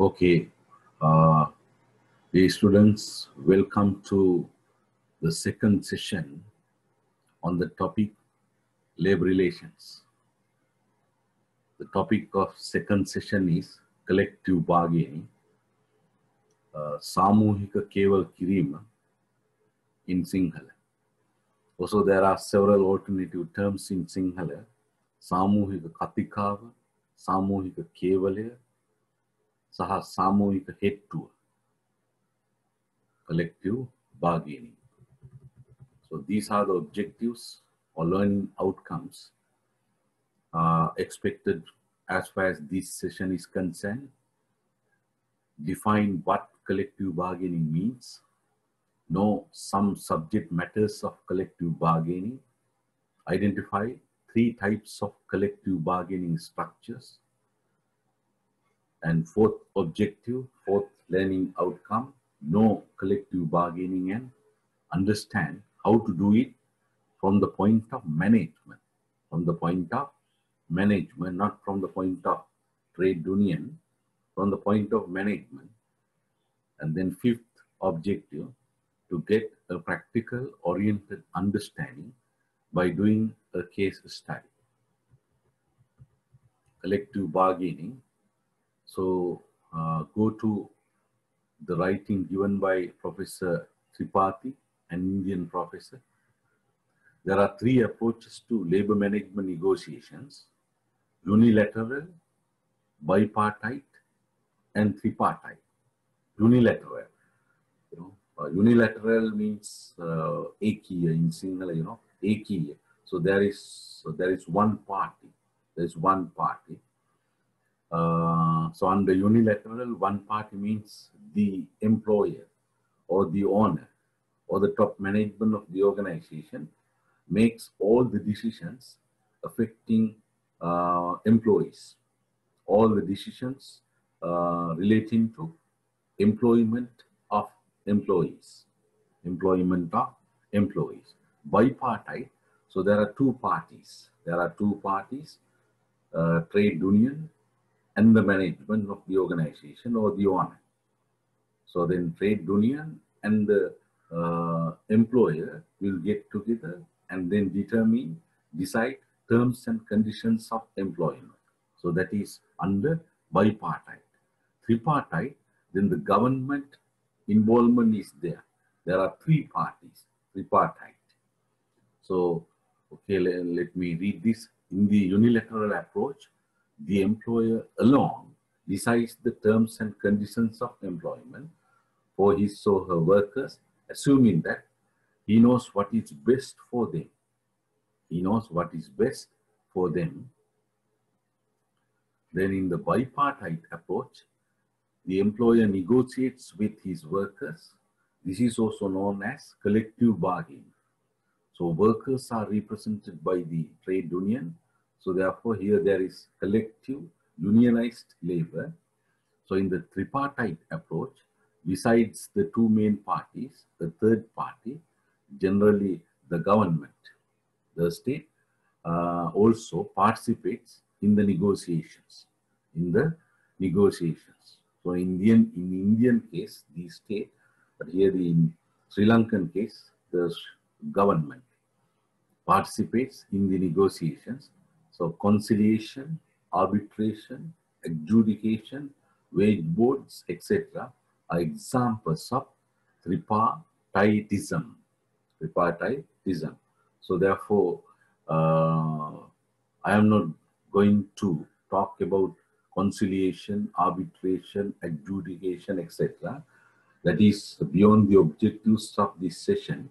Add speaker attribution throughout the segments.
Speaker 1: Okay, uh, the students, welcome to the second session on the topic labor relations. The topic of second session is collective bargaining, uh, Samuhika Keval Kirima in Singhale. Also, there are several alternative terms in Sinhala. Samuhika Katikava, Samuhika Kevalaya, saha ಸಾಮೂಹಿಕ ಹೆಟ್ಟುವ collective bargaining. So these are the objectives or learning outcomes uh, expected as far as this session is concerned. Define what collective bargaining means. Know some subject matters of collective bargaining. Identify three types of collective bargaining structures and fourth objective, fourth learning outcome, know collective bargaining and understand how to do it from the point of management. From the point of management, not from the point of trade union, from the point of management. And then fifth objective, to get a practical oriented understanding by doing a case study. Collective bargaining. So uh, go to the writing given by Professor Tripathi, an Indian professor. There are three approaches to labor management negotiations, unilateral, bipartite, and tripartite. Unilateral. You know, uh, unilateral means uh, ekiya in Sinhala, you know, ekiya. So there is so there is one party. There is one party. Uh, so under unilateral, one party means the employer or the owner or the top management of the organization makes all the decisions affecting uh, employees, all the decisions uh, relating to employment of employees, employment of employees. Bipartite, so there are two parties. There are two parties, uh, trade union and the management of the organization or the owner. So then trade union and the uh, employer will get together and then determine, decide terms and conditions of employment. So that is under bipartite. Tripartite, then the government involvement is there. There are three parties, tripartite. So, okay, let, let me read this. In the unilateral approach, the employer alone decides the terms and conditions of employment for his or her workers, assuming that he knows what is best for them. He knows what is best for them. Then in the bipartite approach, the employer negotiates with his workers. This is also known as collective bargaining. So workers are represented by the trade union. So therefore here there is collective unionized labor. So in the tripartite approach, besides the two main parties, the third party, generally the government, the state uh, also participates in the negotiations, in the negotiations. So Indian, in Indian case, the state, but here the in Sri Lankan case, the government participates in the negotiations. So conciliation, arbitration, adjudication, wage boards, etc. are examples of tripartitism. Tripartitism. So therefore, uh, I am not going to talk about conciliation, arbitration, adjudication, etc. That is beyond the objectives of this session.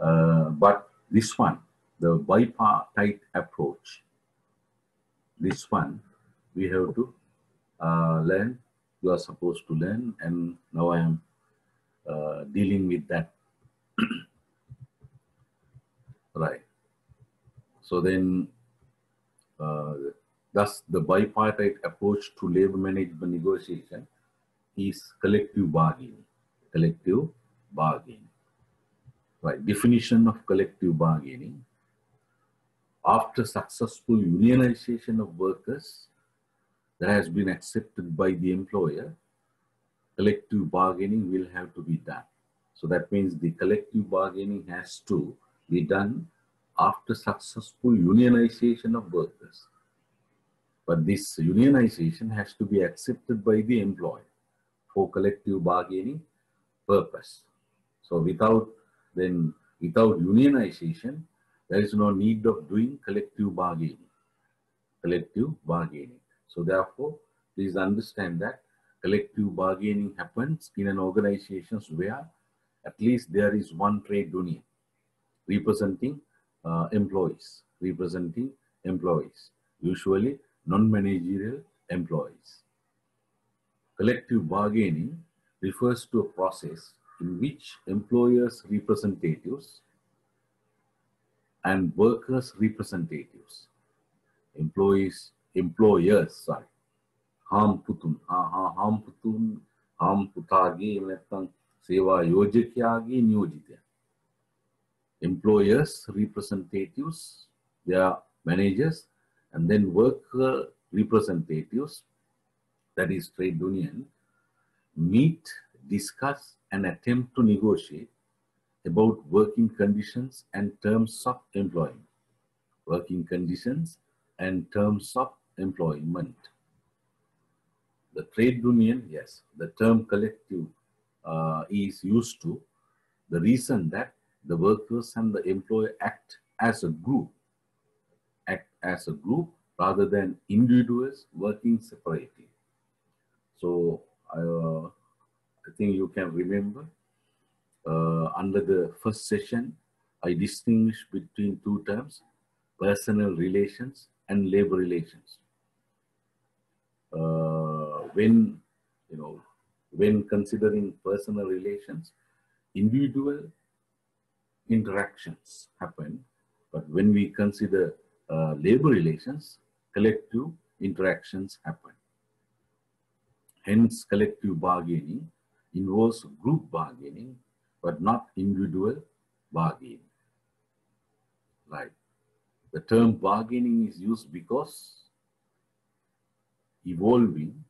Speaker 1: Uh, but this one, the bipartite approach, this one, we have to uh, learn. You are supposed to learn, and now I am uh, dealing with that. right. So then, uh, thus the bipartite approach to labor management negotiation is collective bargaining. Collective bargaining. Right. Definition of collective bargaining. After successful unionization of workers, that has been accepted by the employer, collective bargaining will have to be done. So that means the collective bargaining has to be done after successful unionization of workers. But this unionization has to be accepted by the employer for collective bargaining purpose. So without then without unionization, there is no need of doing collective bargaining. Collective bargaining. So therefore, please understand that collective bargaining happens in an organization where at least there is one trade union representing uh, employees, representing employees, usually non-managerial employees. Collective bargaining refers to a process in which employers' representatives and workers' representatives, employees, employers, sorry, harm putun, harm putun, harm putagi, letang, seva yojikyagi. Employers, representatives, their managers, and then worker representatives, that is trade union, meet, discuss, and attempt to negotiate about working conditions and terms of employment. Working conditions and terms of employment. The trade union, yes, the term collective uh, is used to the reason that the workers and the employer act as a group, act as a group rather than individuals working separately. So uh, I think you can remember uh, under the first session, I distinguish between two terms, personal relations and labor relations. Uh, when, you know, when considering personal relations, individual interactions happen, but when we consider uh, labor relations, collective interactions happen. Hence, collective bargaining involves group bargaining, but not individual bargaining. Right. The term bargaining is used because evolving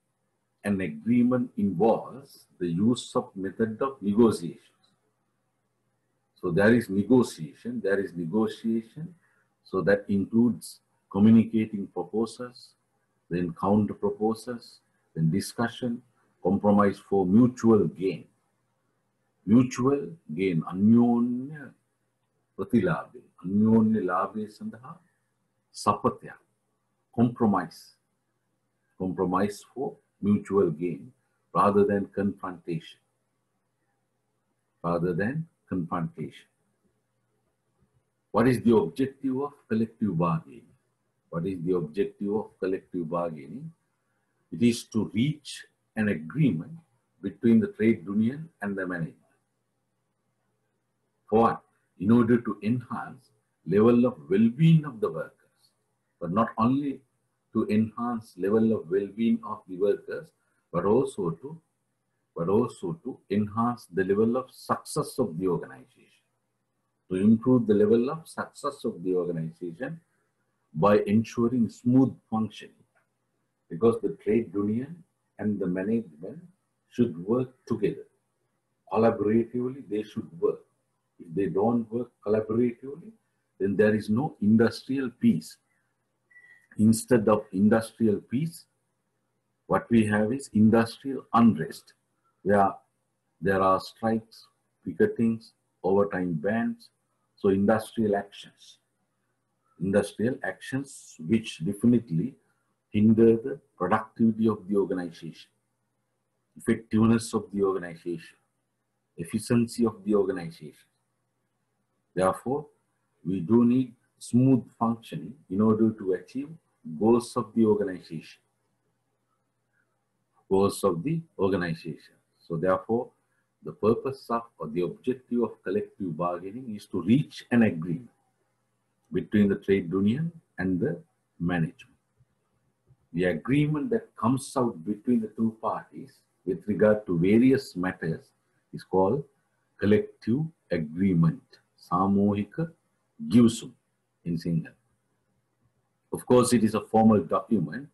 Speaker 1: an agreement involves the use of method of negotiations. So there is negotiation, there is negotiation. So that includes communicating proposals, then counter proposals, then discussion, compromise for mutual gain Mutual gain, අන්‍යෝන්‍ය ප්‍රතිලාභය, අන්‍යෝන්‍ය ලාභය සඳහා සපතයක්, compromise, compromise for mutual gain rather than confrontation. Rather than confrontation. What is the objective of collective bargaining? What is the objective of collective bargaining? It is to reach an agreement between the trade union and the management. In order to enhance level of well-being of the workers, but not only to enhance level of well-being of the workers, but also to but also to enhance the level of success of the organization, to improve the level of success of the organization by ensuring smooth functioning. Because the trade union and the management should work together. Collaboratively, they should work. If they don't work collaboratively, then there is no industrial peace. Instead of industrial peace, what we have is industrial unrest, where there are strikes, picketings, overtime bans, so industrial actions. Industrial actions which definitely hinder the productivity of the organization, effectiveness of the organization, efficiency of the organization. Therefore, we do need smooth functioning in order to achieve goals of the organization. Goals of the organization. So therefore, the purpose of or the objective of collective bargaining is to reach an agreement between the trade union and the management. The agreement that comes out between the two parties with regard to various matters is called collective agreement. Samohika Gyusum in Sinhala. Of course, it is a formal document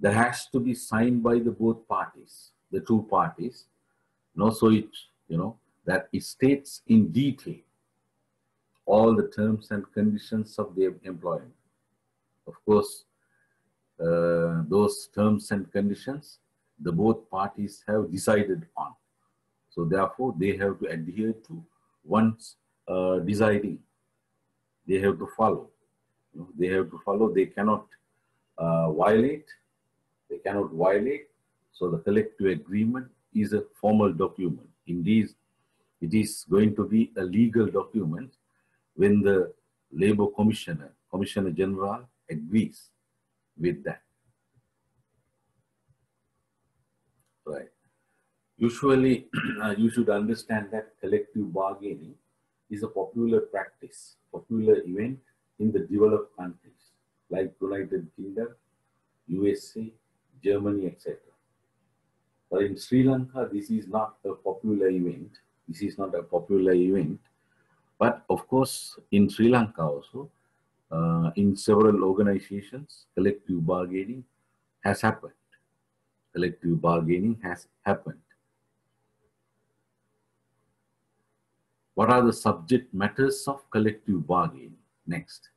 Speaker 1: that has to be signed by the both parties, the two parties. And also it, you know, that it states in detail all the terms and conditions of the employment. Of course, uh, those terms and conditions the both parties have decided on. So therefore, they have to adhere to once uh, deciding. They have to follow. You know, they have to follow. They cannot uh, violate. They cannot violate. So the collective agreement is a formal document. Indeed, it is going to be a legal document when the labor commissioner, commissioner general agrees with that. Right. Usually, uh, you should understand that collective bargaining is a popular practice, popular event in the developed countries like United Kingdom, USA, Germany, etc. But in Sri Lanka, this is not a popular event. This is not a popular event. But of course, in Sri Lanka also, uh, in several organizations, collective bargaining has happened. Collective bargaining has happened. What are the subject matters of collective bargaining? Next.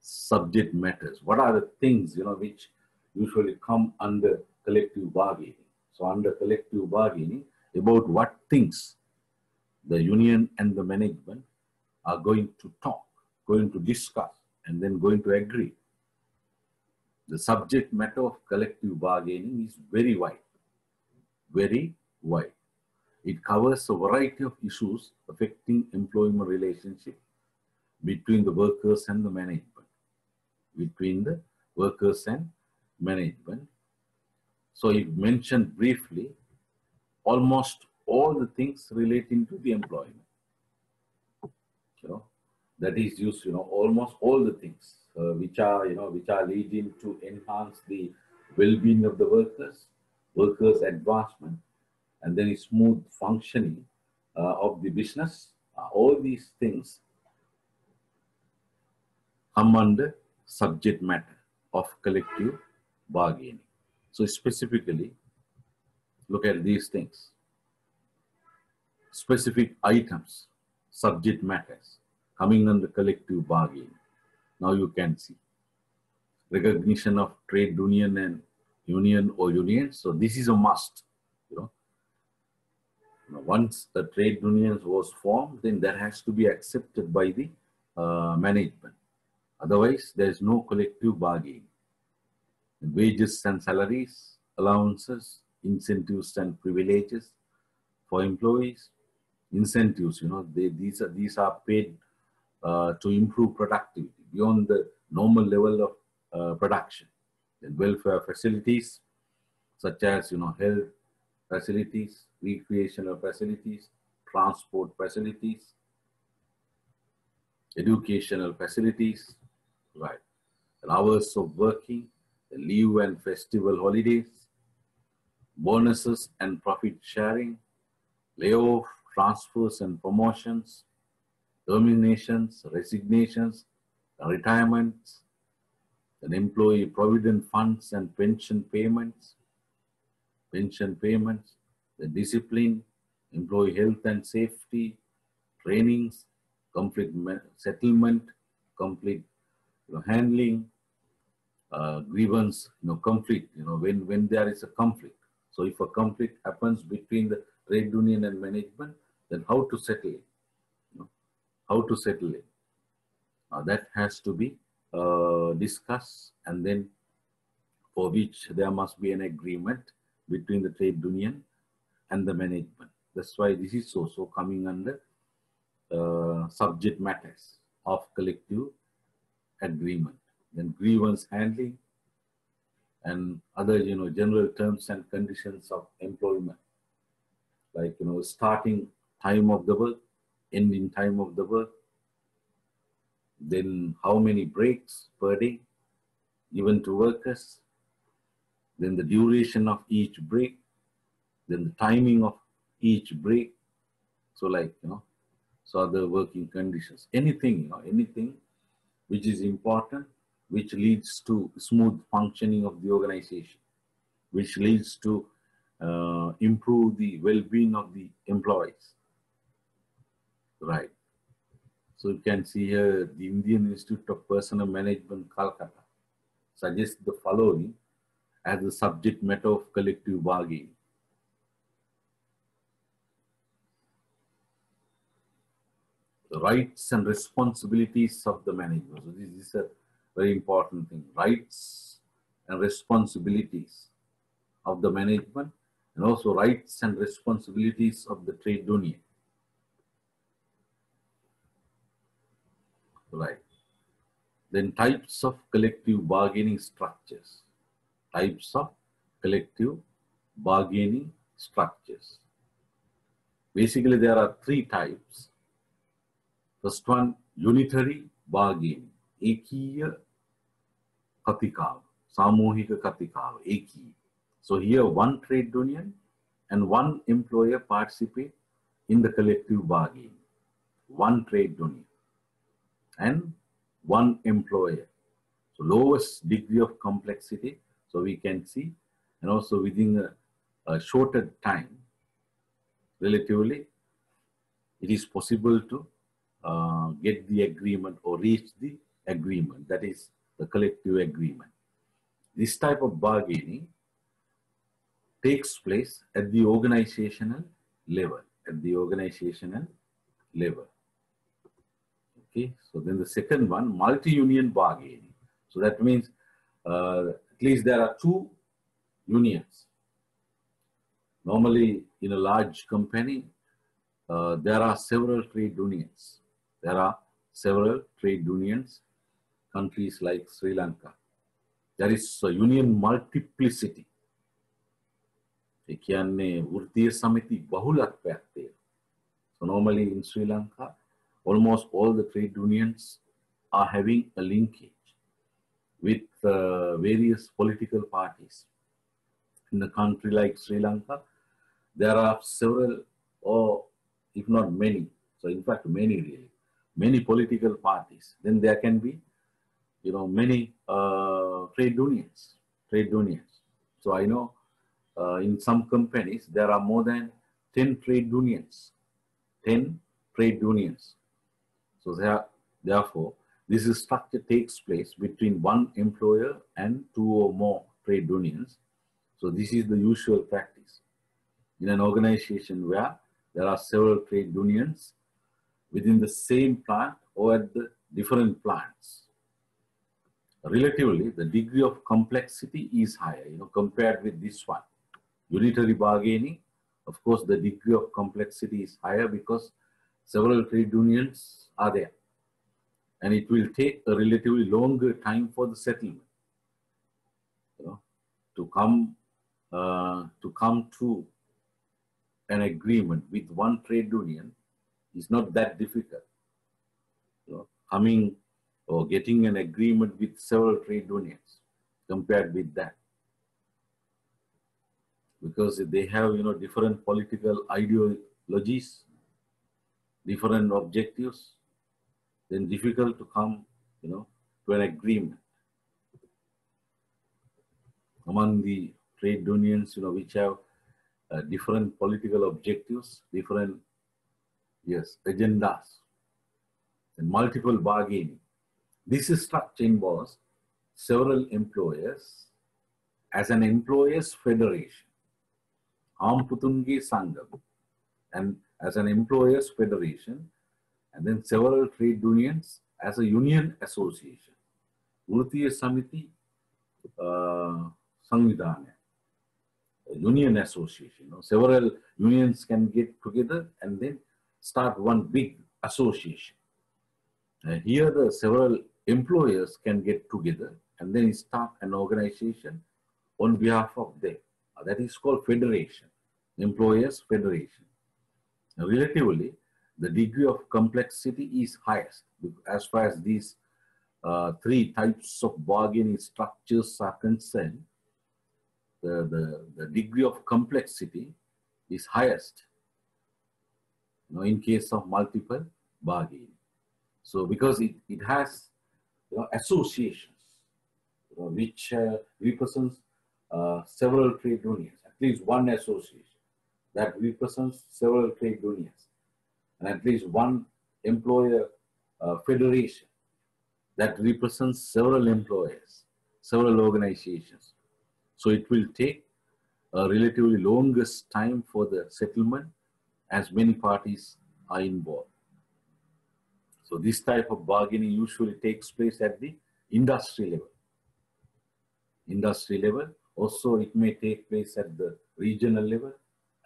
Speaker 1: Subject matters. What are the things, you know, which usually come under collective bargaining? So under collective bargaining, about what things the union and the management are going to talk going to discuss, and then going to agree. The subject matter of collective bargaining is very wide, very wide. It covers a variety of issues affecting employment relationship between the workers and the management, between the workers and management. So it mentioned briefly almost all the things relating to the employment. You know, that is used, you know, almost all the things uh, which are, you know, which are leading to enhance the well-being of the workers, workers' advancement, and then smooth functioning uh, of the business. Uh, all these things come under subject matter of collective bargaining. So specifically, look at these things. Specific items, subject matters coming under collective bargaining. Now you can see recognition of trade union and union or unions. So this is a must. Once the trade unions was formed, then that has to be accepted by the uh, management. Otherwise, there is no collective bargaining. Wages and salaries, allowances, incentives and privileges for employees, incentives. You know, they, these are these are paid uh, to improve productivity beyond the normal level of uh, production. Then welfare facilities such as you know health facilities, recreational facilities, transport facilities, educational facilities, right? And hours of working, leave and festival holidays, bonuses and profit sharing, layoff, transfers and promotions, terminations, resignations, retirements, and employee provident funds and pension payments, pension payments, the discipline, employee health and safety, trainings, conflict settlement, conflict you know, handling, uh, grievance, you know, conflict, you know, when, when there is a conflict. So if a conflict happens between the trade union and management, then how to settle it? how to settle it. Uh, that has to be uh, discussed and then for which there must be an agreement between the trade union and the management. That's why this is also coming under uh, subject matters of collective agreement. Then grievance handling and other, you know, general terms and conditions of employment, like, you know, starting time of the work, ending time of the work, then how many breaks per day given to workers, then the duration of each break, then the timing of each break. So like, you know, so other working conditions, anything, you know, anything which is important which leads to smooth functioning of the organization, which leads to uh, improve the well-being of the employees. Right. So you can see here the Indian Institute of Personnel Management, Calcutta, suggests the following as the subject matter of collective bargaining. Rights and responsibilities of the manager. So this is a very important thing. Rights and responsibilities of the management and also rights and responsibilities of the trade union. Right. Then types of collective bargaining structures. Types of collective bargaining structures. Basically, there are three types. First one, unitary bargaining, ekiya katikav, samohika katikav, eki. So here one trade union and one employer participate in the collective bargaining. One trade union and one employer. So lowest degree of complexity. So we can see and also within a, a shorter time, relatively, it is possible to uh, get the agreement or reach the agreement, that is the collective agreement. This type of bargaining takes place at the organizational level, at the organizational level. Okay, so then the second one, multi-union bargaining. So that means uh, at least there are two unions. Normally in a large company, uh, there are several trade unions. There are several trade unions countries like Sri Lanka. There is a union multiplicity. ඒ කියන්නේ වෘත්තීය සමිති බහුලත්වයක් තියෙනවා. So normally in Sri Lanka, almost all the trade unions are having a linkage with uh, various political parties. In a country like Sri Lanka, there are several, or if not many, so in fact many really, many political parties. Then there can be you know, many uh, trade unions, trade unions. So I know uh, in some companies, there are more than 10 trade unions, 10 trade unions. So there, therefore, this structure takes place between one employer and two or more trade unions. So this is the usual practice. In an organization where there are several trade unions within the same plant or at the different plants relatively the degree of complexity is higher, you know, compared with this one. Unitary bargaining, of course, the degree of complexity is higher because several trade unions are there. And it will take a relatively longer time for the settlement. You know, to come uh, to come to an agreement with one trade union is not that difficult. You know, coming or getting an agreement with several trade unions compared with that. Because they have, you know, different political ideologies, different objectives, then difficult to come, you know, to an agreement. Among the trade unions, you know, which have uh, different political objectives, different, yes, agendas, and multiple bargaining. This structure involves several employers as an employers federation, Amputungi Sangam, and as an employers federation, and then several trade unions as a union association. Urtiya Samiti uh, Sangvidana, union association. You know, several unions can get together and then start one big association. Uh, here the several employers can get together and then start an organization on behalf of them. That is called federation, employers federation. Now, relatively, the degree of complexity is highest as far as these uh, three types of bargaining structures are concerned. The, the, the degree of complexity is highest you know, in case of multiple bargaining. So because it, it has you know, associations. uh, which uh, represents uh, several trade unions, at least one association that represents several trade unions, and at least one employer uh, federation that represents several employers, several organizations. So it will take a relatively longest time for the settlement as many parties are involved. So this type of bargaining usually takes place at the industry level. Industry level, also it may take place at the regional level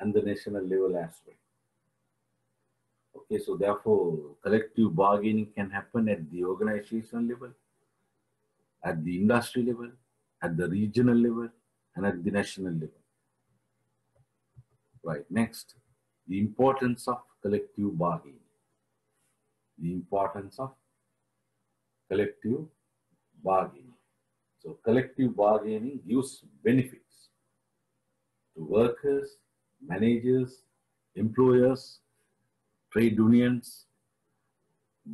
Speaker 1: and the national level as well. Okay, so therefore collective bargaining can happen at the organization level, at the industry level, at the regional level, and at the national level. Right, next, the importance of collective bargaining. The importance of collective bargaining. So collective bargaining gives benefits to workers, managers, employers, trade unions,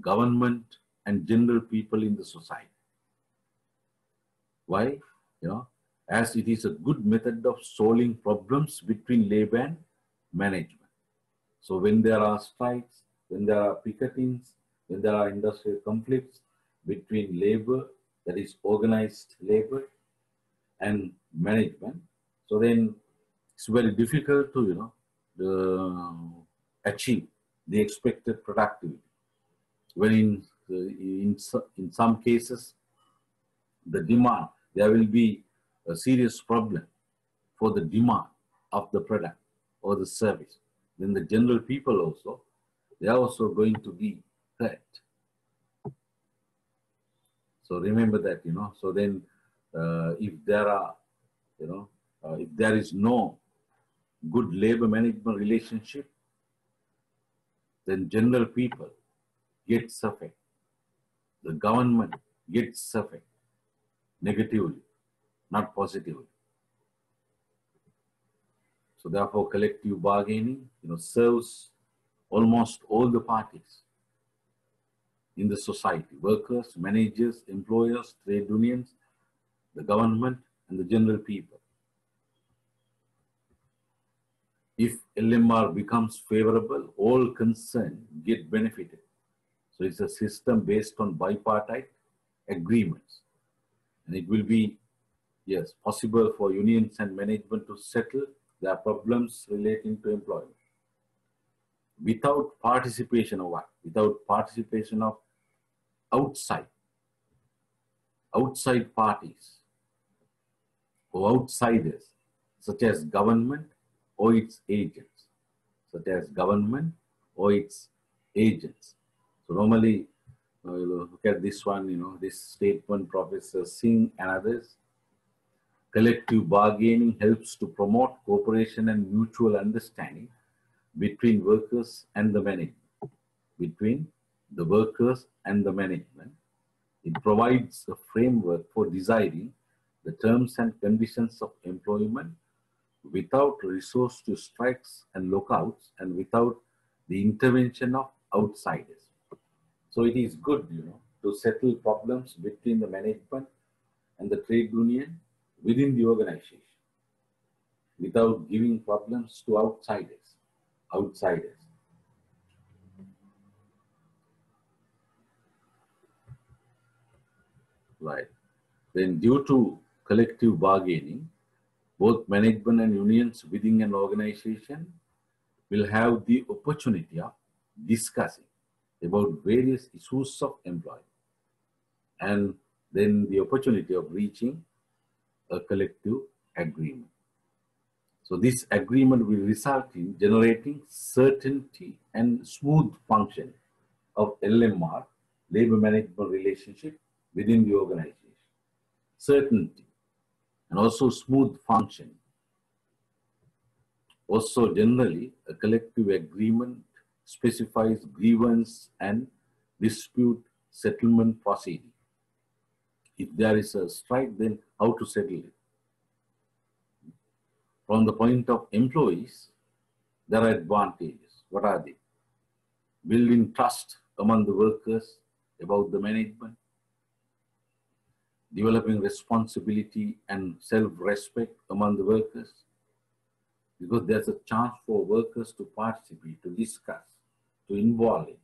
Speaker 1: government, and general people in the society. Why? You know, as it is a good method of solving problems between labor and management. So when there are strikes, when there are picketings, when there are industrial conflicts between labor, that is organized labor, and management, so then it's very difficult to, you know, the, achieve the expected productivity. When in, in, in some cases, the demand, there will be a serious problem for the demand of the product or the service. Then the general people also, they are also going to be hurt. So remember that, you know, so then uh, if there are, you know, uh, if there is no good labor management relationship, then general people get suffered. The government gets suffered negatively, not positively. So therefore, collective bargaining, you know, serves almost all the parties in the society, workers, managers, employers, trade unions, the government, and the general people. If LMR becomes favorable, all concerned get benefited. So it's a system based on bipartite agreements. And it will be, yes, possible for unions and management to settle their problems relating to employment. Without participation of what? Without participation of outside, outside parties or outsiders, such as government or its agents, such as government or its agents. So normally, uh, look at this one, you know, this statement, Professor Singh and others. Collective bargaining helps to promote cooperation and mutual understanding between workers and the management. Between the workers and the management. It provides a framework for deciding the terms and conditions of employment without resource to strikes and lockouts and without the intervention of outsiders. So it is good, you know, to settle problems between the management and the trade union within the organization without giving problems to outsiders, outsiders. Right. Then due to collective bargaining, both management and unions within an organization will have the opportunity of discussing about various issues of employment and then the opportunity of reaching a collective agreement. So this agreement will result in generating certainty and smooth function of LMR, labor management relationship within the organization. Certainty and also smooth function. Also generally, a collective agreement specifies grievance and dispute settlement proceeding. If there is a strike, then how to settle it? From the point of employees, there are advantages. What are they? Building trust among the workers about the management, developing responsibility and self-respect among the workers, because there's a chance for workers to participate, to discuss, to involve in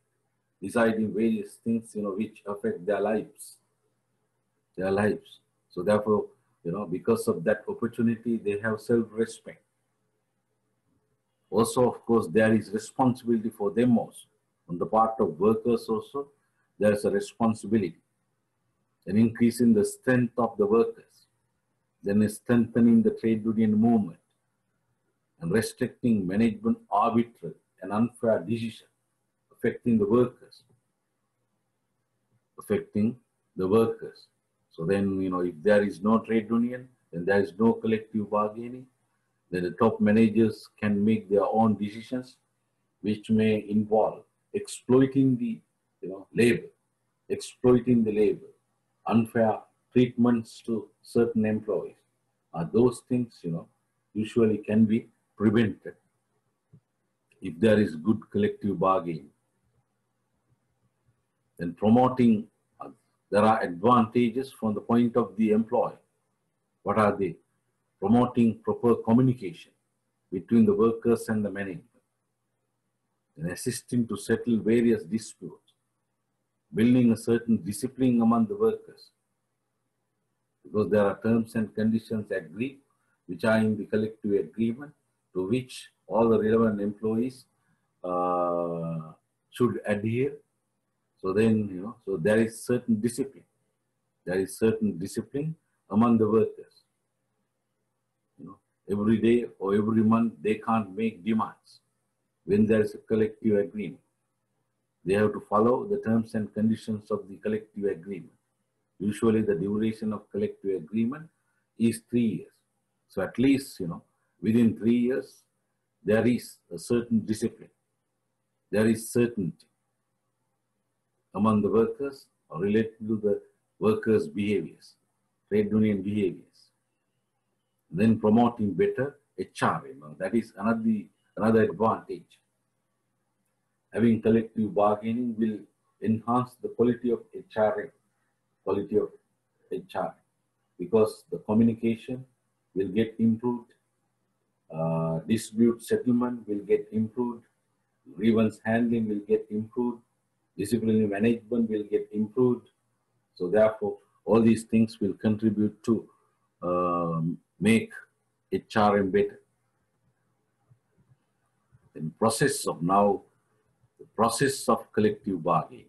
Speaker 1: deciding various things, you know, which affect their lives, their lives. So therefore, you know, because of that opportunity, they have self-respect. Also, of course, there is responsibility for them also. On the part of workers also, there is a responsibility. An increase in the strength of the workers, then strengthening the trade union movement, and restricting management arbitrary and unfair decision affecting the workers, affecting the workers. So then, you know, if there is no trade union, then there is no collective bargaining, then the top managers can make their own decisions, which may involve exploiting the, you know, labor, exploiting the labor, unfair treatments to certain employees. Uh, those things, you know, usually can be prevented if there is good collective bargaining. Then promoting, there are advantages from the point of the employee. What are they? Promoting proper communication between the workers and the management. And assisting to settle various disputes. Building a certain discipline among the workers. Because there are terms and conditions agreed, which are in the collective agreement, to which all the relevant employees uh, should adhere so then, you know, so there is certain discipline. There is certain discipline among the workers. You know, every day or every month they can't make demands when there is a collective agreement. They have to follow the terms and conditions of the collective agreement. Usually the duration of collective agreement is three years. So at least, you know, within three years, there is a certain discipline. There is certainty among the workers or related to the workers' behaviors, trade union behaviors. Then promoting better HR, that is another, another advantage. Having collective bargaining will enhance the quality of HR, quality of HR, because the communication will get improved, uh, dispute settlement will get improved, grievance handling will get improved, disciplinary management will get improved. So therefore, all these things will contribute to um, make HRM better. In process of now, the process of collective bargaining.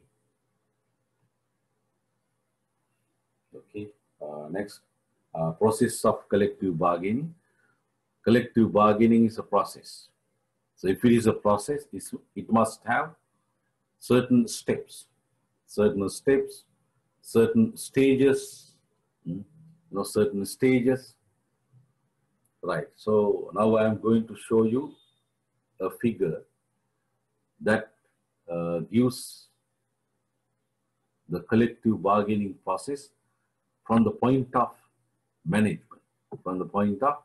Speaker 1: Okay, uh, next, uh, process of collective bargaining. Collective bargaining is a process. So if it is a process, it must have certain steps, certain steps, certain stages, hmm, you know, certain stages. Right, so now I am going to show you a figure that uh, gives the collective bargaining process from the point of management, from the point of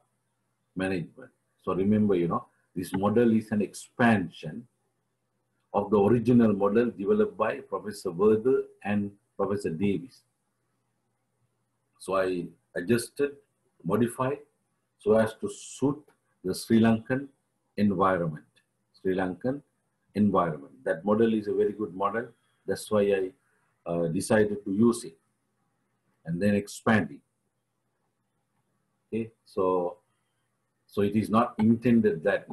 Speaker 1: management. So remember, you know, this model is an expansion of the original model developed by Professor Werther and Professor Davis. So I adjusted, modified so as to suit the Sri Lankan environment. Sri Lankan environment. That model is a very good model. That's why I uh, decided to use it and then expand it. Okay, so so it is not intended that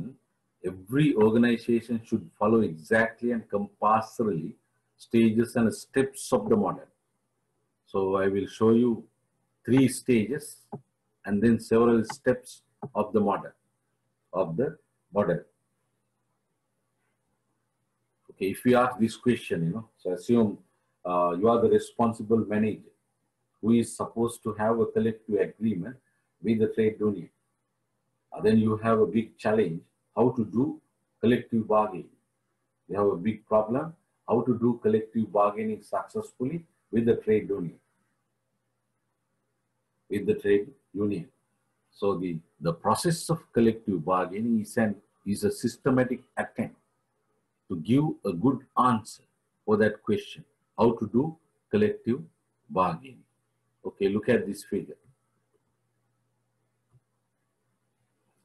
Speaker 1: every organization should follow exactly and compulsorily stages and steps of the model. So I will show you three stages and then several steps of the model, of the model. Okay, if you ask this question, you know, so assume uh, you are the responsible manager who is supposed to have a collective agreement with the trade union. Uh, then you have a big challenge how to do collective bargaining. We have a big problem, how to do collective bargaining successfully with the trade union. With the trade union. So the, the process of collective bargaining is, an, is a systematic attempt to give a good answer for that question, how to do collective bargaining. Okay, look at this figure.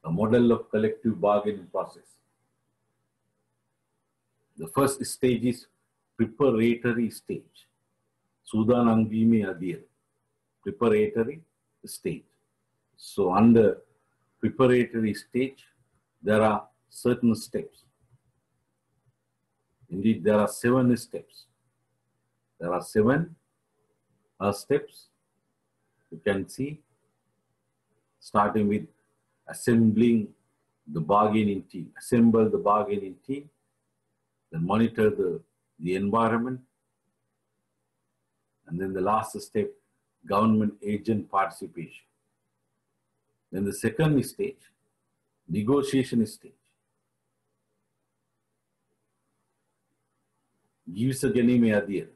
Speaker 1: A model of collective bargaining process. The first stage is preparatory stage. Sudanangvime Adir. Preparatory stage. So under preparatory stage, there are certain steps. Indeed, there are seven steps. There are seven uh, steps. You can see, starting with assembling the bargaining team. Assemble the bargaining team, then monitor the, the environment, and then the last step, government agent participation. Then the second stage, negotiation stage. Gives a ganime adir,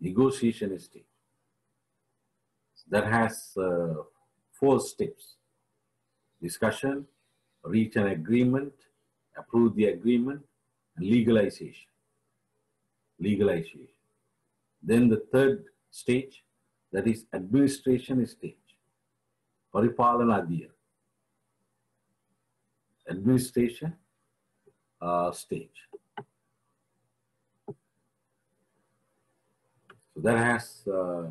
Speaker 1: negotiation stage. That has uh, four steps. Discussion, reach an agreement, approve the agreement, and legalization. Legalization. Then the third stage, that is administration stage. Paripalana. Administration uh, stage. So that has uh,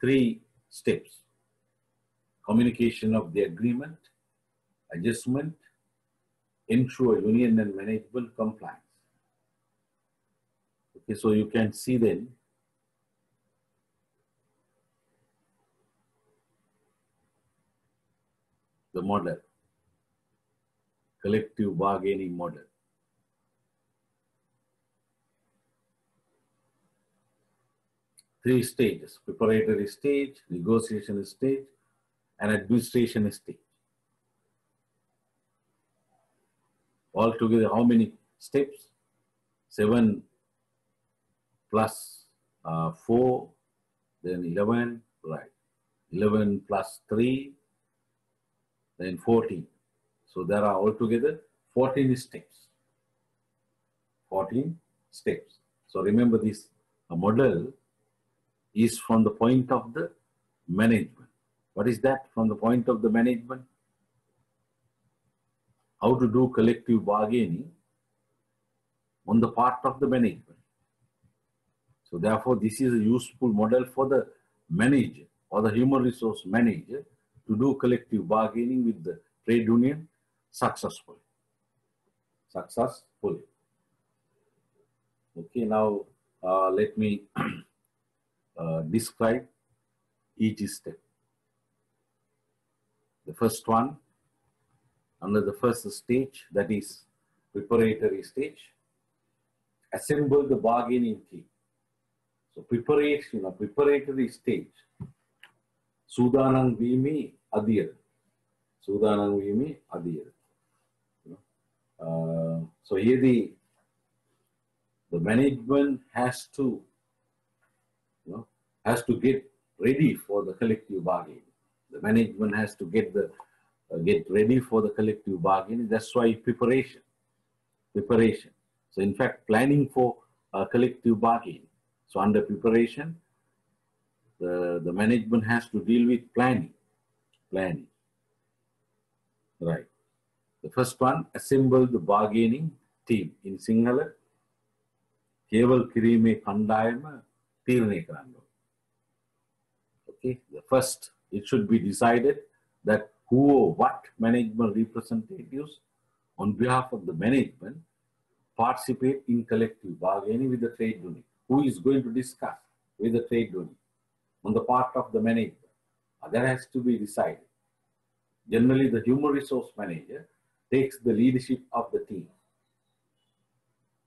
Speaker 1: three steps. Communication of the agreement, adjustment, ensure union and management compliance. Okay, so you can see then the model, collective bargaining model. Three stages, preparatory stage, negotiation stage, and administration stage. Altogether, how many steps? Seven plus uh, four, then 11, right. 11 plus three, then 14. So there are altogether 14 steps. 14 steps. So remember this model is from the point of the management. What is that from the point of the management? How to do collective bargaining on the part of the management. So therefore, this is a useful model for the manager or the human resource manager to do collective bargaining with the trade union successfully. Successfully. Okay, now uh, let me uh, describe each step. The first one, under the first stage, that is preparatory stage, assemble the bargaining team. So preparation, a preparatory stage, Sudanang Vimi Adir. Sudanang Vimi Adir. Uh, so here the, the management has to, you know, has to get ready for the collective bargaining. The management has to get the get ready for the collective bargaining. That's why preparation, preparation. So in fact, planning for uh, collective bargaining. So under preparation, the, the management has to deal with planning. Planning. Right. The first one, assemble the bargaining team. In Sinhala, කේවල් කිරීමේ කණ්ඩායම තීරණය කරන්න. Okay, the first, it should be decided that who or what management representatives on behalf of the management participate in collective bargaining with the trade union. Who is going to discuss with the trade union on the part of the management? Uh, that has to be decided. Generally, the human resource manager takes the leadership of the team.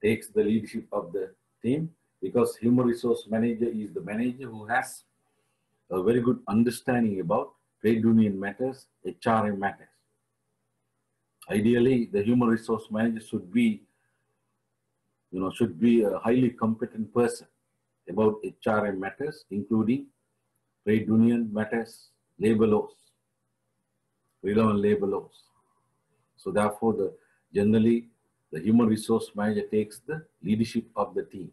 Speaker 1: Takes the leadership of the team because human resource manager is the manager who has a very good understanding about trade union matters, HRM matters. Ideally, the human resource manager should be, you know, should be a highly competent person about HRM matters, including trade union matters, labor laws, relevant labor laws. So therefore, the generally the human resource manager takes the leadership of the team.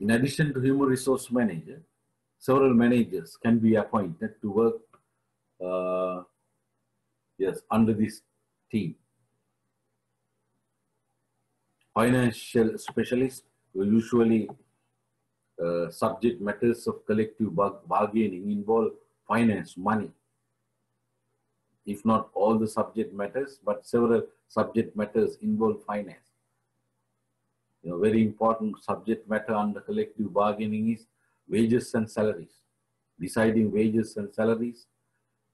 Speaker 1: In addition to human resource manager, several managers can be appointed to work, uh, yes, under this team. Financial specialists usually uh, subject matters of collective bargaining involve finance, money. If not all the subject matters, but several subject matters involve finance. You know, very important subject matter under collective bargaining is wages and salaries. Deciding wages and salaries,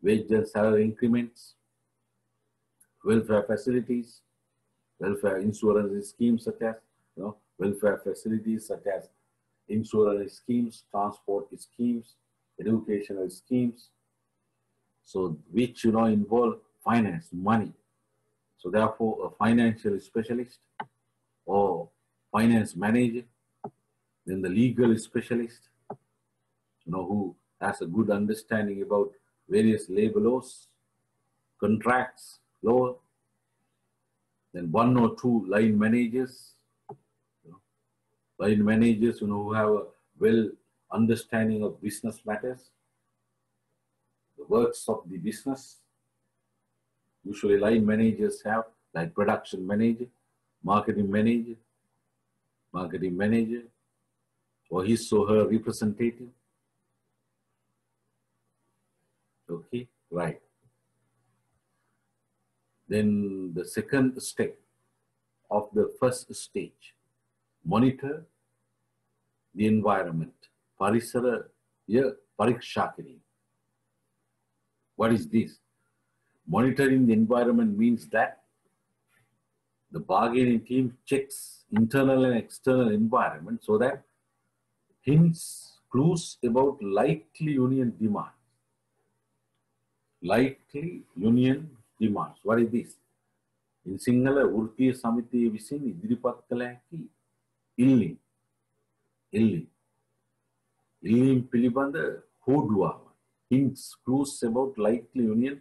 Speaker 1: wage and salary increments, welfare facilities, welfare insurance schemes such as, you know, welfare facilities such as insurance schemes, transport schemes, educational schemes. So which, you know, involve finance, money. So therefore, a financial specialist or finance manager, then the legal specialist, you know, who has a good understanding about various labor laws, contracts, law, then one or two line managers, you know, line managers, you know, who have a well understanding of business matters, the works of the business. Usually line managers have like production manager, marketing manager, marketing manager, or his or her representative. Okay, right. Then the second step of the first stage, monitor the environment. Parisara parikshakini. What is this? Monitoring the environment means that the bargaining team checks internal and external environment so that hints, clues about likely union demands likely union demands. What is this? In Sinhala, Urti Samiti Visini, Diripat Kalaki, Illi, Illi, Illi Pilibanda, Hodua, hints, clues about likely union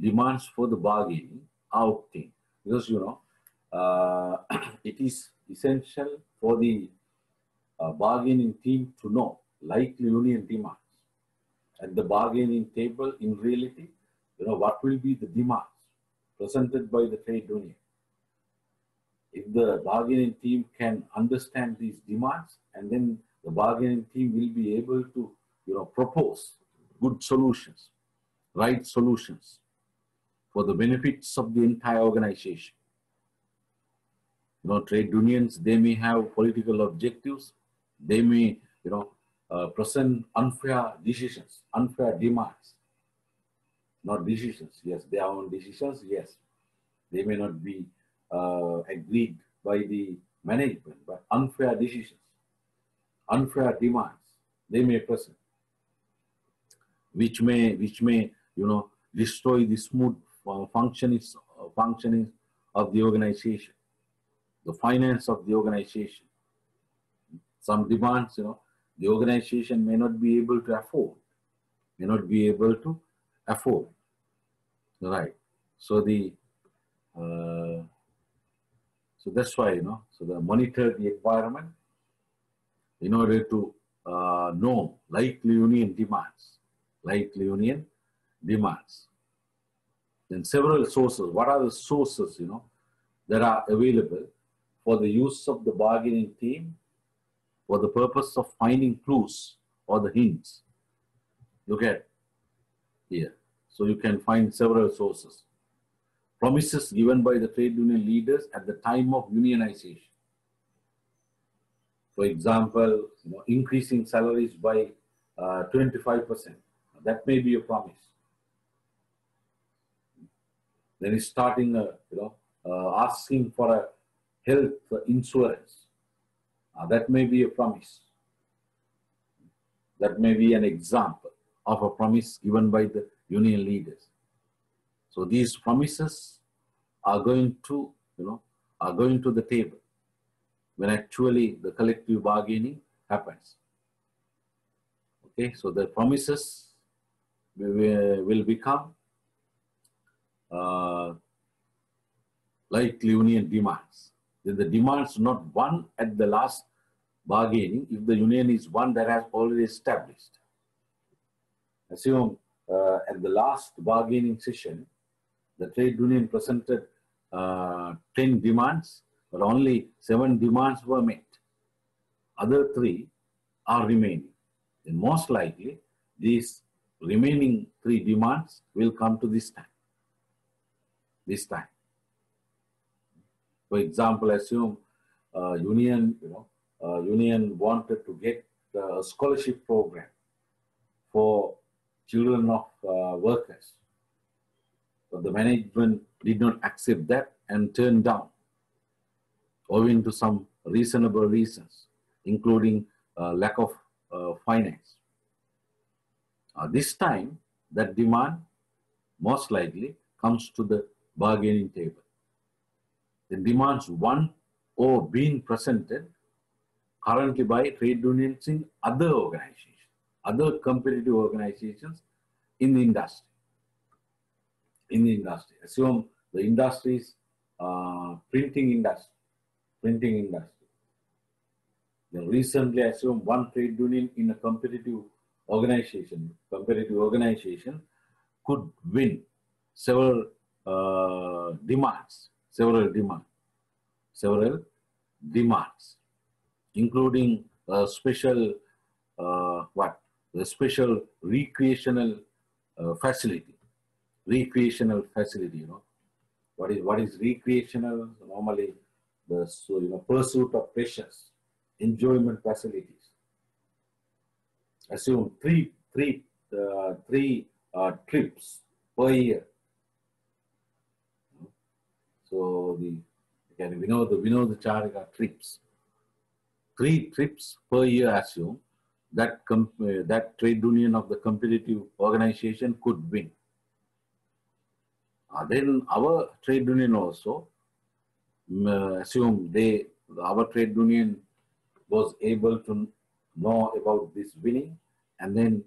Speaker 1: demands for the bargaining out thing. Because you know, uh, it is essential for the uh, bargaining team to know likely union demands. At the bargaining table, in reality, you know, what will be the demands presented by the trade union. If the bargaining team can understand these demands, and then the bargaining team will be able to, you know, propose good solutions, right solutions for the benefits of the entire organization. You know, trade unions, they may have political objectives, they may, you know, uh, present unfair decisions, unfair demands. Not decisions, yes, their own decisions, yes. They may not be uh, agreed by the management, but unfair decisions, unfair demands, they may present, which may, which may, you know, destroy the smooth functioning, uh, functioning of the organization, the finance of the organization, some demands, you know, the organization may not be able to afford, may not be able to afford, right? So the, uh, so that's why, you know, so the monitor the environment in order to uh, know likely union demands, likely union demands. Then several sources, what are the sources, you know, that are available for the use of the bargaining team for the purpose of finding clues or the hints. Look at here. So you can find several sources. Promises given by the trade union leaders at the time of unionization. For example, you know, increasing salaries by 25%. Uh, that may be a promise. Then starting, a, you know, uh, asking for a health insurance that may be a promise. That may be an example of a promise given by the union leaders. So these promises are going to, you know, are going to the table when actually the collective bargaining happens. Okay, so the promises will become uh, like union demands. Then the demands not won at the last bargaining if the union is one that has already established. assume uh, at the last bargaining session, the trade union presented uh, 10 demands, but only seven demands were met. Other three are remaining. Then most likely, these remaining three demands will come to this time. This time. For example, assume uh, union, you know, uh, union wanted to get a scholarship program for children of uh, workers. But the management did not accept that and turned down, owing to some reasonable reasons, including uh, lack of uh, finance. This time, that demand most likely comes to the bargaining table. The demands one or being presented currently by trade unions in other organizations, other competitive organizations in the industry. In the industry, assume the industries, uh, printing industry, printing industry. Then recently, assume one trade union in a competitive organization, competitive organization could win several uh, demands, several demands, several demands, including a special, uh, what, the special recreational uh, facility, recreational facility, you know. What is, what is recreational? Normally, the so, you know, pursuit of pleasures, enjoyment facilities. Assume three, three, uh, three uh, trips per year. So the again, we know the we know the Charika trips. Three trips per year assume that uh, that trade union of the competitive organization could win. Uh, then our trade union also uh, assume they our trade union was able to know about this winning and then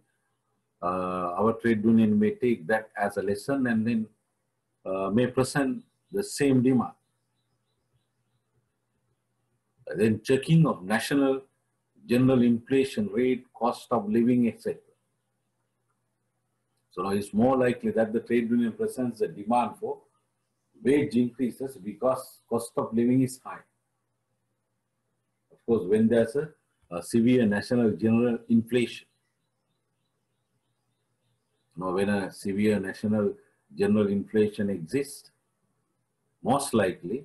Speaker 1: uh, our trade union may take that as a lesson and then uh, may present the same demand. then checking of national general inflation rate, cost of living, etc. So now it's more likely that the trade union presents a demand for wage increases because cost of living is high. Of course, when there's a, a severe national general inflation, now when a severe national general inflation exists, most likely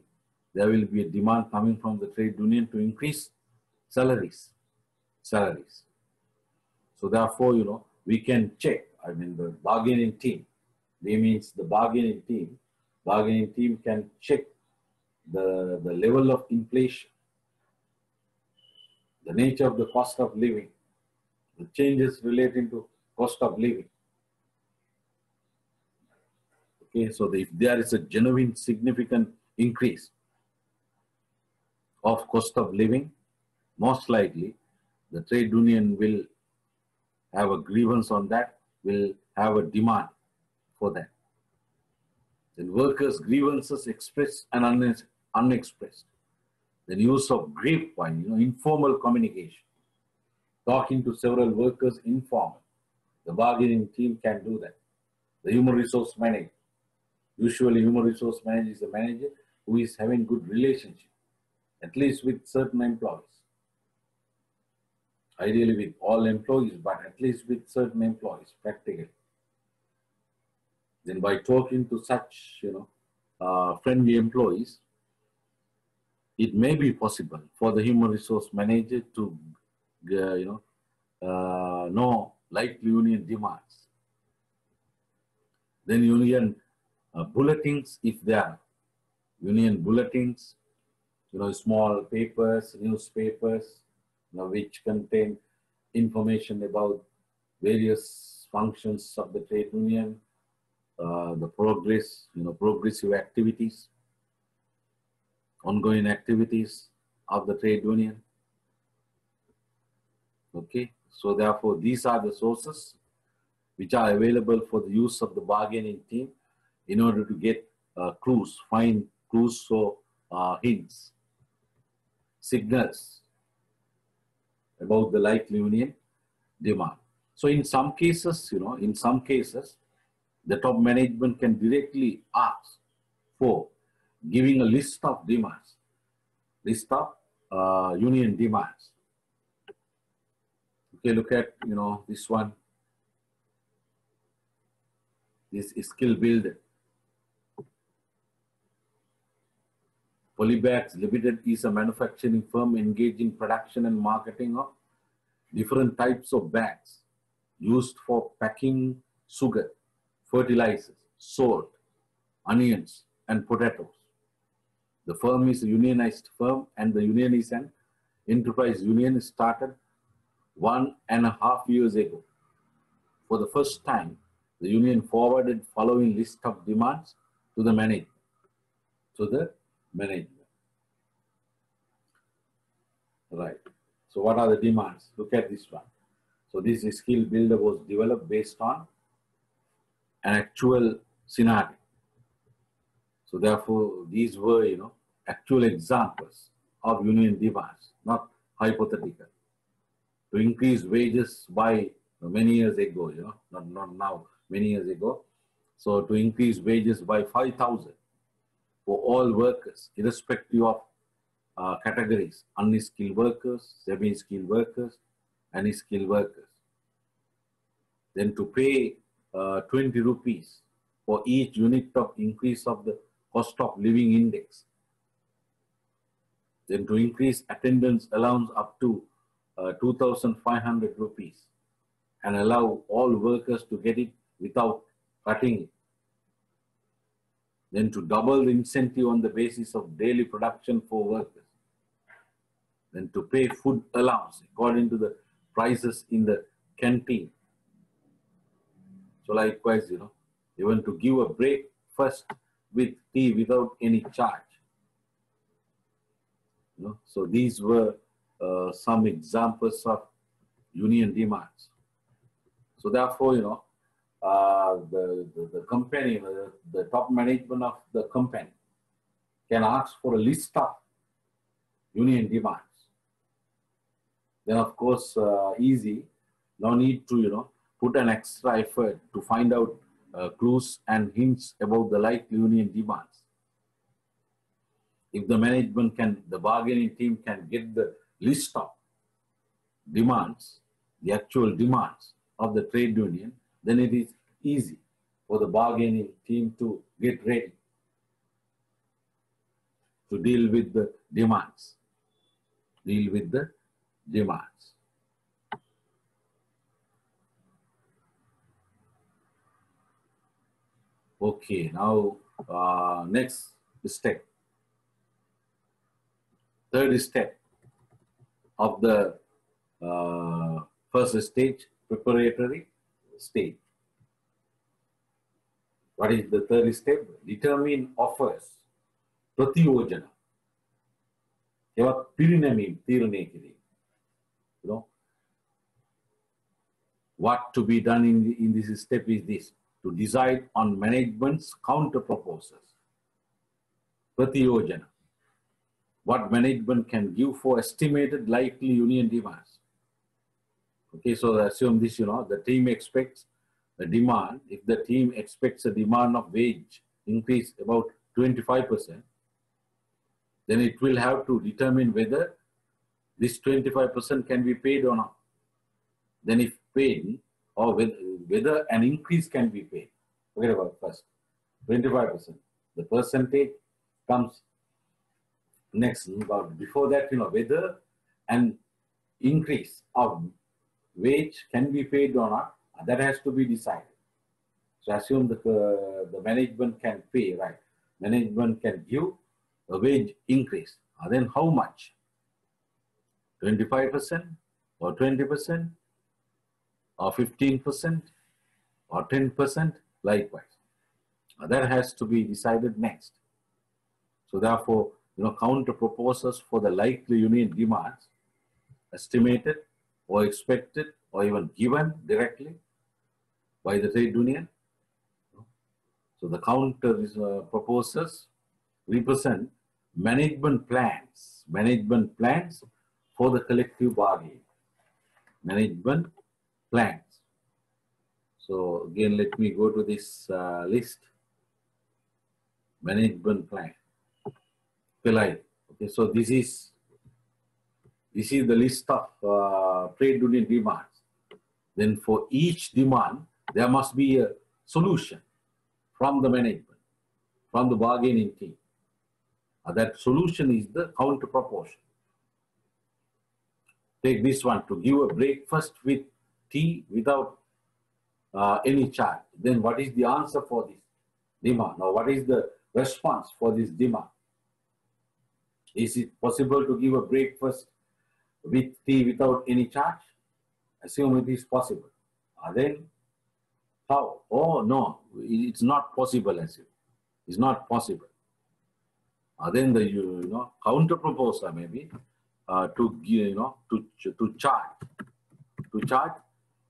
Speaker 1: there will be a demand coming from the trade union to increase salaries salaries. So therefore, you know, we can check, I mean, the bargaining team, they means the bargaining team, bargaining team can check the, the level of inflation, the nature of the cost of living, the changes relating to cost of living. Okay, so if there is a genuine significant increase of cost of living, most likely the trade union will have a grievance on that, will have a demand for that. Then workers' grievances expressed and unexpressed. The use of grapevine, you know, informal communication. Talking to several workers informal. The bargaining team can do that. The human resource manager. Usually human resource manager is a manager who is having good relationship, at least with certain employees ideally with all employees, but at least with certain employees, practically. Then by talking to such, you know, uh, friendly employees, it may be possible for the human resource manager to, uh, you know, uh, know likely union demands. Then union uh, bulletins, if there are union bulletins, you know, small papers, newspapers, you know, which contain information about various functions of the trade union, uh, the progress, you know, progressive activities, ongoing activities of the trade union. Okay, so therefore these are the sources which are available for the use of the bargaining team in order to get uh, clues, find clues, so uh, hints, signals about the likely union demand. So in some cases, you know, in some cases, the top management can directly ask for giving a list of demands, list of uh, union demands. Okay, look at, you know, this one. This skill builder. Polybags Limited is a manufacturing firm engaged in production and marketing of different types of bags used for packing sugar, fertilizers, salt, onions, and potatoes. The firm is a unionized firm and the union is an enterprise union started one and a half years ago. For the first time, the union forwarded following list of demands to the management. To the management. Right. So what are the demands? Look at this one. So this skill builder was developed based on an actual scenario. So therefore, these were, you know, actual examples of union demands, not hypothetical. To increase wages by many years ago, you know, not, not now, many years ago. So to increase wages by 5,000 for all workers, irrespective of uh, categories, unskilled workers, semi-skilled workers, and skilled workers. Then to pay uh, 20 rupees for each unit of increase of the cost of living index. Then to increase attendance allowance up to uh, 2,500 rupees and allow all workers to get it without cutting it. Then to double the incentive on the basis of daily production for workers. Then to pay food allowance according to the prices in the canteen. So likewise, you know, even to give a break first with tea without any charge. You know, so these were uh, some examples of union demands. So therefore, you know, the, the, the, company, the, the top management of the company can ask for a list of union demands. Then of course, uh, easy, no need to, you know, put an extra effort to find out uh, clues and hints about the likely union demands. If the management can, the bargaining team can get the list of demands, the actual demands of the trade union, then it is easy for the bargaining team to get ready to deal with the demands, deal with the demands. Okay, now uh, next step. Third step of the uh, first stage, preparatory state. What is the third step? Determine offers. प्रतियोजना you know? What to be done in, the, in this step is this. To decide on management's counter proposals. Pratiyojana what management can give for estimated likely union demands. Okay, so assume this, you know, the team expects a demand. If the team expects a demand of wage increase about 25%, then it will have to determine whether this 25% can be paid or not. Then if paid, or whether an increase can be paid. Forget about first, 25%. The percentage comes next, but before that, you know, whether an increase of wage can be paid or not, that has to be decided. So assume that uh, the management can pay, right? Management can give a wage increase. Then how much? 25% or 20% or 15% or 10% likewise. That has to be decided next. So therefore, you know, counter proposals for the likely union demands estimated or expected or even given directly by the trade union. So the counter uh, proposals represent management plans, management plans for the collective bargaining. Management plans So again, let me go to this uh, list. Management plan. Okay, so this is this is the list of uh, trade union demands. Then for each demand, there must be a solution from the management, from the bargaining team. Uh, that solution is the counter proportion. Take this one to give a breakfast with tea without uh, any charge. Then what is the answer for this demand? Or what is the response for this demand? Is it possible to give a breakfast with tea without any charge? Assume it is possible. Uh, then how? Oh no, it's not possible as It's not possible. Uh, then the you, you know counter proposal maybe uh, to you know to to charge to charge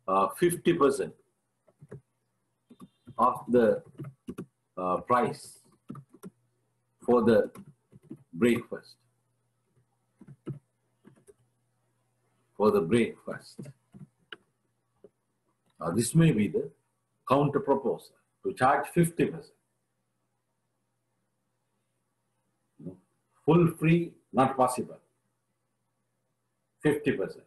Speaker 1: uh, fifty percent of the uh, price for the breakfast. For the breakfast. Now this may be the counter proposal to charge 50%. Full free, not possible. 50%.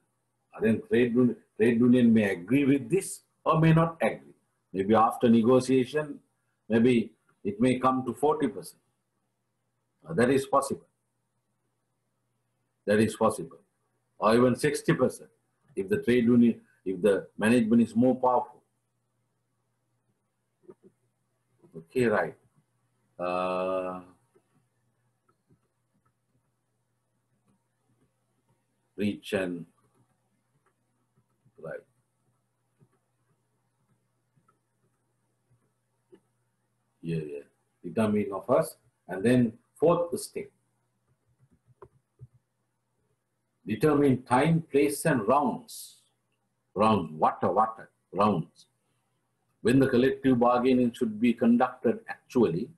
Speaker 1: Then trade union, trade union may agree with this or may not agree. Maybe after negotiation, maybe it may come to 40%. Uh, that is possible. That is possible. Or even 60% if the trade union, if the management is more powerful. Okay, right. Uh, reach and right. Yeah, yeah. Determining of us. And then fourth step. Determine time, place, and rounds. Rounds, water, water, rounds. When the collective bargaining should be conducted actually.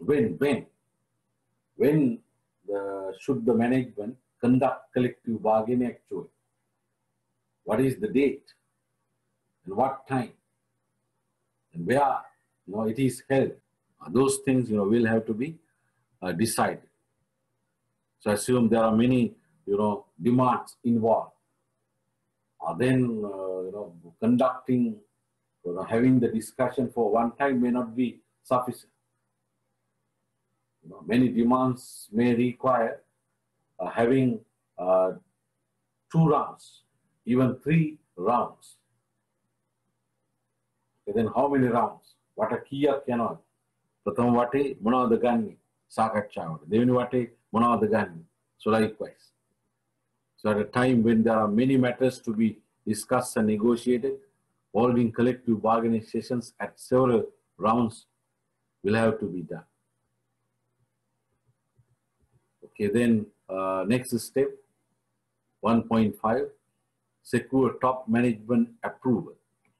Speaker 1: When, when? When the, should the management conduct collective bargaining actually? What is the date? And what time? And where you know, it is held. Those things, you know, will have to be uh, decided. So assume there are many, you know, demands involved. Uh, then, uh, you know, conducting, you know, having the discussion for one time may not be sufficient. You know, many demands may require uh, having uh, two rounds, even three rounds. Okay, then how many rounds? වට කීයක් යනවද? ප්‍රථම වටේ මොනවද ගන්නෙ? සාකච්ඡාවට. දෙවෙනි වටේ monogamy. So likewise. So at a time when there are many matters to be discussed and negotiated, holding collective bargaining sessions at several rounds will have to be done. Okay, then uh, next step, 1.5, secure top management approval.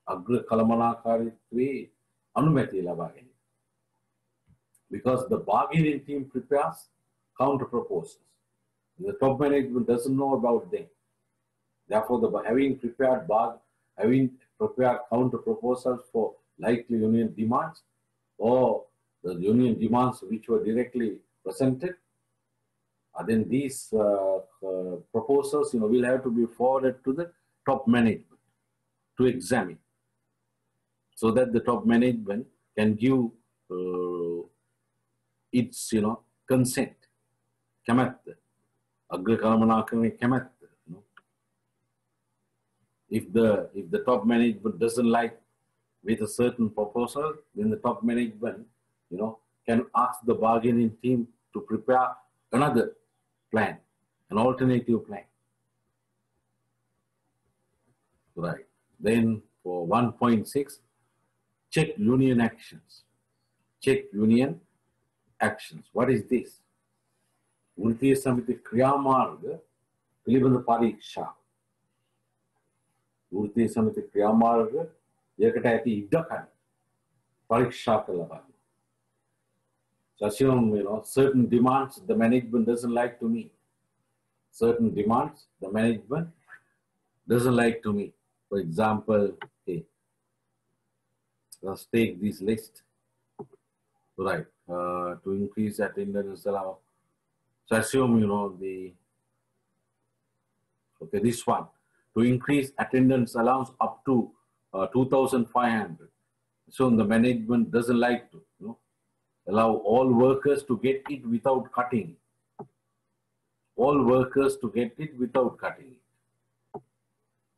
Speaker 1: Agra Kalamanakarithve Anumati Labagani. Because the bargaining team prepares counter proposals. The top management doesn't know about them. Therefore, the having prepared bar, having prepared counter proposals for likely union demands or the union demands which were directly presented, and uh, then these uh, uh, proposals you know, will have to be forwarded to the top management to examine so that the top management can give uh, its you know consent කැමැත්ත අග්‍ර කළමනාකරණය කැමැත්ත you know if the if the top management doesn't like with a certain proposal then the top management you know can ask the bargaining team to prepare another plan an alternative plan right then for 1.6 check union actions. Check union actions. What is this? වෘත්තීය සමිති ක්‍රියාමාර්ග පිළිබඳ පරීක්ෂා. වෘත්තීය සමිති ක්‍රියාමාර්ග යකට ඇති ඉඩකඩ පරීක්ෂා කරලා බලන්න. So assume, you know, certain demands the management doesn't like to meet. Certain demands the management doesn't like to meet. For example, hey, let's take this list. Right, uh, to increase attendance allow. so assume, you know, the, okay, this one, to increase attendance allowance up to uh, 2,500. So the management doesn't like to, you know, allow all workers to get it without cutting. All workers to get it without cutting.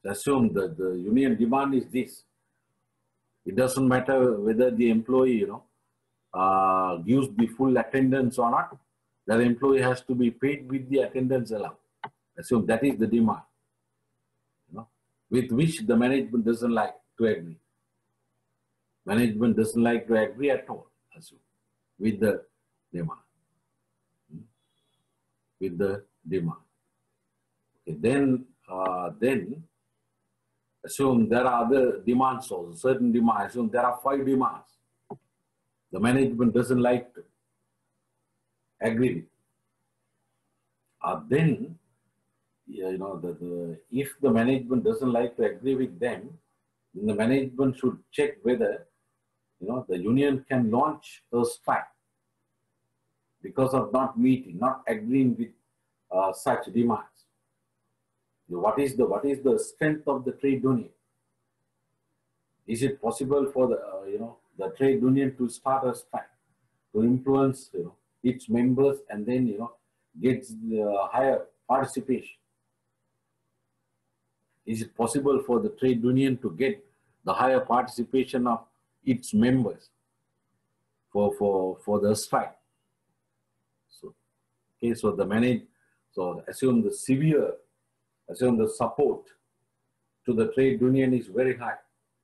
Speaker 1: So assume that the union demand is this. It doesn't matter whether the employee, you know, uh, gives the full attendance or not. That employee has to be paid with the attendance allowance. Assume that is the demand, you know, with which the management doesn't like to agree. Management doesn't like to agree at all, assume, with the demand. Hmm? With the demand. Okay, then, uh, then assume there are other demands also, certain demands, assume there are five demands. The management doesn't like to agree with. Uh, then, you know, the, the, if the management doesn't like to agree with them, then the management should check whether, you know, the union can launch a strike because of not meeting, not agreeing with uh, such demands. You know, What is the what is the strength of the trade union? Is it possible for the uh, you know the trade union to start a strike to influence you know its members and then you know gets the higher participation? Is it possible for the trade union to get the higher participation of its members for for for the strike? So okay, so the manage so assume the severe assume the support to the trade union is very high.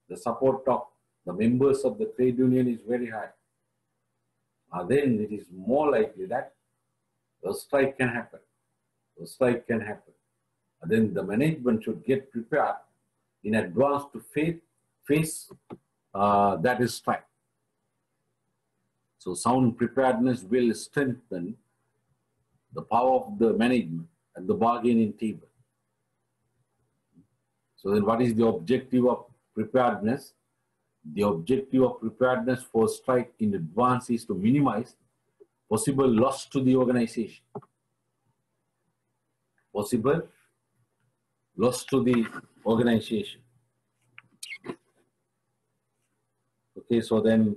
Speaker 1: The support of the members of the trade union is very high. Then it is more likely that a strike can happen. A strike can happen. And then the management should get prepared in advance to face, face uh, that is strike. So sound preparedness will strengthen the power of the management at the bargaining table. So then what is the objective of preparedness? The objective of preparedness for strike in advance is to minimize possible loss to the organization. Possible loss to the organization. Okay, so then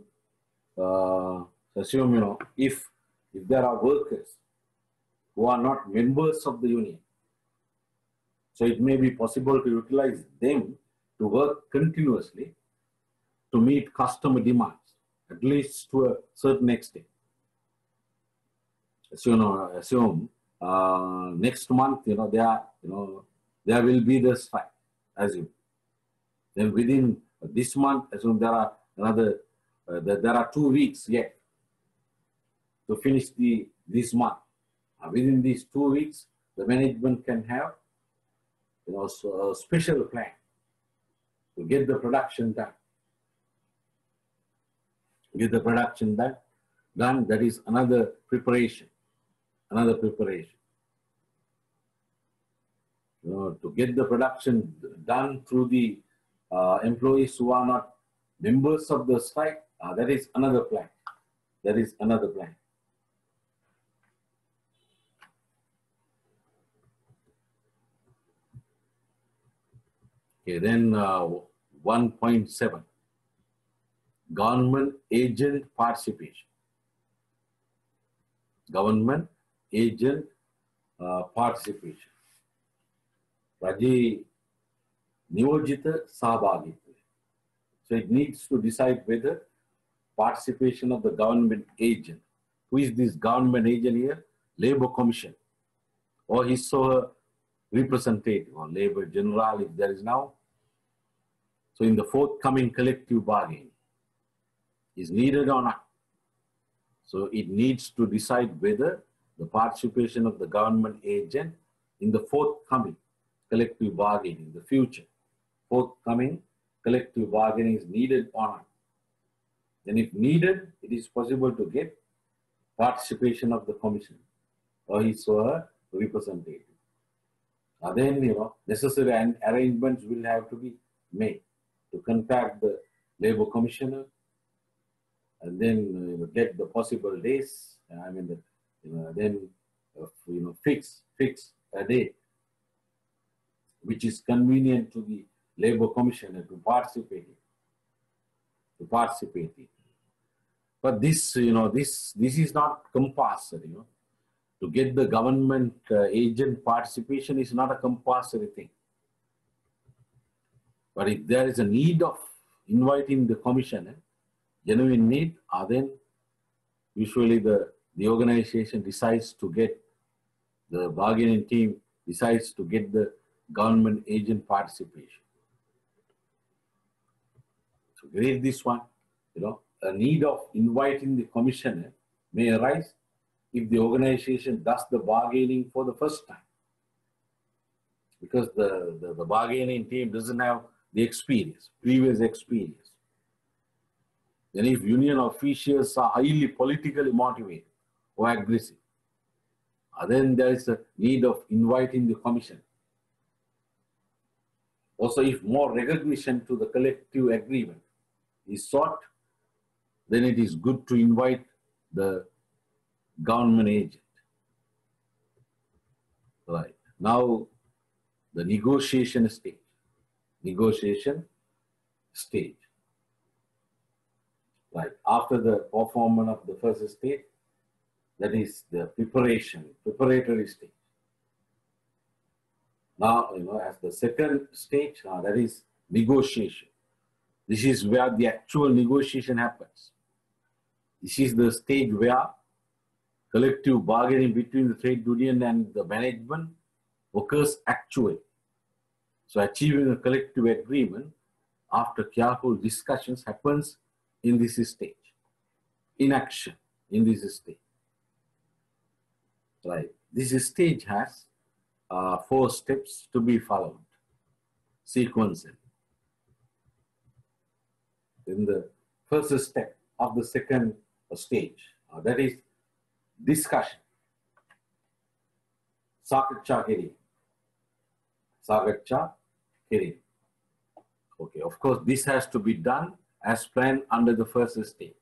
Speaker 1: uh, assume, you know, if, if there are workers who are not members of the union, so it may be possible to utilize them to work continuously to meet customer demands, at least to a certain extent. As you know, assume uh, next month, you know, there, you know, there will be the strike, assume. Then within this month, assume there are another, uh, there are two weeks yet to finish the this month. Uh, within these two weeks, the management can have you know, so a special plan to get the production done. Get the production done, done, that is another preparation, another preparation. You know, to get the production done through the uh, employees who are not members of the strike, uh, that is another plan. That is another plan. Okay, then uh, 1.7 government agent participation. Government agent uh, participation. Raji Niyojita Sahabhagitva. So it needs to decide whether participation of the government agent. Who is this government agent here? Labor Commission. Or his so representative or labor general if there is now so in the forthcoming collective bargaining, is needed or not. So it needs to decide whether the participation of the government agent in the forthcoming collective bargaining, in the future, forthcoming collective bargaining is needed or not. Then if needed, it is possible to get participation of the commission or his or her representative. Then, you know, necessary arrangements will have to be made to contact the labor commissioner, and then you know, get the possible days. I mean, the, you know, then uh, you know fix fix a day which is convenient to the labor commissioner to participate in, to participate in. But this, you know, this this is not compulsory. You know, to get the government uh, agent participation is not a compulsory thing. But if there is a need of inviting the commissioner, genuine need, uh, then usually the, the organization decides to get, the bargaining team decides to get the government agent participation. So read this one, you know, a need of inviting the commissioner may arise if the organization does the bargaining for the first time. Because the, the, the bargaining team doesn't have the experience, previous experience. Then if union officials are highly politically motivated or aggressive, uh, then there is a need of inviting the commission. Also, if more recognition to the collective agreement is sought, then it is good to invite the government agent. Right. Now, the negotiation stage. Negotiation stage. Right. After the performance of the first stage, that is the preparation, preparatory stage. Now, you know, as the second stage, uh, that is negotiation. This is where the actual negotiation happens. This is the stage where collective bargaining between the trade union and the management occurs actually. So achieving a collective agreement after careful discussions happens in this stage, in action, in this stage. Right. This stage has uh, four steps to be followed, sequencing. In the first step of the second stage, uh, that is discussion. Sakacha hearing. Sakacha hearing. Okay, of course, this has to be done as planned under the first stage.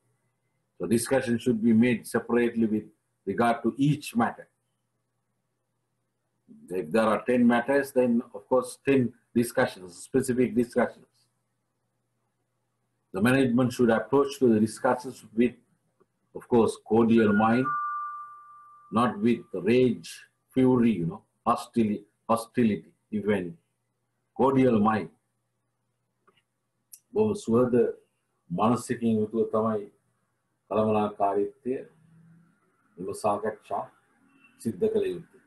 Speaker 1: So discussion should be made separately with regard to each matter. If there are 10 matters, then of course 10 discussions, specific discussions. The management should approach to the discussions with, of course, cordial mind, not with rage, fury, you know, hostility, hostility even cordial mind. Those were the මානසිකින් යුතුව තමයි කළමනාකාරීත්වය එම සාකච්ඡා සිද්ධ කළ යුත්තේ.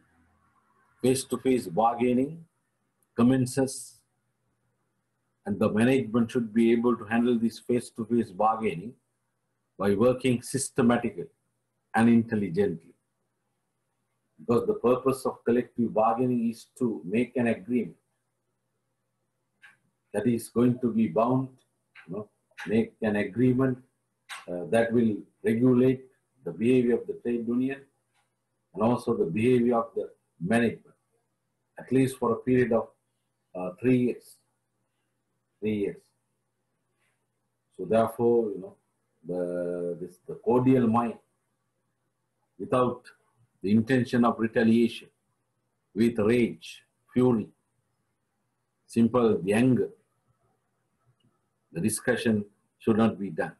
Speaker 1: Face-to-face bargaining commences and the management should be able to handle this face-to-face bargaining by working systematically and intelligently because the purpose of collective bargaining is to make an agreement that is going to be bound, you know, make an agreement uh, that will regulate the behavior of the trade union and also the behavior of the management, at least for a period of uh, three years. Three years. So therefore, you know, the, this, the cordial mind without the intention of retaliation with rage, fury, simple the anger. The discussion should not be done.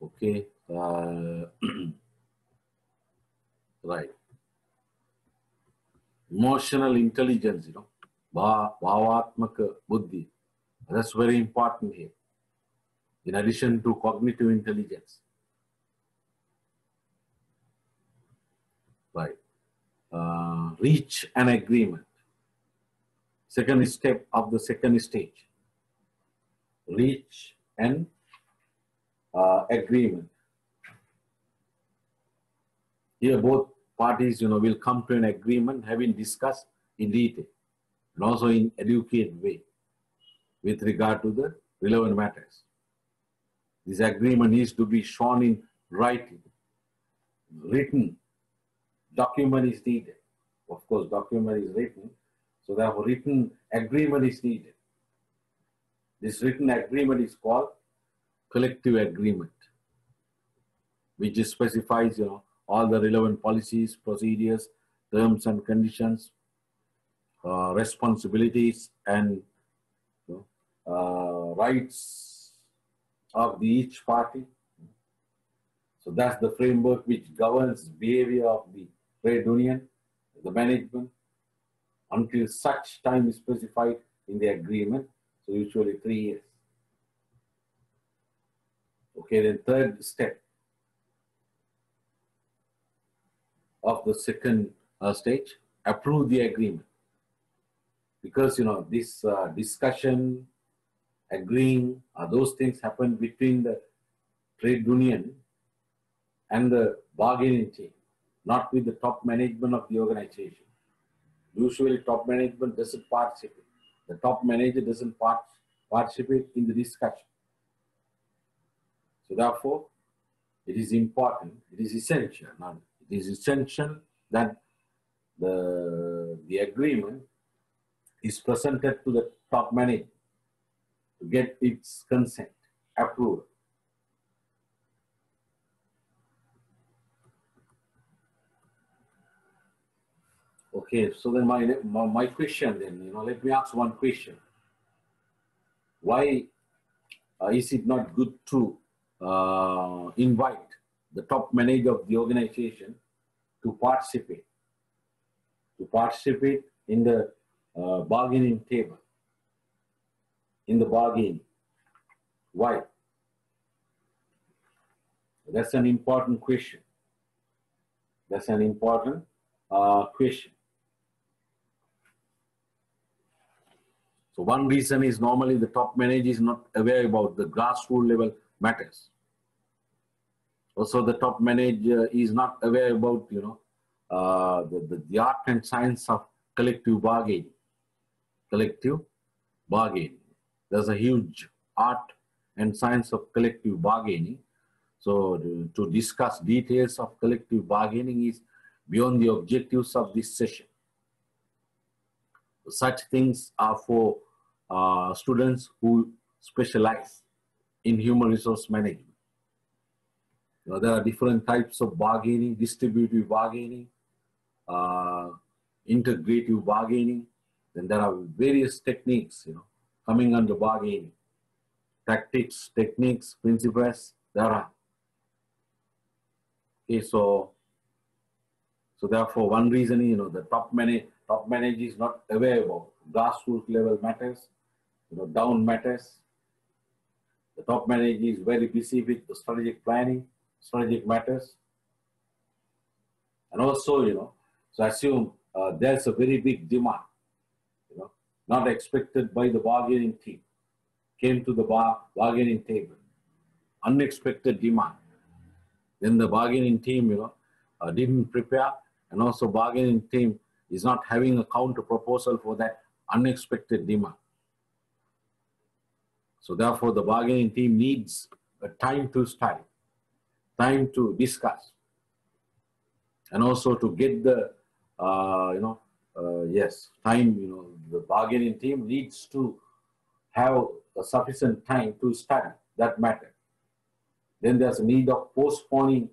Speaker 1: Okay, uh, right. Emotional intelligence, you know, bhavatmaka buddhi. That's very important here. In addition to cognitive intelligence. right? Uh, reach an agreement. Second step of the second stage. Reach an uh, agreement. Here both parties, you know, will come to an agreement having discussed in detail and also in educated way with regard to the relevant matters. This agreement needs to be shown in writing, written document is needed. Of course, document is written, so therefore written agreement is needed. This written agreement is called collective agreement, which specifies, you know, all the relevant policies, procedures, terms and conditions, uh, responsibilities, and you know, uh, rights of the each party. So that's the framework which governs behavior of the trade union, the management, until such time is specified in the agreement. So usually three years. Okay, then third step of the second uh, stage, approve the agreement. Because, you know, this uh, discussion, agreeing, uh, those things happen between the trade union and the bargaining team, not with the top management of the organization. Usually top management doesn't participate. The top manager doesn't part participate in the discussion. So therefore, it is important, it is essential, not, it is essential that the, the agreement is presented to the top manager to get its consent, approval. Okay, so then my, my, my question then, you know, let me ask one question. Why uh, is it not good to uh, invite the top manager of the organization to participate, to participate in the uh, bargaining table, in the bargaining. Why? That's an important question. That's an important uh, question. So one reason is normally the top manager is not aware about the grassroots level matters. Also, the top manager is not aware about you know uh, the, the, the art and science of collective bargaining. Collective bargaining. There's a huge art and science of collective bargaining. So to, to discuss details of collective bargaining is beyond the objectives of this session. Such things are for uh, students who specialize in human resource management. You know, there are different types of bargaining, distributive bargaining, uh, integrative bargaining. Then there are various techniques, you know, coming under bargaining. Tactics, techniques, principles, there are. Okay, so so therefore, one reason, you know, the top manage, top manager is not aware about grassroots level matters, you know, down matters. The top manager is very busy with the strategic planning, strategic matters. And also, you know, so assume uh, there's a very big demand, you know, not expected by the bargaining team, came to the bar, bargaining table, unexpected demand. Then the bargaining team, you know, uh, didn't prepare and also bargaining team is not having a counter proposal for that unexpected demand. So therefore the bargaining team needs a time to study, time to discuss, and also to get the, uh, you know, uh, yes, time, you know, the bargaining team needs to have a sufficient time to study that matter. Then there's a need of postponing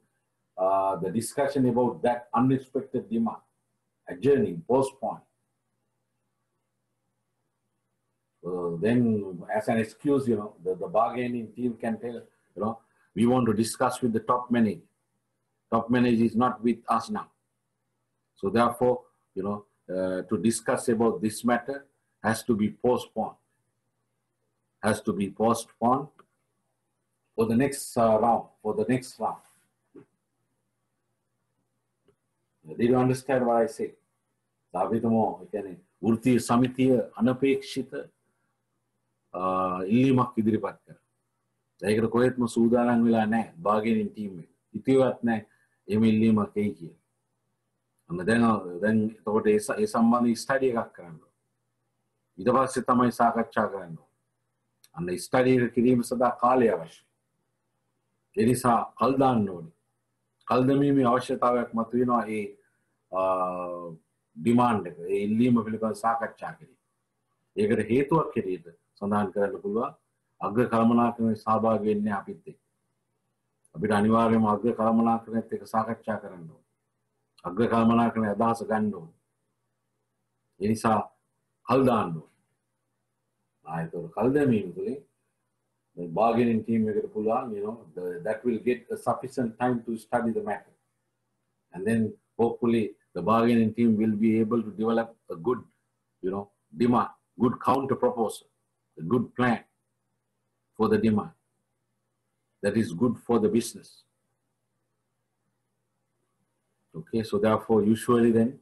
Speaker 1: uh, the discussion about that unexpected demand, adjourning, postpone. Uh, then as an excuse, you know, the, the bargaining team can tell, you know, we want to discuss with the top manager. Top manager is not with us now. So therefore, you know, uh, to discuss about this matter has to be postponed. Has to be postponed for the next uh, round, for the next round. Did you understand what I say? අපිටම කියන්නේ වෘත්තීය සමිතිය අනපේක්ෂිත ඉල්ලීමක් ඉදිරිපත් කර. ඒකට කොහෙත්ම සූදානම් වෙලා නැහැ බාගේනින් ටීම් එක. හිතුවත් නැහැ එහෙම ඉල්ලීමක් එයි කියලා. අන්න දැන් දැන් එතකොට ඒ ඒ සම්බන්ධ ස්ටඩි එකක් කරන්න. ඊට පස්සේ තමයි සාකච්ඡා කරන්න. අන්න ස්ටඩි එක කිරීම සඳහා කාලය අවශ්‍යයි. ඒ නිසා කල් දාන්න ඕනේ. කල් දැමීමේ අවශ්‍යතාවයක් මතුවෙනවා ඒ ඩිමාන්ඩ් එක ඒ ඉල්ලීම පිළිබඳ සාකච්ඡා කිරීම. ඒකට හේතුවක් හැටියට සඳහන් කරන්න පුළුවන් අග්‍ර කළමනාකරණයේ සහභාගී වෙන්නේ අපිත් එක්ක. අපිට අනිවාර්යයෙන්ම අග්‍ර කළමනාකරණයත් එක්ක සාකච්ඡා කරන්න ඕනේ. අග්‍ර කළමනාකරණයේ අදහස ගන්න ඕනේ. ඒ නිසා කල් දාන්න ඕනේ. ආයතන කල් දැමීම තුළින් the bargaining team එකට පුළුවන් you know the, that will get a sufficient time to study the matter and then hopefully the bargaining team will be able to develop a good you know demand good counter proposal a good plan for the demand that is good for the business okay so therefore usually then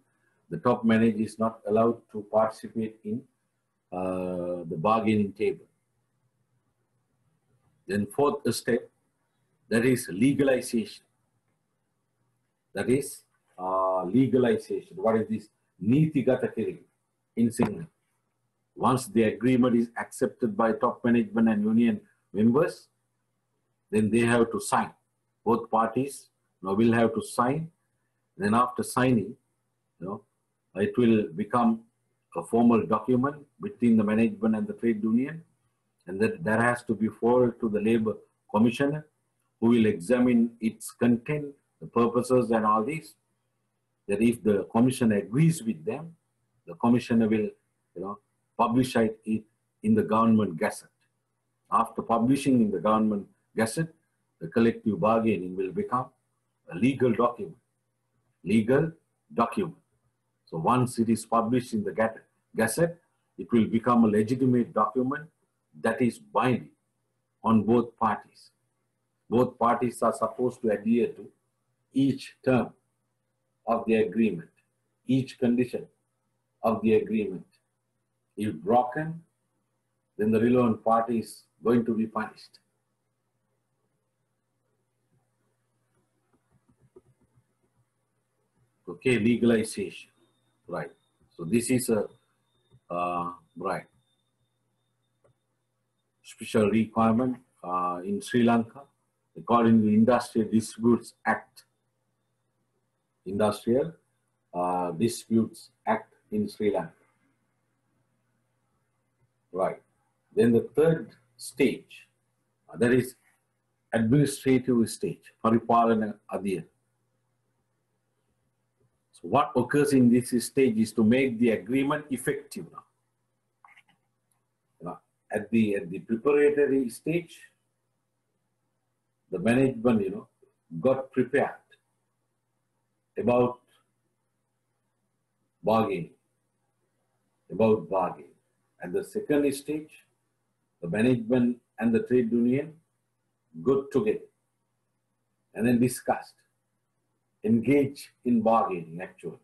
Speaker 1: the top manager is not allowed to participate in uh, the bargaining table then fourth step, that is legalization. That is uh, legalization. What is this? Nitigata in Sinhala. Once the agreement is accepted by top management and union members, then they have to sign. Both parties know, will have to sign. Then after signing, you know, it will become a formal document between the management and the trade union and that there has to be forwarded to the labor commissioner who will examine its content, the purposes and all these. That if the commissioner agrees with them, the commissioner will, you know, publish it in the government gazette. After publishing in the government gazette, the collective bargaining will become a legal document. Legal document. So once it is published in the gazette, it will become a legitimate document that is binding on both parties. Both parties are supposed to adhere to each term of the agreement, each condition of the agreement. If broken, then the relevant party is going to be punished. Okay, legalization, right. So this is a, uh, right special requirement uh, in Sri Lanka according to the Industrial Disputes Act. Industrial uh, Disputes Act in Sri Lanka. Right. Then the third stage, uh, that is administrative stage, Paripalana Adhyana. So what occurs in this stage is to make the agreement effective now at the at the preparatory stage, the management, you know, got prepared about bargaining, about bargaining. At the second stage, the management and the trade union got together and then discussed, engaged in bargaining actually,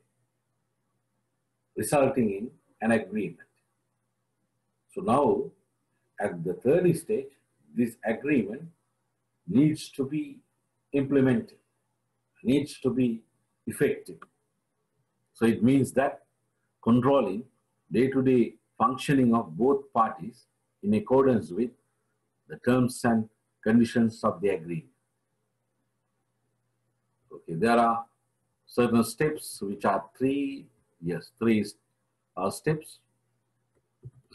Speaker 1: resulting in an agreement. So now at the third stage, this agreement needs to be implemented, needs to be effective. So it means that controlling day-to-day functioning of both parties in accordance with the terms and conditions of the agreement. Okay, there are certain steps which are three, yes, three uh, steps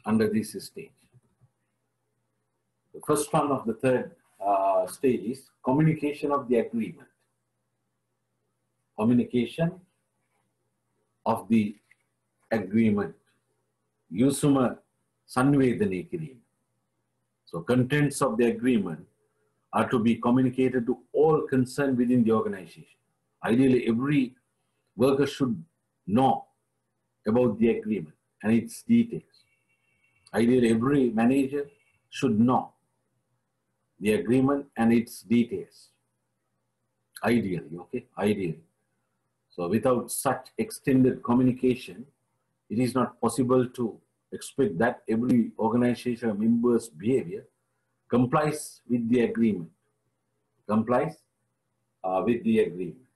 Speaker 1: under this stage. The first one of the third uh, stage is communication of the agreement. Communication of the agreement. Yusuma sanvedane kirim. So contents of the agreement are to be communicated to all concerned within the organization. Ideally, every worker should know about the agreement and its details. Ideally, every manager should know the agreement and its details. Ideally, okay, ideally. So without such extended communication, it is not possible to expect that every organization member's behavior complies with the agreement, complies uh, with the agreement.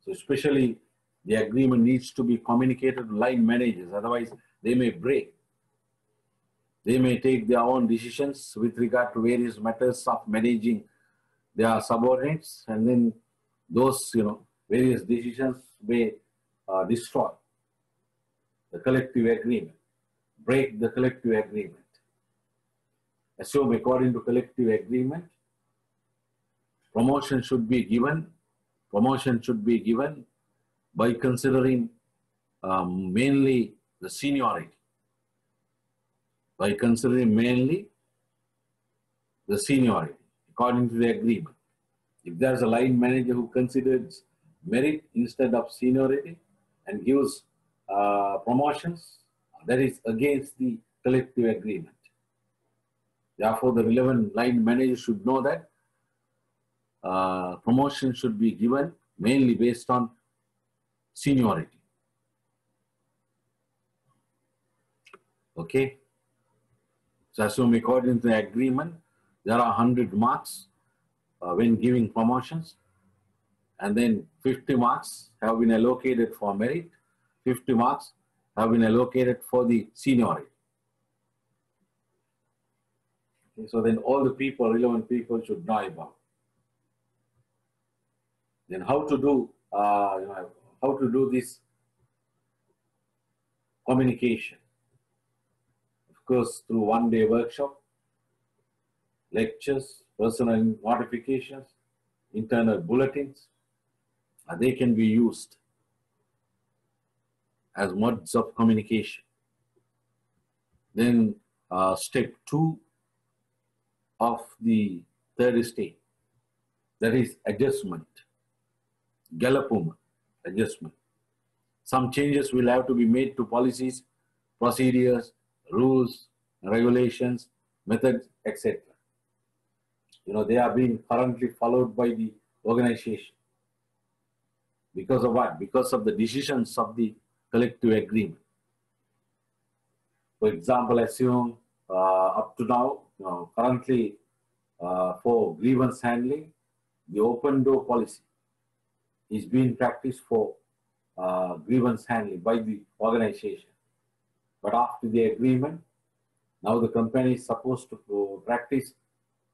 Speaker 1: So especially the agreement needs to be communicated to line managers, otherwise they may break. They may take their own decisions with regard to various matters of managing their subordinates, and then those, you know, various decisions may uh, destroy the collective agreement, break the collective agreement. assume according to collective agreement. Promotion should be given. Promotion should be given by considering um, mainly the seniority. By considering mainly the seniority according to the agreement. If there's a line manager who considers merit instead of seniority and gives uh, promotions, that is against the collective agreement. Therefore, the relevant line manager should know that uh, promotion should be given mainly based on seniority. Okay. So assume according to the agreement, there are 100 marks uh, when giving promotions and then 50 marks have been allocated for merit, 50 marks have been allocated for the seniority. Okay, so then all the people, relevant people should know about. Then how to do, uh, you know, how to do this communication. Of course, through one day workshop, lectures, personal notifications, internal bulletins, uh, they can be used as modes of communication. Then uh, step two of the third stage, that is adjustment, Galapuma adjustment. Some changes will have to be made to policies, procedures, rules, regulations, methods, etc. You know, they are being currently followed by the organization. Because of what? Because of the decisions of the collective agreement. For example, assume uh, up to now, you know, currently uh, for grievance handling, the open door policy is being practiced for uh, grievance handling by the organization. But after the agreement, now the company is supposed to practice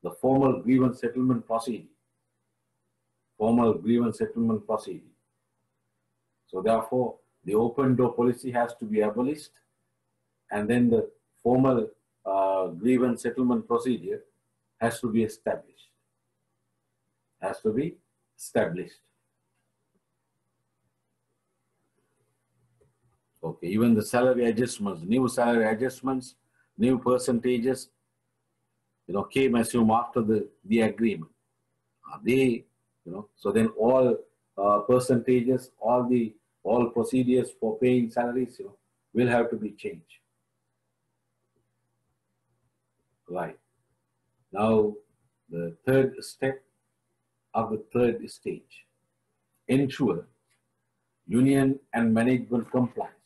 Speaker 1: the formal grievance settlement procedure. Formal grievance settlement procedure. So therefore, the open door policy has to be abolished and then the formal uh, grievance settlement procedure has to be established. Has to be established. Okay, even the salary adjustments, new salary adjustments, new percentages, you know, came assume after the, the agreement. Are they, you know, so then all uh, percentages, all the all procedures for paying salaries you know, will have to be changed. Right. Now, the third step of the third stage, ensure union and management compliance.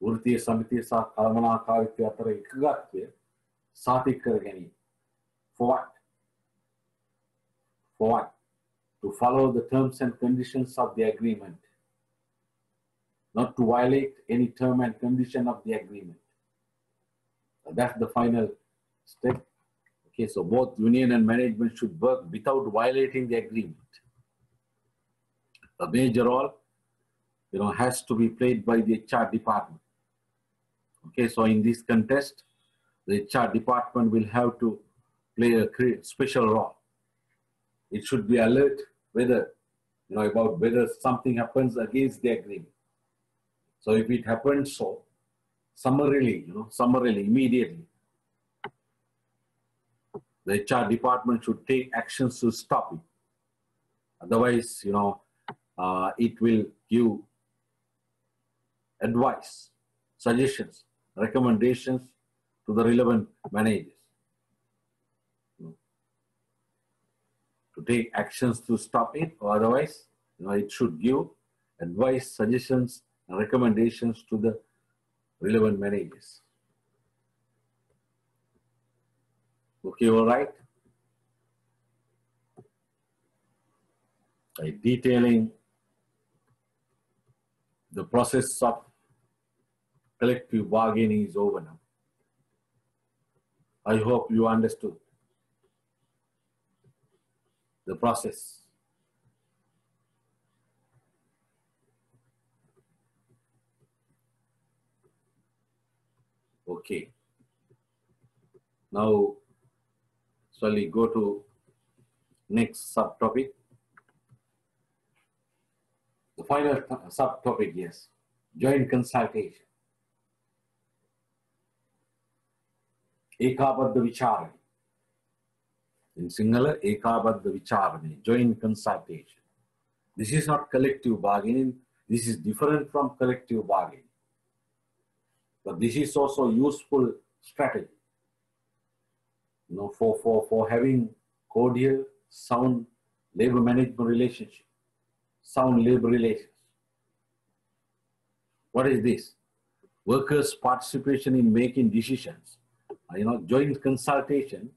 Speaker 1: ವೃತ್ತೀಯ ಸಮಿತಿ ಸಹ ಕಳಮಣಕಾರಿಕೆ ಆ ಥರ ಇಕ್ಕಗಾಕ್ಕೆ ಸಾತಿಕ್ಕರಗಣಿ For what? For what? To follow the terms and conditions of the agreement not to violate any term and condition of the agreement. That's the final step. Okay, so both union and management should work without violating the agreement. A major role, you know, has to be played by the HR department. Okay, so in this contest, the HR department will have to play a special role. It should be alert whether, you know, about whether something happens against the agreement. So if it happens so, summarily, you know, summarily, immediately, the HR department should take actions to stop it. Otherwise, you know, uh, it will give advice, suggestions, recommendations to the relevant managers to take actions to stop it, or otherwise, you know, it should give advice, suggestions, recommendations to the relevant managers. Okay, all right. By detailing the process of collective bargaining is over now. I hope you understood the process. Okay. Now, shall we go to next subtopic? The final subtopic, yes, joint consultation. Ekabadda Vicharani. In Sinhala, Ekabadda Vicharani, joint consultation. This is not collective bargaining. This is different from collective bargaining. But this is also useful strategy. You know, for, for, for having cordial, sound labor management relationship, sound labor relations. What is this? Workers' participation in making decisions. Uh, you know, joint consultation,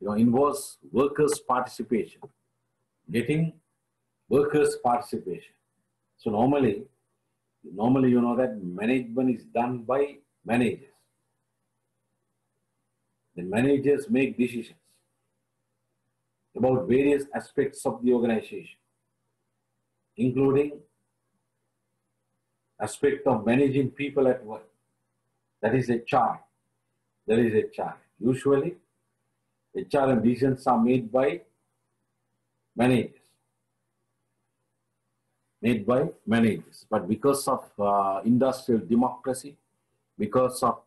Speaker 1: you know, involves workers' participation, getting workers' participation. So normally, normally you know that management is done by managers. The managers make decisions about various aspects of the organization, including aspect of managing people at work. That is HR. That is HR. Usually, HR decisions are made by managers made by managers. But because of uh, industrial democracy, because of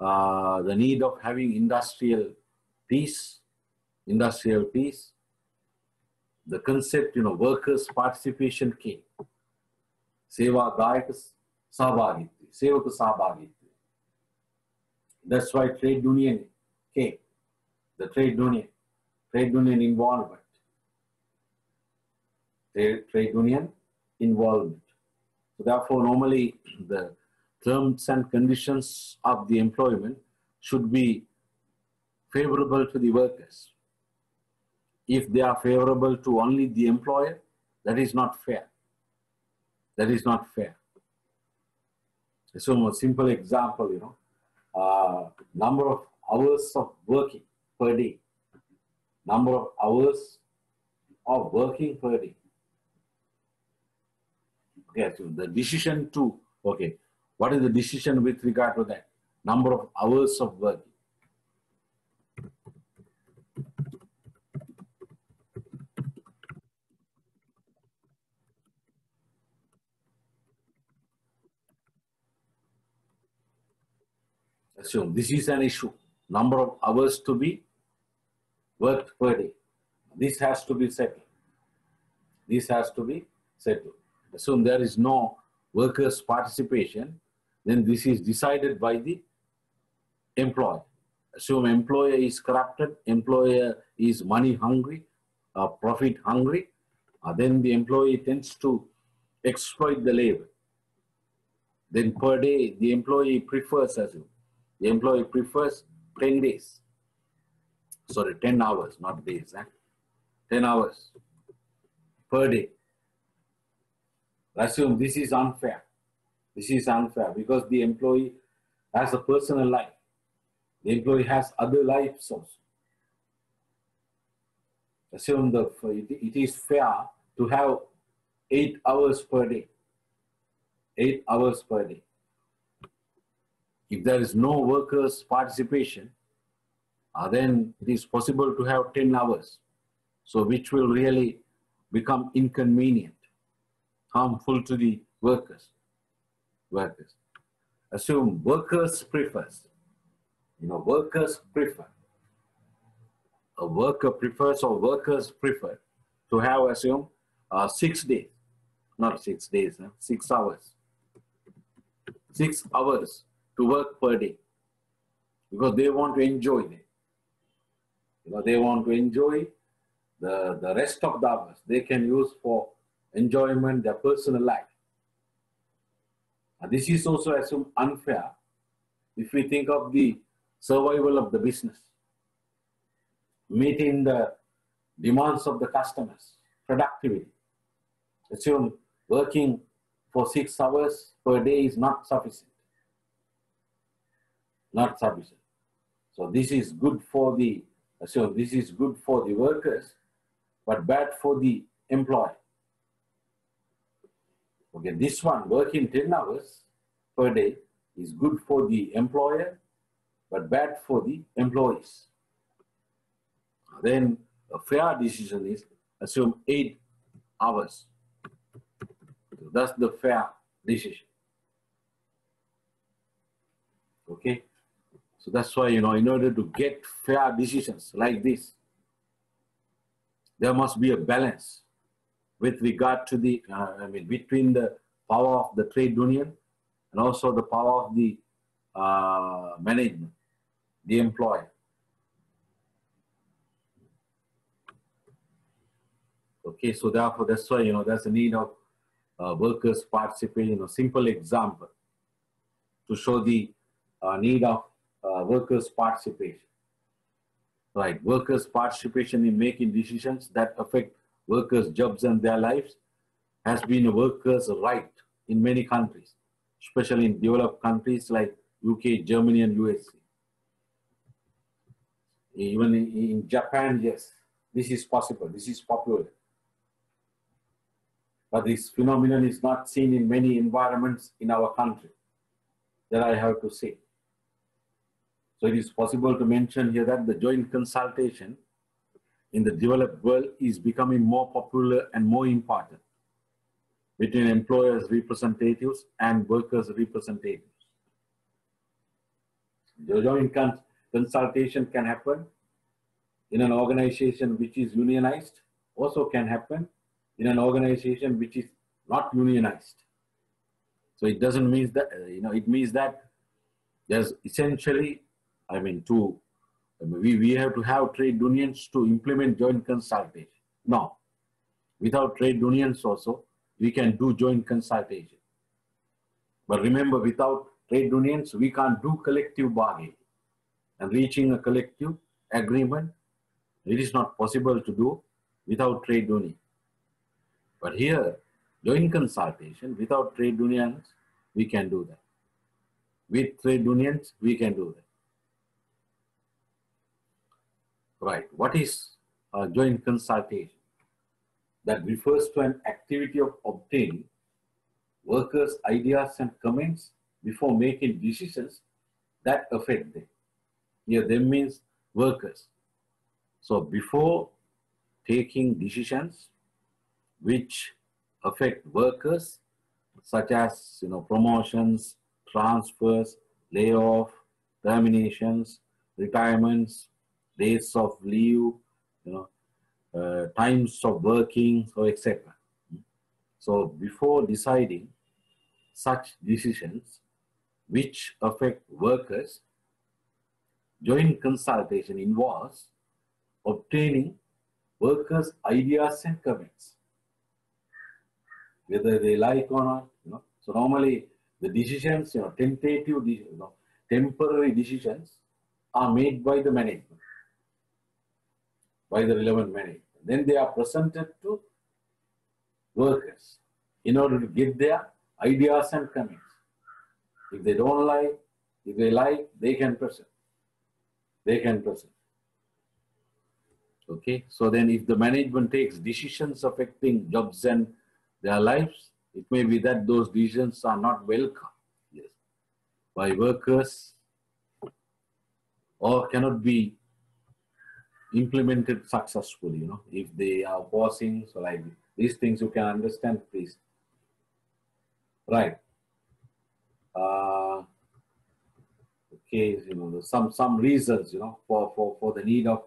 Speaker 1: uh, the need of having industrial peace, industrial peace, the concept, you know, workers' participation came. Seva Gayaka Sabhagitvi, Sevaka Sabhagitvi. That's why trade union came, the trade union, trade union involvement. Trade, trade union involvement. So therefore, normally the terms and conditions of the employment should be favorable to the workers. If they are favorable to only the employer, that is not fair. That is not fair. So a simple example, you know, uh, number of hours of working per day, number of hours of working per day. So the decision to, okay, what is the decision with regard to that? Number of hours of work. Assume this is an issue. Number of hours to be worked per day. This has to be settled. This has to be settled assume there is no workers' participation, then this is decided by the employer. Assume employer is corrupted, employer is money hungry, uh, profit hungry, uh, then the employee tends to exploit the labor. Then per day, the employee prefers, assume, the employee prefers 10 days. Sorry, 10 hours, not days. Eh? 10 hours per day assume this is unfair. This is unfair because the employee has a personal life. The employee has other lives also. Assume that it is fair to have eight hours per day. Eight hours per day. If there is no workers' participation, uh, then it is possible to have 10 hours. So which will really become inconvenient harmful to the workers. Workers. Assume workers prefers. You know, workers prefer. A worker prefers or workers prefer to have, assume, uh, six days. Not six days, huh? six hours. Six hours to work per day. Because they want to enjoy it. You know, they want to enjoy the, the rest of the hours they can use for enjoyment, their personal life. And this is also assumed unfair if we think of the survival of the business, meeting the demands of the customers, productivity. Assume working for six hours per day is not sufficient. Not sufficient. So this is good for the, so this is good for the workers, but bad for the employer. Okay, this one working 10 hours per day is good for the employer, but bad for the employees. Then a fair decision is assume eight hours. So that's the fair decision. Okay. So that's why, you know, in order to get fair decisions like this, there must be a balance with regard to the, uh, I mean, between the power of the trade union and also the power of the uh, management, the employer. Okay, so therefore that's why, you know, there's a need of uh, workers participation, a simple example to show the uh, need of uh, workers participation. Right, workers participation in making decisions that affect workers' jobs and their lives has been a workers' right in many countries, especially in developed countries like UK, Germany, and USA. Even in, in Japan, yes, this is possible, this is popular. But this phenomenon is not seen in many environments in our country, that I have to say. So it is possible to mention here that the joint consultation in the developed world is becoming more popular and more important between employers representatives and workers representatives. The joint consultation can happen in an organization which is unionized, also can happen in an organization which is not unionized. So it doesn't mean that, you know, it means that there's essentially, I mean, to, we, we have to have trade unions to implement joint consultation. Now, without trade unions also, we can do joint consultation. But remember, without trade unions, we can't do collective bargaining. And reaching a collective agreement, it is not possible to do without trade union. But here, joint consultation, without trade unions, we can do that. With trade unions, we can do that. Right, what is a joint consultation? That refers to an activity of obtaining workers' ideas and comments before making decisions that affect them. Here, them means workers. So before taking decisions, which affect workers, such as you know promotions, transfers, layoff, terminations, retirements, days of leave, you know, uh, times of working, so etc. So before deciding such decisions which affect workers, joint consultation involves obtaining workers' ideas and comments whether they like or not. You know, so normally the decisions, you know, tentative, you know, temporary decisions are made by the management, by the relevant management. Then they are presented to workers in order to get their ideas and comments. If they don't like, if they like, they can present. They can present. Okay, so then if the management takes decisions affecting jobs and their lives, it may be that those decisions are not welcome yes, by workers or cannot be implemented successfully, you know, if they are pausing, so like these things you can understand, please. Right. Uh, okay, you know, some, some reasons, you know, for, for, for the need of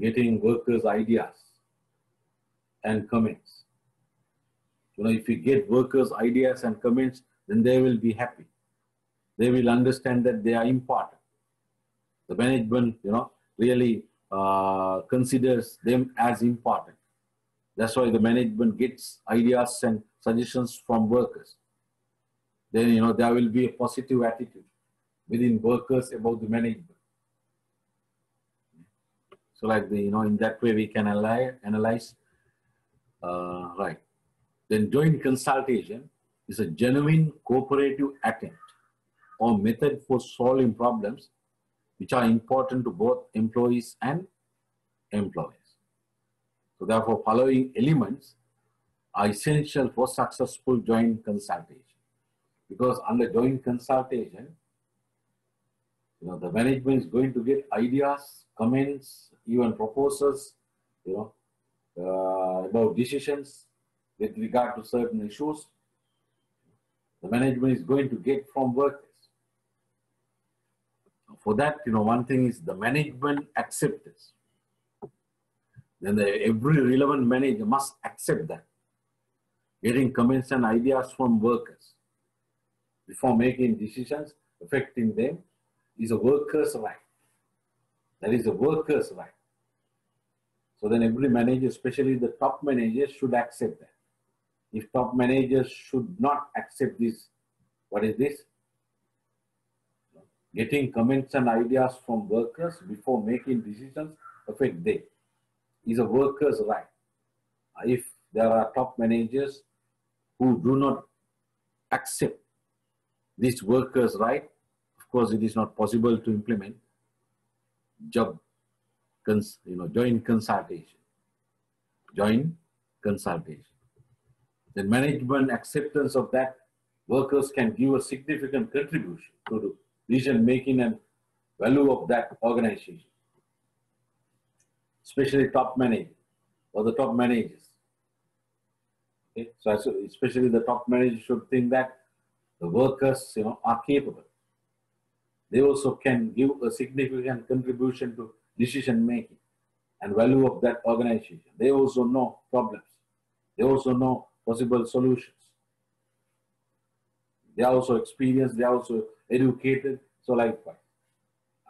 Speaker 1: getting workers' ideas and comments. You know, if you get workers' ideas and comments, then they will be happy. They will understand that they are important. The management, you know, really uh, considers them as important. That's why the management gets ideas and suggestions from workers. Then, you know, there will be a positive attitude within workers about the management. So like the, you know, in that way we can analyze, uh, right. Then joint consultation is a genuine cooperative attempt or method for solving problems which are important to both employees and employers. So therefore, following elements are essential for successful joint consultation. Because under joint consultation, You know, the management is going to get ideas, comments, even proposals, you know, uh, about decisions with regard to certain issues. The management is going to get from workers. For that, you know, one thing is the management acceptance. Then the, every relevant manager must accept that. Getting comments and ideas from workers before making decisions affecting them is a worker's right. That is a worker's right. So then every manager, especially the top managers, should accept that. If top managers should not accept this, what is this? Getting comments and ideas from workers before making decisions affect them is a worker's right. If there are top managers who do not accept this worker's right, of course, it is not possible to implement job, cons, you know, joint consultation, joint consultation. The management acceptance of that workers can give a significant contribution to decision making and value of that organization, especially top managers or the top managers. Okay? So especially the top managers should think that the workers you know, are capable. They also can give a significant contribution to decision making and value of that organization. They also know problems. They also know possible solutions. They are also experienced, they also educated, so likewise.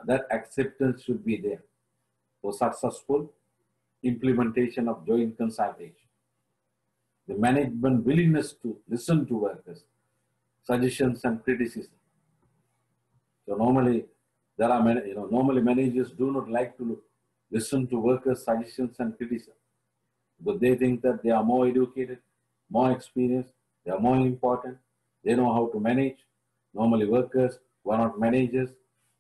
Speaker 1: That acceptance should be there for successful implementation of joint consultation. The management willingness to listen to workers suggestions and criticism. So normally, there are many, you know, normally managers do not like to look, listen to workers' suggestions and criticism, but they think that they are more educated, more experienced, they are more important, they know how to manage. Normally, workers are not managers,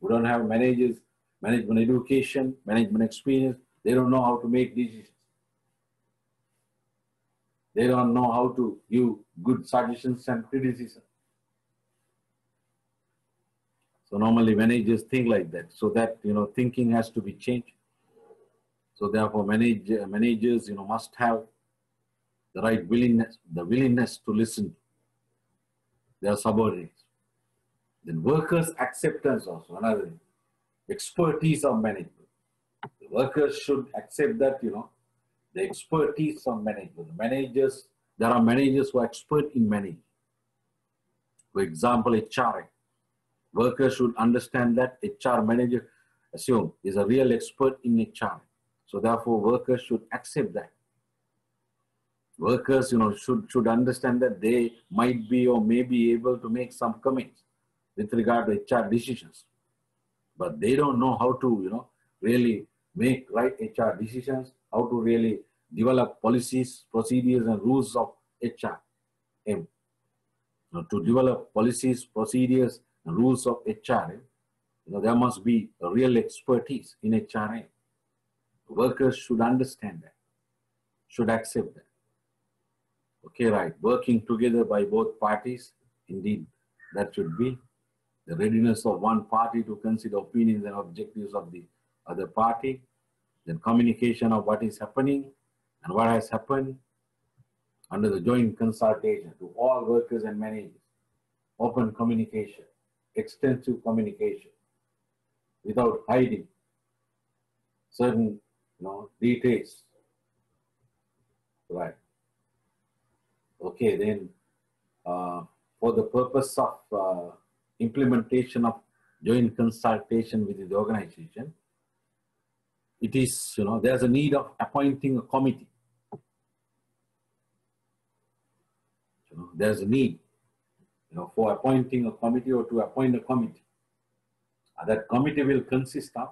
Speaker 1: who don't have managers, management education, management experience, they don't know how to make decisions. They don't know how to give good suggestions and criticism. So normally managers think like that. So that, you know, thinking has to be changed. So therefore manage, managers, you know, must have the right willingness, the willingness to listen to their subordinates. Then workers' acceptance also, another thing. Expertise of management. The workers should accept that, you know, the expertise of management. The managers, there are managers who are expert in managing. For example, HRA Workers should understand that HR manager, assume, is a real expert in HR. So therefore, workers should accept that. Workers, you know, should, should understand that they might be or may be able to make some comments with regard to HR decisions. But they don't know how to, you know, really make right HR decisions, how to really develop policies, procedures, and rules of HR. To develop policies, procedures, and rules of HRA, you know, there must be a real expertise in HRA. Workers should understand that, should accept that. Okay, right. Working together by both parties, indeed, that should be the readiness of one party to consider opinions and objectives of the other party, then communication of what is happening and what has happened under the joint consultation to all workers and managers, open communication, extensive communication without hiding certain you know, details. Right. Okay, then uh, for the purpose of uh, implementation of joint consultation with the organization, it is, you know, there's a need of appointing a committee. You know, there's a need you know, for appointing a committee or to appoint a committee. That committee will consist of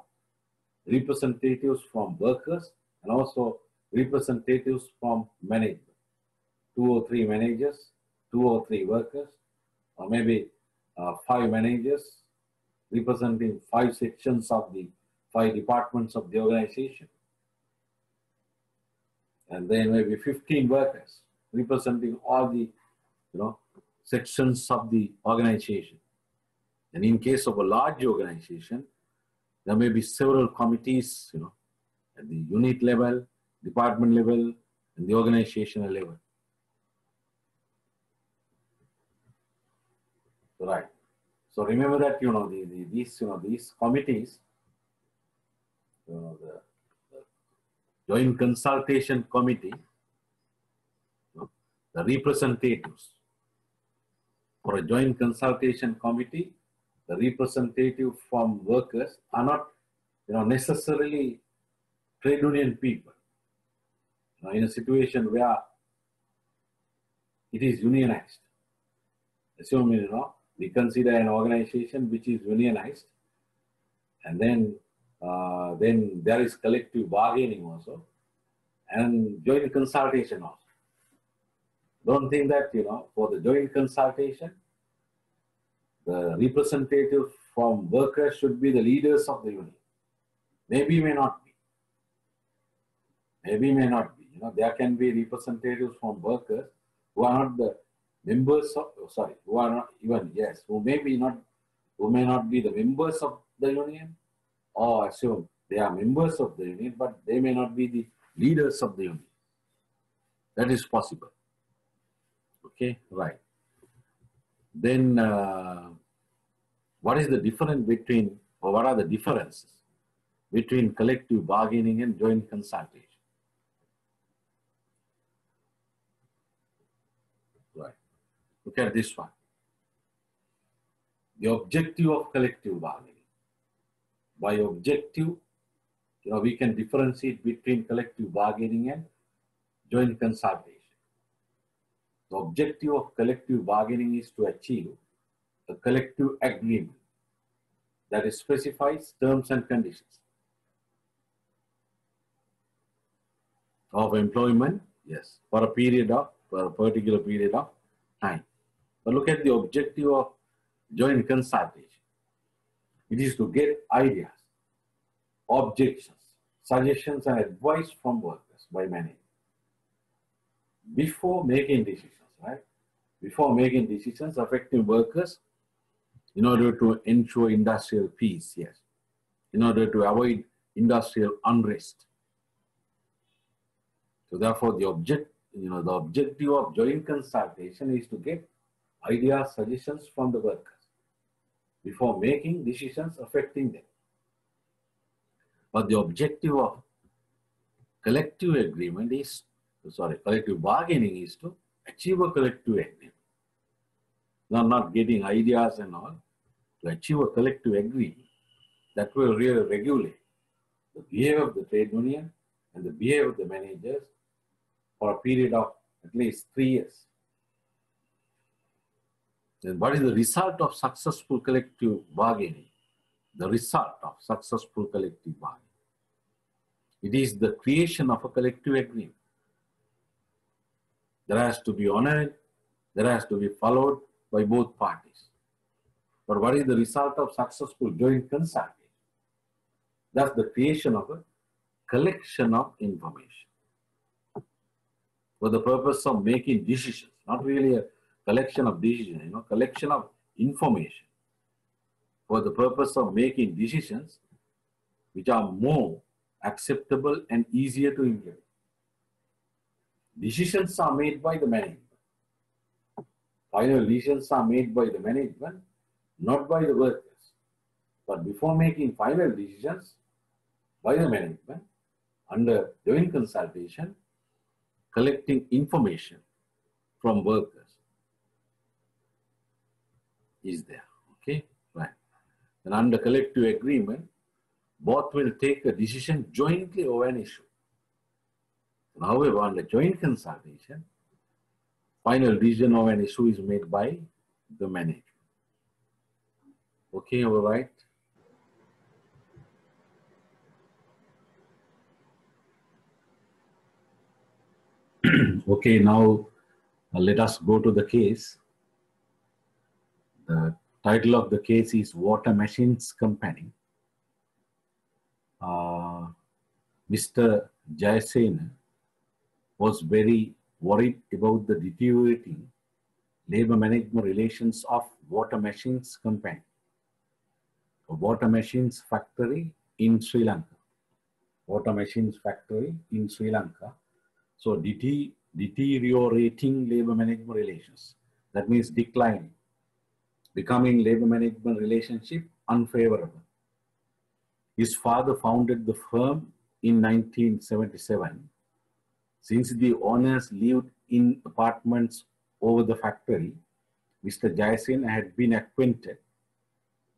Speaker 1: representatives from workers and also representatives from management. Two or three managers, two or three workers, or maybe uh, five managers representing five sections of the five departments of the organization. And then maybe 15 workers representing all the, you know, sections of the organization. And in case of a large organization, There may be several committees, you know, at the unit level, department level, and the organizational level. Right. So remember that you know the, the these you know these committees, you know, the, the joint consultation committee, you know, the representatives for a joint consultation committee, the representative from workers are not you know necessarily trade union people. You know, in a situation where it is unionized, assume you know we consider an organization which is unionized, and then uh, then there is collective bargaining also, and joint consultation also. Don't think that you know for the joint consultation, the representative from workers should be the leaders of the union. Maybe may not be. Maybe may not be. You know there can be representatives from workers who are not the members of, oh, sorry, who are not even, yes, who may be not, who may not be the members of the union, or assume they are members of the union, but they may not be the leaders of the union. That is possible. Okay, right. Then, uh, what is the difference between, or what are the differences between collective bargaining and joint consultation? Look at this one. The objective of collective bargaining. By objective, you know, we can differentiate between collective bargaining and joint consultation. The objective of collective bargaining is to achieve a collective agreement that specifies terms and conditions of employment, yes, for a period of, for a particular period of time. But look at the objective of joint consultation. It is to get ideas, objections, suggestions, and advice from workers by management before making decisions, right? Before making decisions affecting workers in order to ensure industrial peace, yes, in order to avoid industrial unrest. So therefore, the object, you know, the objective of joint consultation is to get ideas, suggestions from the workers before making decisions affecting them. But the objective of collective agreement is, sorry, collective bargaining is to achieve a collective agreement. Not, not getting ideas and all, to achieve a collective agreement that will really regulate the behavior of the trade union and the behavior of the managers for a period of at least three years. Then what is the result of successful collective bargaining? The result of successful collective bargaining. It is the creation of a collective agreement. There has to be honored, there has to be followed by both parties. But what is the result of successful joint consultation? That's the creation of a collection of information for the purpose of making decisions, not really a collection of decisions, you know, collection of information for the purpose of making decisions which are more acceptable and easier to implement. Decisions are made by the management. Final decisions are made by the management, not by the workers. But before making final decisions by the management, under joint consultation, collecting information from workers is there. Okay, right. And under collective agreement, both will take a decision jointly over an issue. However, under joint consultation, final decision of an issue is made by the manager. Okay, all right. okay, now uh, let us go to the case. The title of the case is Water Machines Company. Uh, Mr. Jayasena was very worried about the deteriorating labor management relations of Water Machines Company. a water machines factory in Sri Lanka. Water machines factory in Sri Lanka. So deteriorating labor management relations. That means declining, becoming labor management relationship unfavorable. His father founded the firm in 1977. Since the owners lived in apartments over the factory, Mr. Jayasena had been acquainted,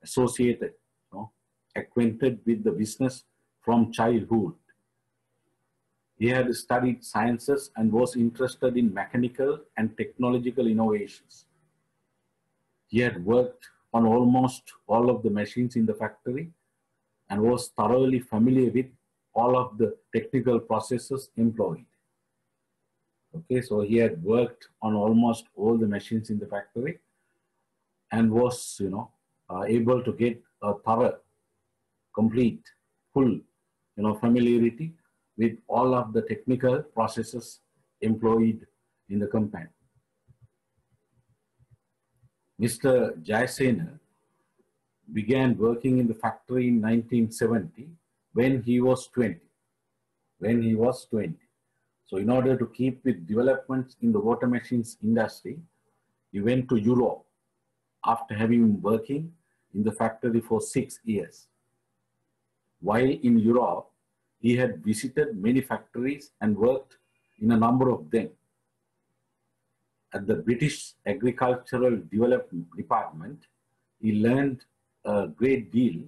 Speaker 1: associated, you know, acquainted with the business from childhood. He had studied sciences and was interested in mechanical and technological innovations. He had worked on almost all of the machines in the factory and was thoroughly familiar with all of the technical processes employed. Okay, so he had worked on almost all the machines in the factory and was, you know, uh, able to get a thorough, complete, full, you know, familiarity with all of the technical processes employed in the company. Mr. Jayasena began working in the factory in 1970 when he was 20. When he was 20. So in order to keep with developments in the water machines industry, he went to Europe after having been working in the factory for six years. While in Europe, he had visited many factories and worked in a number of them. At the British Agricultural Development Department, he learned a great deal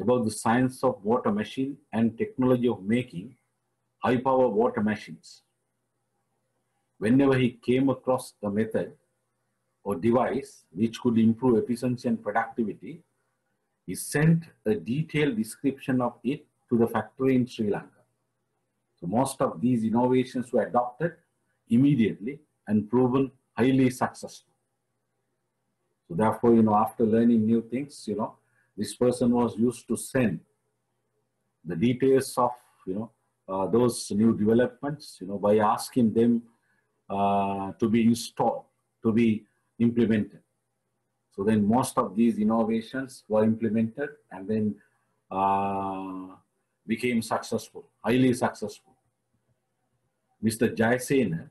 Speaker 1: about the science of water machine and technology of making high power water machines. Whenever he came across a method or device which could improve efficiency and productivity, he sent a detailed description of it to the factory in Sri Lanka. So most of these innovations were adopted immediately and proven highly successful. So therefore, you know, after learning new things, you know, this person was used to send the details of, you know, uh, those new developments, you know, by asking them uh, to be installed, to be implemented. So then most of these innovations were implemented and then uh, became successful, highly successful. Mr. Jayasena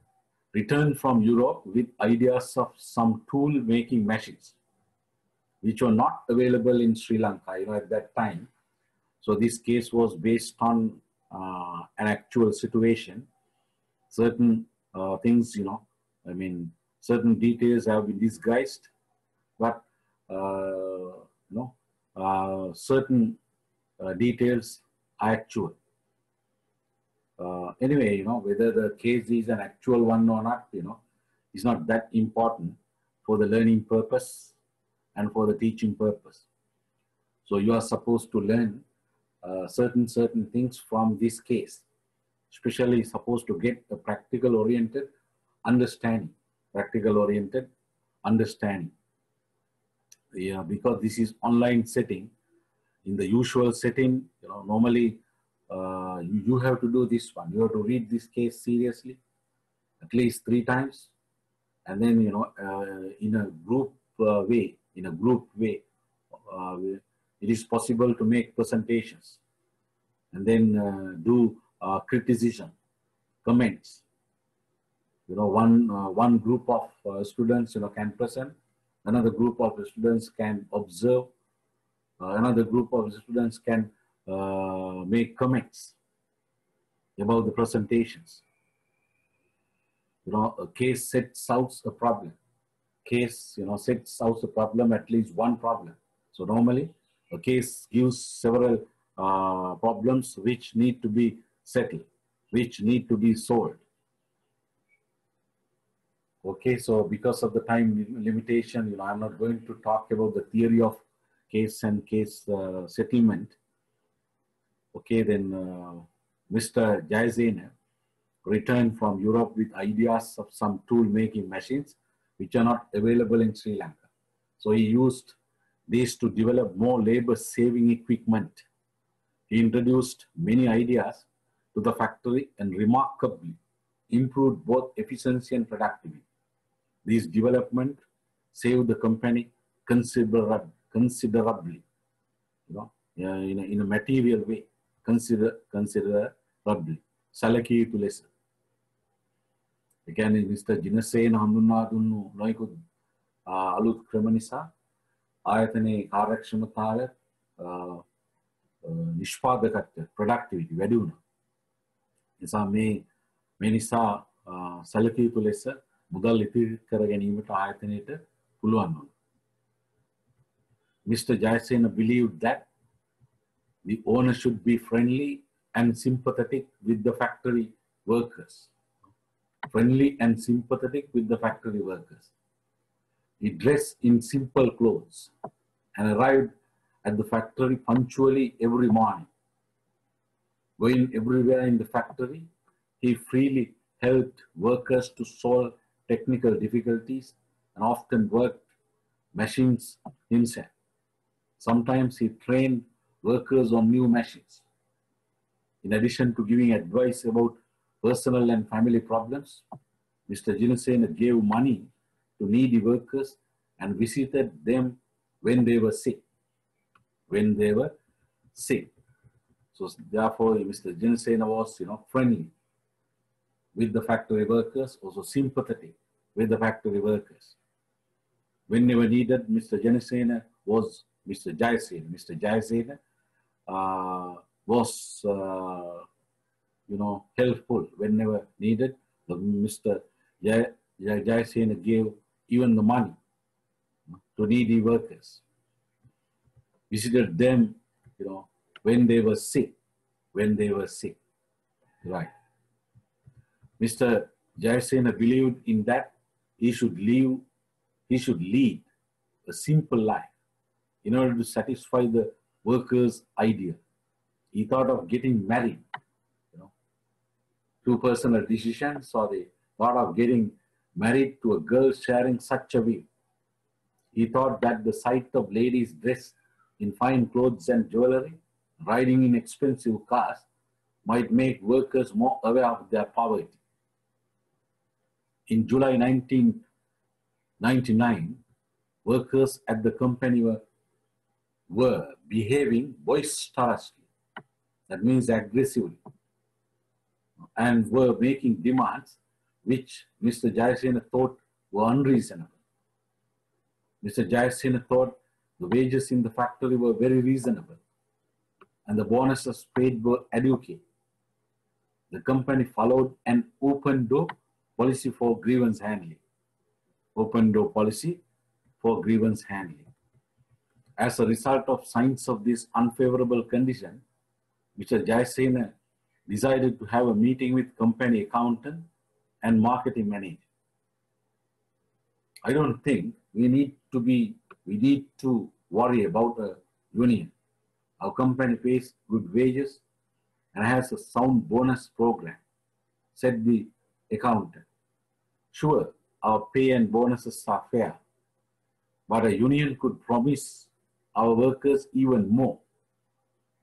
Speaker 1: returned from Europe with ideas of some tool making machines, which were not available in Sri Lanka, you know, at that time. So this case was based on uh, an actual situation. Certain uh, things, you know, I mean, certain details have been disguised, but, uh, you know, uh, certain uh, details are actual. Uh, anyway, you know, whether the case is an actual one or not, you know, is not that important for the learning purpose and for the teaching purpose. So you are supposed to learn uh, certain, certain things from this case, especially supposed to get a practical oriented understanding, practical oriented understanding. Yeah, because this is online setting, in the usual setting, you know, normally uh, you, you have to do this one. You have to read this case seriously, at least three times, and then you know, uh, in a group uh, way, in a group way, uh, it is possible to make presentations, and then uh, do criticism, comments. You know, one one group of students, you know, can present, another group of students can observe, another group of students can uh, make comments about the presentations. You know, a case sets out a problem. Case, you know, sets out a problem, at least one problem. So normally, a case gives several uh, problems which need to be settled, which need to be solved. Okay, so because of the time limitation, you know, I'm not going to talk about the theory of case and case uh, settlement Okay, then uh, Mr. Jayasena returned from Europe with ideas of some tool making machines which are not available in Sri Lanka. So he used these to develop more labor saving equipment. He introduced many ideas to the factory and remarkably improved both efficiency and productivity. These development saved the company considerably uh, in, a, in a material way consider considerably සැලකිය යුතු ලෙස එකැන mister ජිනසේන හඳුන්වා දුන්නු නොයකුත් අලුත් ක්‍රම නිසා ආයතනයේ කාර්යක්ෂමතාව නිෂ්පාදකත්ව ප්‍රඩක්ටිවිටි වැඩි වුණ නිසා මේ මේ නිසා සැලකිය යුතු ලෙස මුදල් ඉතිරි කර ගැනීමට ආයතනයට පුළුවන් වුණ Mr. Jayasena believed that the owner should be friendly and sympathetic with the factory workers. Friendly and sympathetic with the factory workers. He dressed in simple clothes and arrived at the factory punctually every morning. Going everywhere in the factory, he freely helped workers to solve technical difficulties and often worked machines himself. Sometimes he trained workers on new machines. In addition to giving advice about personal and family problems, Mr. Jinasena gave money to needy workers and visited them when they were sick. When they were sick. So therefore, Mr. Jinasena was, you know, friendly with the factory workers, also sympathetic with the factory workers. Whenever needed, Mr. Jinasena was Mr. Jayasena. Mr. Jayasena was, uh, you know, helpful whenever needed. Mr. Jay, Jayasena gave even the money to needy workers. Visited them, you know, when they were sick, when they were sick. Right. Mr. Jayasena believed in that he should live, he should lead a simple life in order to satisfy the worker's ideal. He thought of getting married, you know, two personal decisions, or the thought of getting married to a girl sharing such a view. He thought that the sight of ladies dressed in fine clothes and jewelry, riding in expensive cars, might make workers more aware of their poverty. In July 1999, workers at the company were were behaving boisterously, that means aggressively, and were making demands which Mr. Jayasena thought were unreasonable. Mr. Jayasena thought the wages in the factory were very reasonable and the bonuses paid were adequate. The company followed an open door policy for grievance handling. Open door policy for grievance handling. As a result of signs of this unfavorable condition, Mr. Jayasena decided to have a meeting with company accountant and marketing manager. I don't think we need to be, we need to worry about a union. Our company pays good wages and has a sound bonus program, said the accountant. Sure, our pay and bonuses are fair, but a union could promise our workers even more.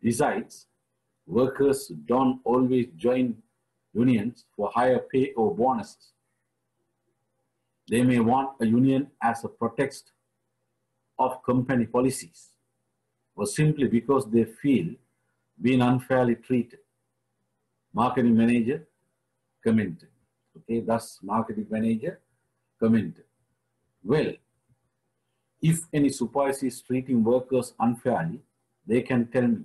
Speaker 1: Besides, workers don't always join unions for higher pay or bonuses. They may want a union as a pretext of company policies or simply because they feel being unfairly treated. Marketing manager commented. Okay, thus marketing manager commented. Well, if any supervisor is treating workers unfairly, they can tell me.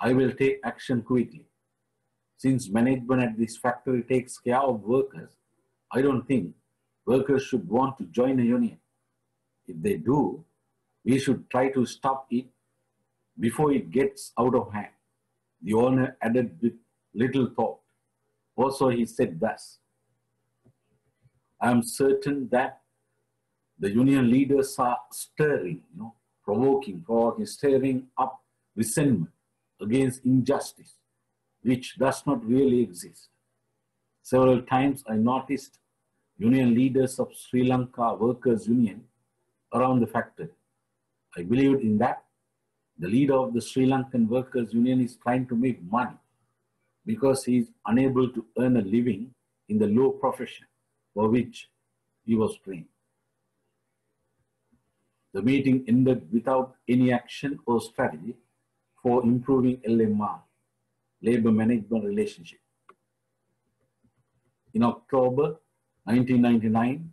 Speaker 1: I will take action quickly. Since management at this factory takes care of workers, I don't think workers should want to join a union. If they do, we should try to stop it before it gets out of hand. The owner added with little thought. Also, he said thus, I am certain that the union leaders are stirring, you know, provoking, provoking, stirring up resentment against injustice, which does not really exist. Several times I noticed union leaders of Sri Lanka Workers Union around the factory. I believed in that. The leader of the Sri Lankan Workers Union is trying to make money because he is unable to earn a living in the low profession for which he was trained. The meeting ended without any action or strategy for improving LMR, labor management relationship. In October 1999,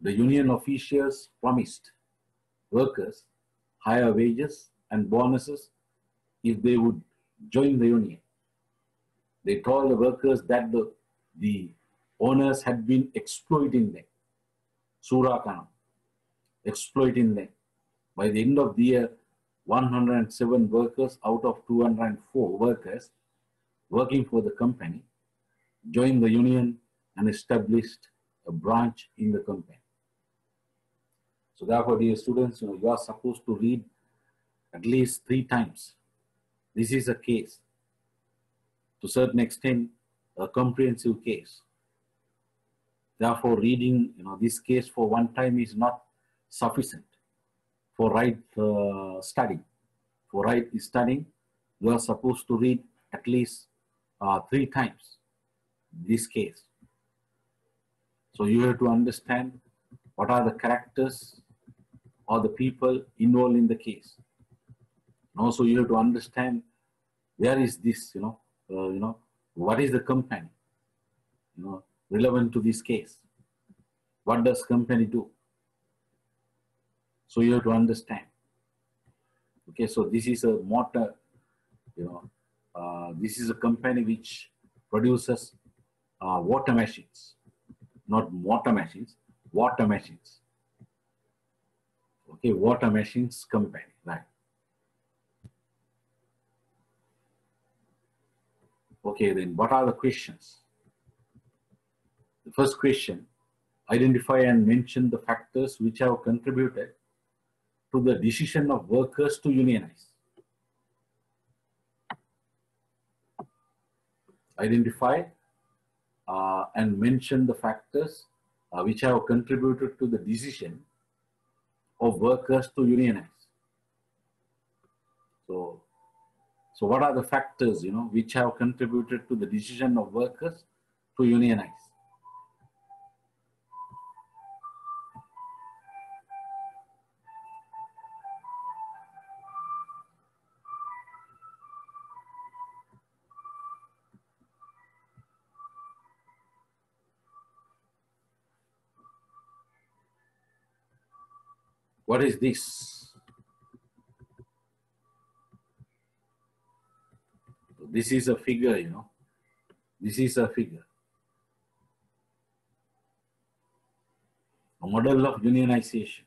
Speaker 1: the union officials promised workers higher wages and bonuses if they would join the union. They told the workers that the, the owners had been exploiting them. Surakana, exploiting them. By the end of the year, 107 workers out of 204 workers working for the company joined the union and established a branch in the company. So therefore, dear students, you, know, you are supposed to read at least three times. This is a case. To certain extent, a comprehensive case. Therefore, reading you know, this case for one time is not sufficient for right uh, study. For right studying, you are supposed to read at least uh, three times this case. So you have to understand what are the characters or the people involved in the case. And also you have to understand where is this, you know, uh, you know, what is the company, you know, relevant to this case. What does company do? So you have to understand. Okay, so this is a motor, you know, uh, this is a company which produces uh, water machines, not water machines, water machines. Okay, water machines company, right? Okay, then what are the questions? The first question, identify and mention the factors which have contributed to the decision of workers to unionize. Identify uh, and mention the factors uh, which have contributed to the decision of workers to unionize. So, so what are the factors, you know, which have contributed to the decision of workers to unionize? What is this? This is a figure, you know. This is a figure. A model of unionization.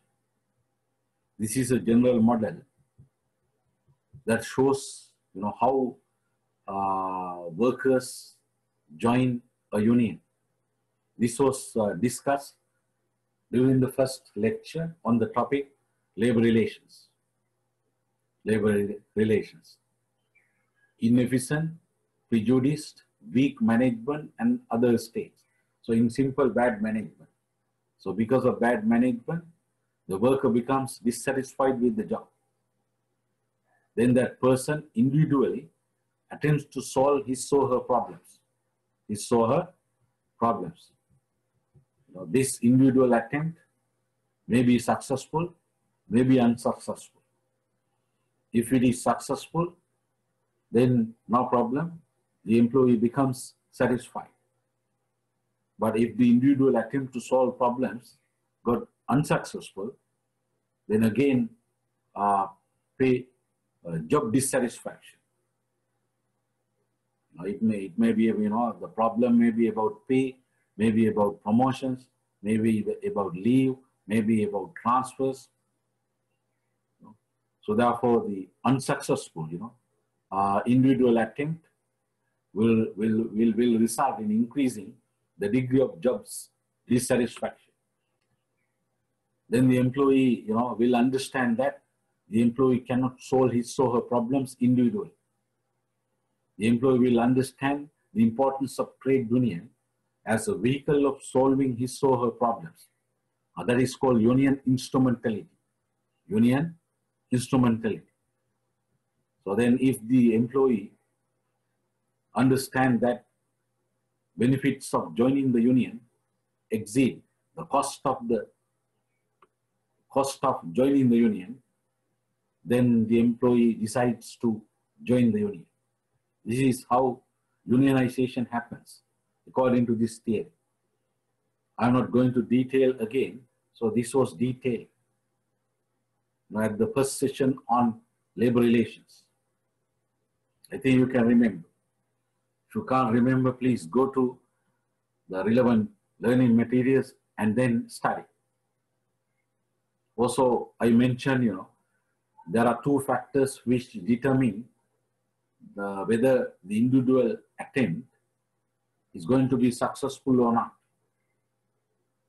Speaker 1: This is a general model that shows, you know, how uh, workers join a union. This was uh, discussed during the first lecture on the topic labor relations. Labor relations. Inefficient, prejudiced, weak management and other states. So in simple, bad management. So because of bad management, the worker becomes dissatisfied with the job. Then that person individually attempts to solve his or her problems. His or her problems. This individual attempt may be successful, may be unsuccessful. If it is successful, then no problem, the employee becomes satisfied. But if the individual attempt to solve problems got unsuccessful, then again uh, pay uh, job dissatisfaction. Now it may it may be you know the problem may be about pay, maybe about promotions, maybe about leave, maybe about transfers. So therefore, the unsuccessful, you know, uh, individual attempt will, will, will, will result in increasing the degree of jobs dissatisfaction. Then the employee, you know, will understand that the employee cannot solve his or her problems individually. The employee will understand the importance of trade union as a vehicle of solving his or her problems. That is called union instrumentality. Union instrumentality. So then if the employee understand that benefits of joining the union exceed the cost of the cost of joining the union, then the employee decides to join the union. This is how unionization happens, according to this theory. I'm not going to detail again. So this was detailed at the first session on labor relations. I think you can remember. If you can't remember, please go to the relevant learning materials and then study. Also, I mentioned, you know, there are two factors which determine the, whether the individual attempt is going to be successful or not.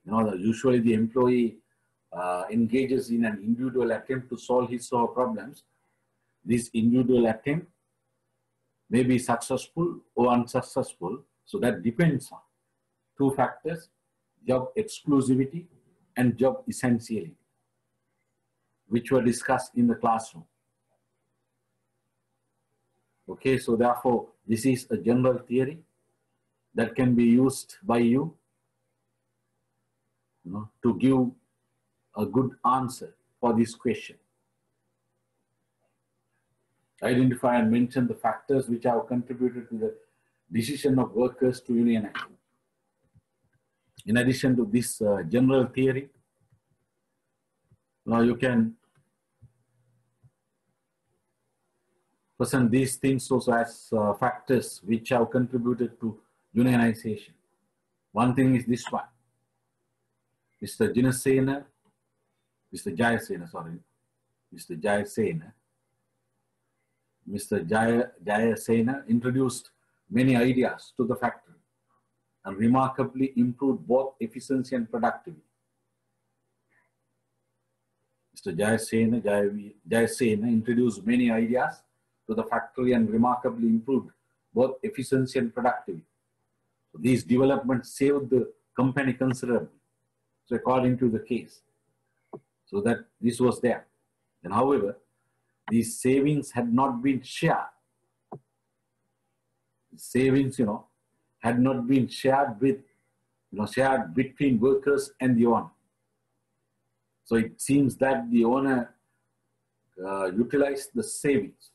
Speaker 1: You know, usually the employee uh, engages in an individual attempt to solve his or her problems. This individual attempt may be successful or unsuccessful. So that depends on two factors, job exclusivity and job essentiality, which were discussed in the classroom. Okay, so therefore, this is a general theory that can be used by you, you know, to give a good answer for this question. Identify and mention the factors which have contributed to the decision of workers to unionize. In addition to this uh, general theory, now you can present these things also as uh, factors which have contributed to unionization. One thing is this one. Mr. Jinasena, Mr. Jayasena, sorry, Mr. Jayasena, Mr. Jaya, Jayasena introduced many ideas to the factory and remarkably improved both efficiency and productivity. Mr. Jayasena, Jayasena introduced many ideas to the factory and remarkably improved both efficiency and productivity. So these developments saved the company considerably. So according to the case, so that this was there. And however, these savings had not been shared. Savings, you know, had not been shared with, you know, shared between workers and the owner. So it seems that the owner uh, utilized the savings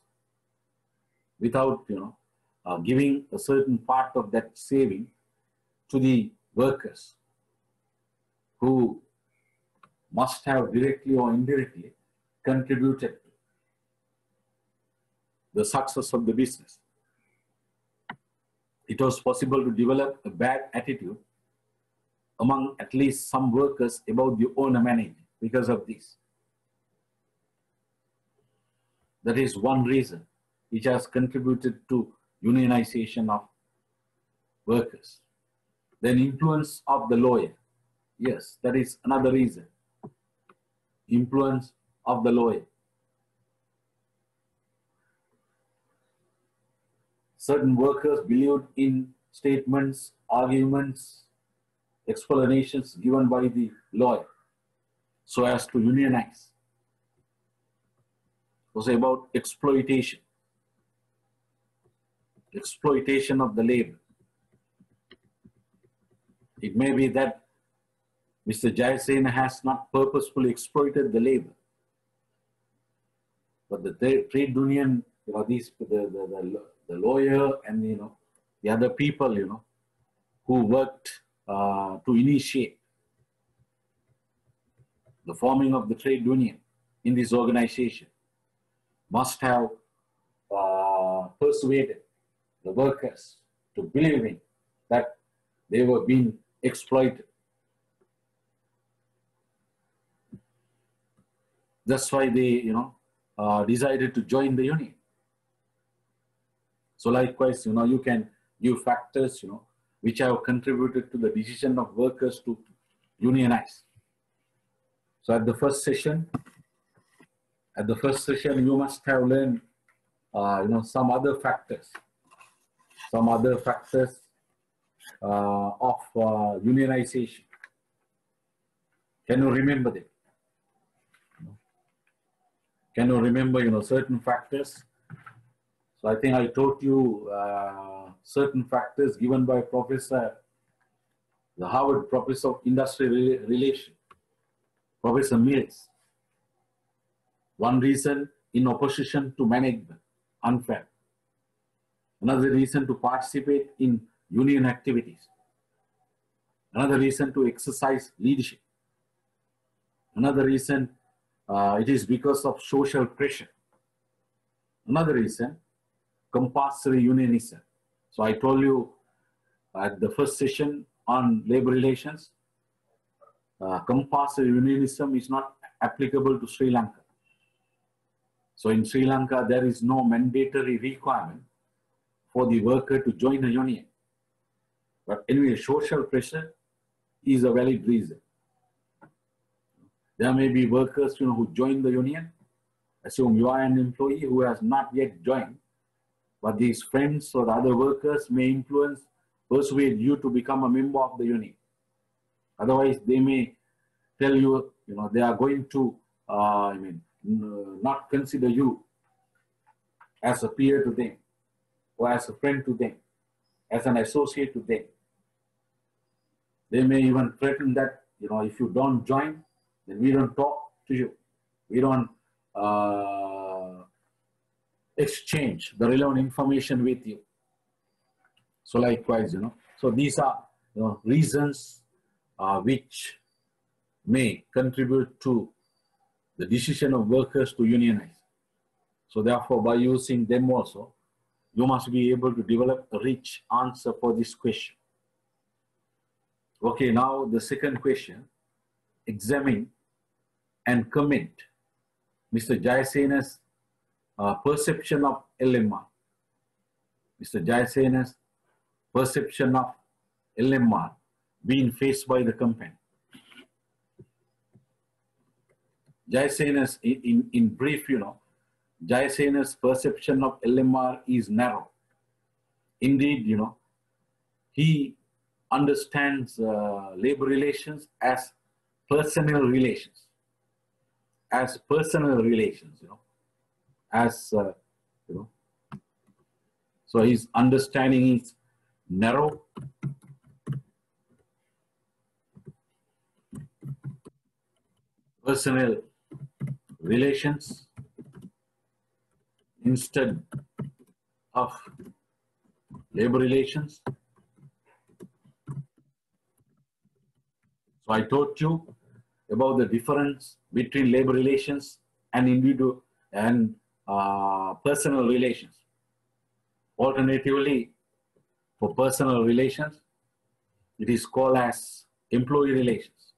Speaker 1: without, you know, uh, giving a certain part of that saving to the workers who must have directly or indirectly contributed to the success of the business. It was possible to develop a bad attitude among at least some workers about the owner manager because of this. That is one reason which has contributed to unionization of workers. Then influence of the lawyer. Yes, that is another reason influence of the lawyer. Certain workers believed in statements, arguments, explanations given by the lawyer so as to unionize. It was about exploitation. Exploitation of the labor. It may be that Mr. Jayasena has not purposefully exploited the labor. But the trade union, you know, these, the, the, the, lawyer and, you know, the other people, you know, who worked uh, to initiate the forming of the trade union in this organization must have uh, persuaded the workers to believe in that they were being exploited That's why they, you know, uh, decided to join the union. So likewise, you know, you can give factors, you know, which have contributed to the decision of workers to unionize. So at the first session, at the first session, you must have learned, uh, you know, some other factors, some other factors uh, of uh, unionization. Can you remember them? Can you remember, you know, certain factors? So I think I taught you uh, certain factors given by Professor, the Harvard Professor of Industrial Relation, Professor Mills. One reason in opposition to management, unfair. Another reason to participate in union activities. Another reason to exercise leadership. Another reason, uh, it is because of social pressure. Another reason, compulsory unionism. So I told you at the first session on labor relations, uh, compulsory unionism is not applicable to Sri Lanka. So in Sri Lanka, there is no mandatory requirement for the worker to join a union. But anyway, social pressure is a valid reason. There may be workers you know, who join the union. Assume you are an employee who has not yet joined, but these friends or other workers may influence, persuade you to become a member of the union. Otherwise, they may tell you, you know, they are going to, uh, I mean, not consider you as a peer to them or as a friend to them, as an associate to them. They may even threaten that, you know, if you don't join, then we don't talk to you. We don't uh, exchange the relevant information with you. So likewise, you know, so these are you know, reasons uh, which may contribute to the decision of workers to unionize. So therefore, by using them also, you must be able to develop a rich answer for this question. Okay, now the second question, examine and comment Mr. Jayasena's uh, perception of LMR. Mr. Jayasena's perception of LMR being faced by the company. Jayasena's, in, in, in brief, you know, Jayasena's perception of LMR is narrow. Indeed, you know, he understands uh, labor relations as personal relations, as personal relations, you know, as, uh, you know, so his understanding is narrow personal relations instead of labor relations. So I taught you about the difference between labor relations and individual and uh, personal relations. Alternatively, for personal relations, it is called as employee relations.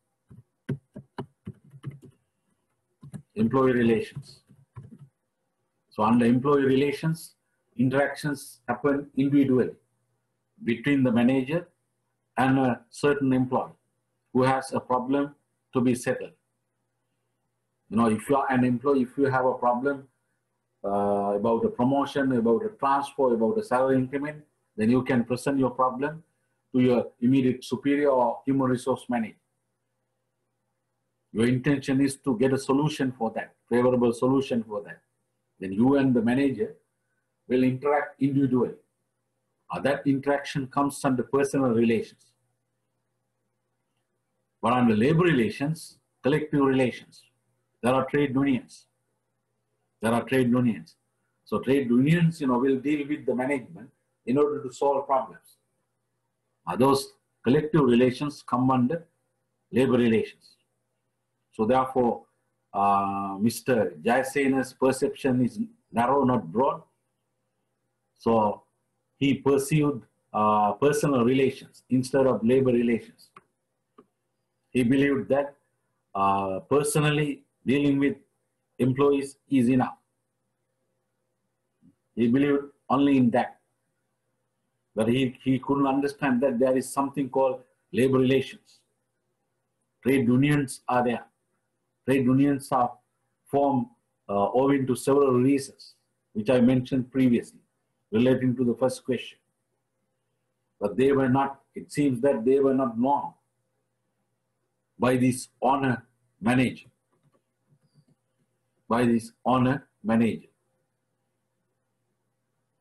Speaker 1: Employee relations. So under employee relations, interactions happen individually between the manager and a certain employee who has a problem to be settled. You know, if you are an employee, if you have a problem uh, about a promotion, about a transfer, about a salary increment, then you can present your problem to your immediate superior or human resource manager. Your intention is to get a solution for that, favorable solution for that. Then you and the manager will interact individually. Uh, that interaction comes under personal relations. But under labor relations, collective relations, there are trade unions. There are trade unions. So trade unions, you know, will deal with the management in order to solve problems. Uh, those collective relations come under labor relations. So therefore, uh, Mr. Jayasena's perception is narrow, not broad. So he pursued uh, personal relations instead of labor relations. He believed that uh, personally dealing with employees is enough. He believed only in that. But he, he couldn't understand that there is something called labor relations. Trade unions are there trade unions are formed uh, owing to several reasons, which I mentioned previously, relating to the first question. But they were not, it seems that they were not known by this honor manager. By this honor manager.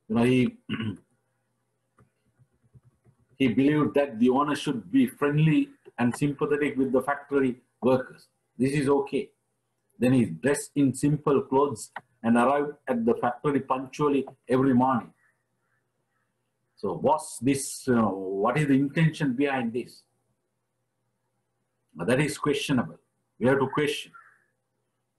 Speaker 1: You know, he, he believed that the owner should be friendly and sympathetic with the factory workers. This is okay. Then he's dressed in simple clothes and arrive at the factory punctually every morning. So what's this, know, what is the intention behind this? That is questionable. We have to question.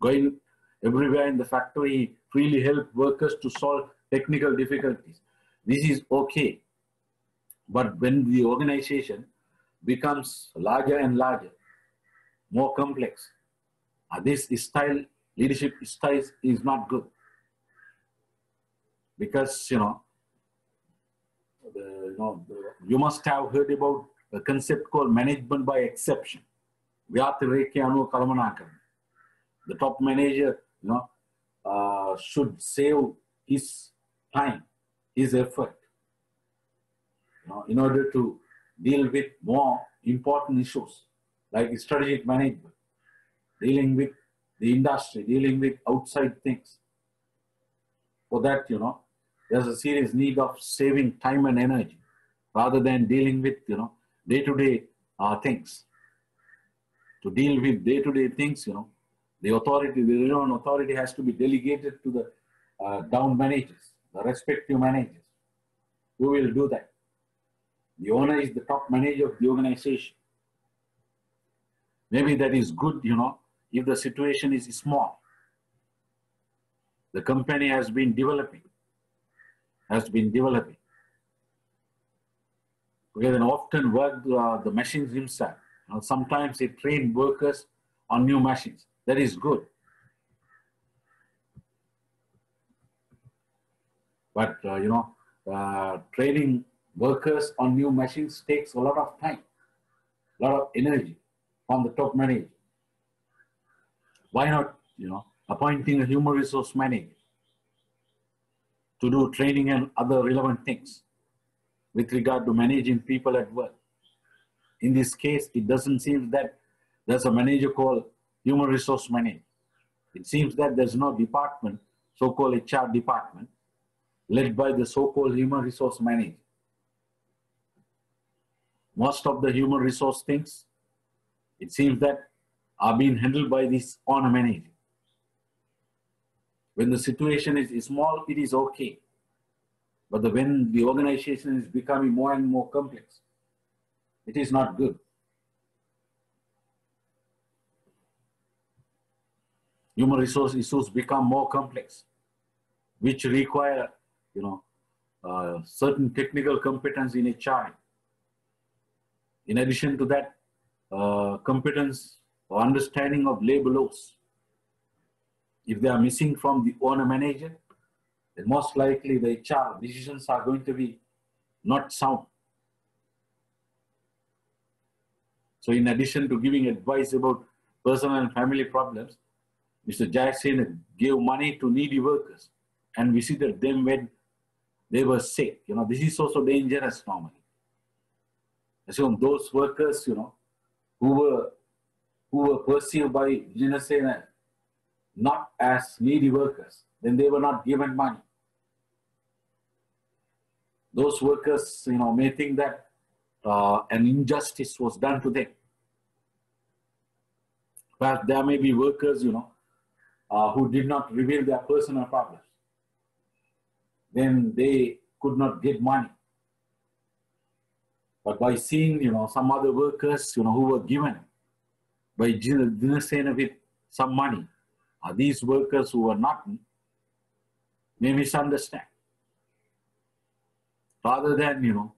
Speaker 1: Going everywhere in the factory, freely help workers to solve technical difficulties. This is okay. But when the organization becomes larger and larger, more complex, uh, this style, leadership style is not good. Because, you know, the, you know, the, you must have heard about a concept called management by exception. The top manager, you know, uh, should save his time, his effort, you know, in order to deal with more important issues like strategic management, dealing with the industry, dealing with outside things. For that, you know, there's a serious need of saving time and energy rather than dealing with, you know, day-to-day uh, things. To deal with day-to-day things, you know, the authority, the relevant authority has to be delegated to the uh, down managers, the respective managers. Who will do that? The owner is the top manager of the organization. Maybe that is good, you know, if the situation is small. The company has been developing, has been developing. We can often work uh, the machines himself. You know, sometimes he train workers on new machines. That is good. But, uh, you know, uh, training workers on new machines takes a lot of time, a lot of energy from the top manager. Why not, you know, appointing a human resource manager to do training and other relevant things with regard to managing people at work. In this case, it doesn't seem that there's a manager called human resource manager. It seems that there's no department, so-called HR department, led by the so-called human resource manager. Most of the human resource things, it seems that are being handled by this owner manager. When the situation is small, it is okay. But the, when the organization is becoming more and more complex, it is not good. Human resource issues become more complex, which require, you know, uh, certain technical competence in HR. In addition to that, uh, competence or understanding of labor laws. If they are missing from the owner manager, then most likely the HR decisions are going to be not sound. So in addition to giving advice about personal and family problems, Mr. Jayasena gave money to needy workers and visited them when they were sick. You know, this is also dangerous normally. So those workers, you know, who were who were perceived by Jinasena not as needy workers, then they were not given money. Those workers, you know, may think that uh, an injustice was done to them. But there may be workers, you know, uh, who did not reveal their personal problems. Then they could not get money. But by seeing, you know, some other workers, you know, who were given by Dinasena with some money, are these workers who were not may misunderstand. Rather than, you know,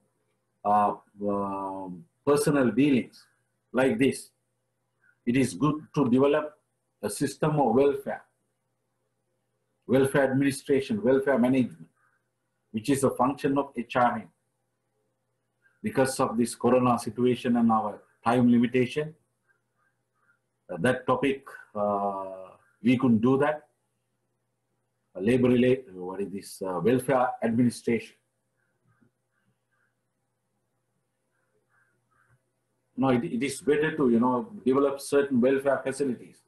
Speaker 1: uh, uh, personal dealings like this, it is good to develop a system of welfare, welfare administration, welfare management, which is a function of HRM. Because of this corona situation and our time limitation, uh, that topic, uh, we couldn't do that. Uh, labor relate, what is this, welfare administration. No, it, it is better to, you know, develop certain welfare facilities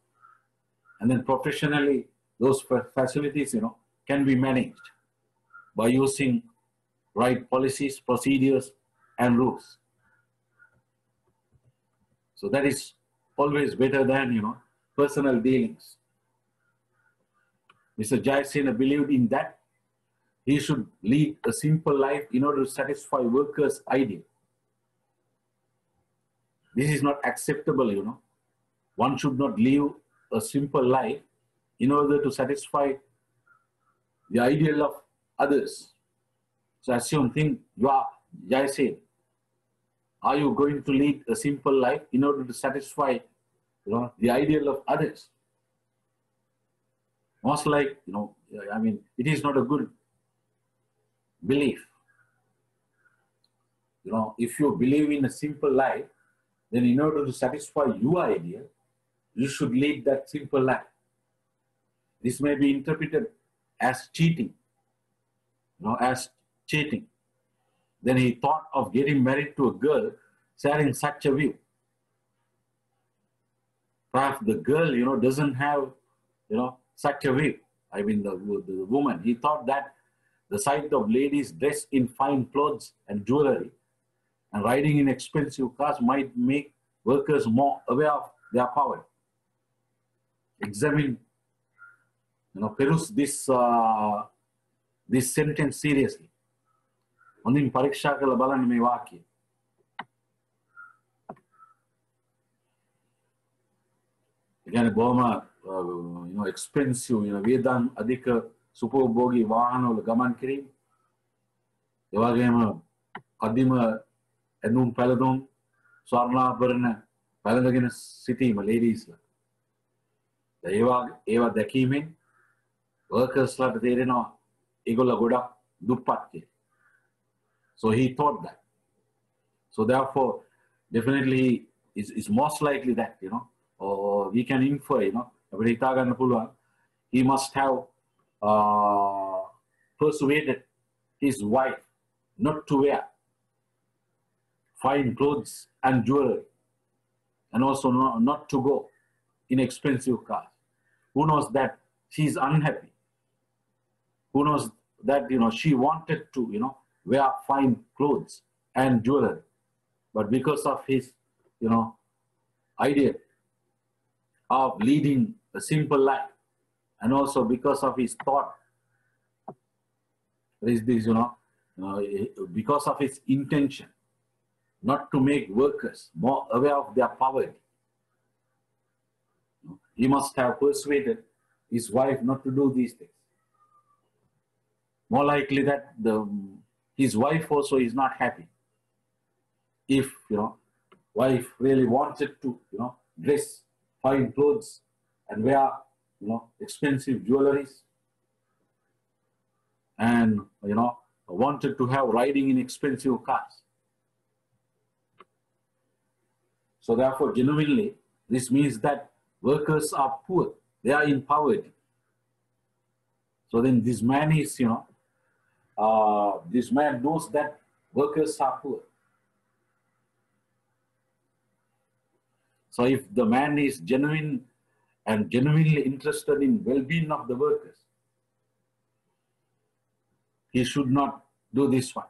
Speaker 1: and then professionally, those facilities, you know, can be managed by using right policies, procedures, and rules. So that is always better than, you know, personal dealings. Mr. Jayasena believed in that he should lead a simple life in order to satisfy workers' ideal. This is not acceptable, you know. One should not live a simple life in order to satisfy the ideal of others. So assume, think, you are Jayasena. Are you going to lead a simple life in order to satisfy you know, the ideal of others? Most like, you know, I mean, it is not a good belief. You know, if you believe in a simple life, then in order to satisfy your ideal, you should lead that simple life. This may be interpreted as cheating, you know, as cheating. Then he thought of getting married to a girl sharing such a view. Perhaps the girl, you know, doesn't have, you know, such a view. I mean, the, the woman. He thought that the sight of ladies dressed in fine clothes and jewelry and riding in expensive cars might make workers more aware of their power. Examine, you know, peruse this, uh, this sentence seriously. onda mi pa nek šakala balani me vaki. Again, Burma, uh, you know, expensive, you know, Vedang, adhika, සුපෝබෝගී වාහනවල ගමන් කිරීම එවාගේම අධිම ඇඳුම් පැළඳුම් ස්වර්ණාභරණ පැළඳගෙන සිටීම ලේඩීස්ලා ඒවා ඒවා දැකීමෙන් වර්කර්ස්ලාට තේරෙනවා ඒගොල්ල ගොඩක් දුප්පත් කියලා So he thought that. So therefore, definitely it's, it's most likely that, you know, or we can infer, you know, he must have uh, persuaded his wife not to wear fine clothes and jewelry, and also not, not to go in expensive cars. Who knows that she's unhappy? Who knows that, you know, she wanted to, you know, wear fine clothes and jewelry. But because of his, you know, idea of leading a simple life, and also because of his thought, is this, you know, uh, because of his intention not to make workers more aware of their poverty. He must have persuaded his wife not to do these things. More likely that the his wife also is not happy. If, you know, wife really wanted to, you know, dress fine clothes and wear, you know, expensive jewelries and, you know, wanted to have riding in expensive cars. So therefore, genuinely, this means that workers are poor. They are in poverty. So then this man is, you know, uh, this man knows that workers are poor. So if the man is genuine and genuinely interested in well-being of the workers, he should not do this one.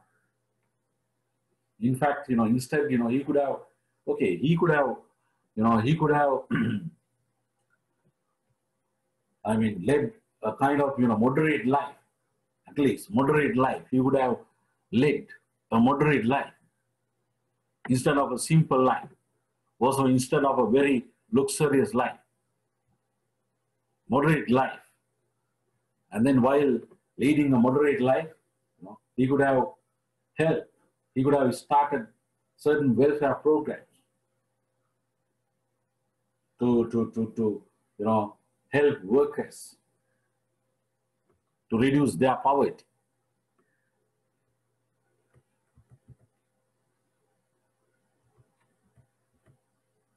Speaker 1: In fact, you know, instead, you know, he could have, okay, he could have, you know, he could have, I mean, led a kind of, you know, moderate life at least moderate life. He would have led a moderate life instead of a simple life. Also, instead of a very luxurious life, moderate life. And then while leading a moderate life, you know, he could have helped, he could have started certain welfare programs to, to, to, to you know, help workers to reduce their poverty.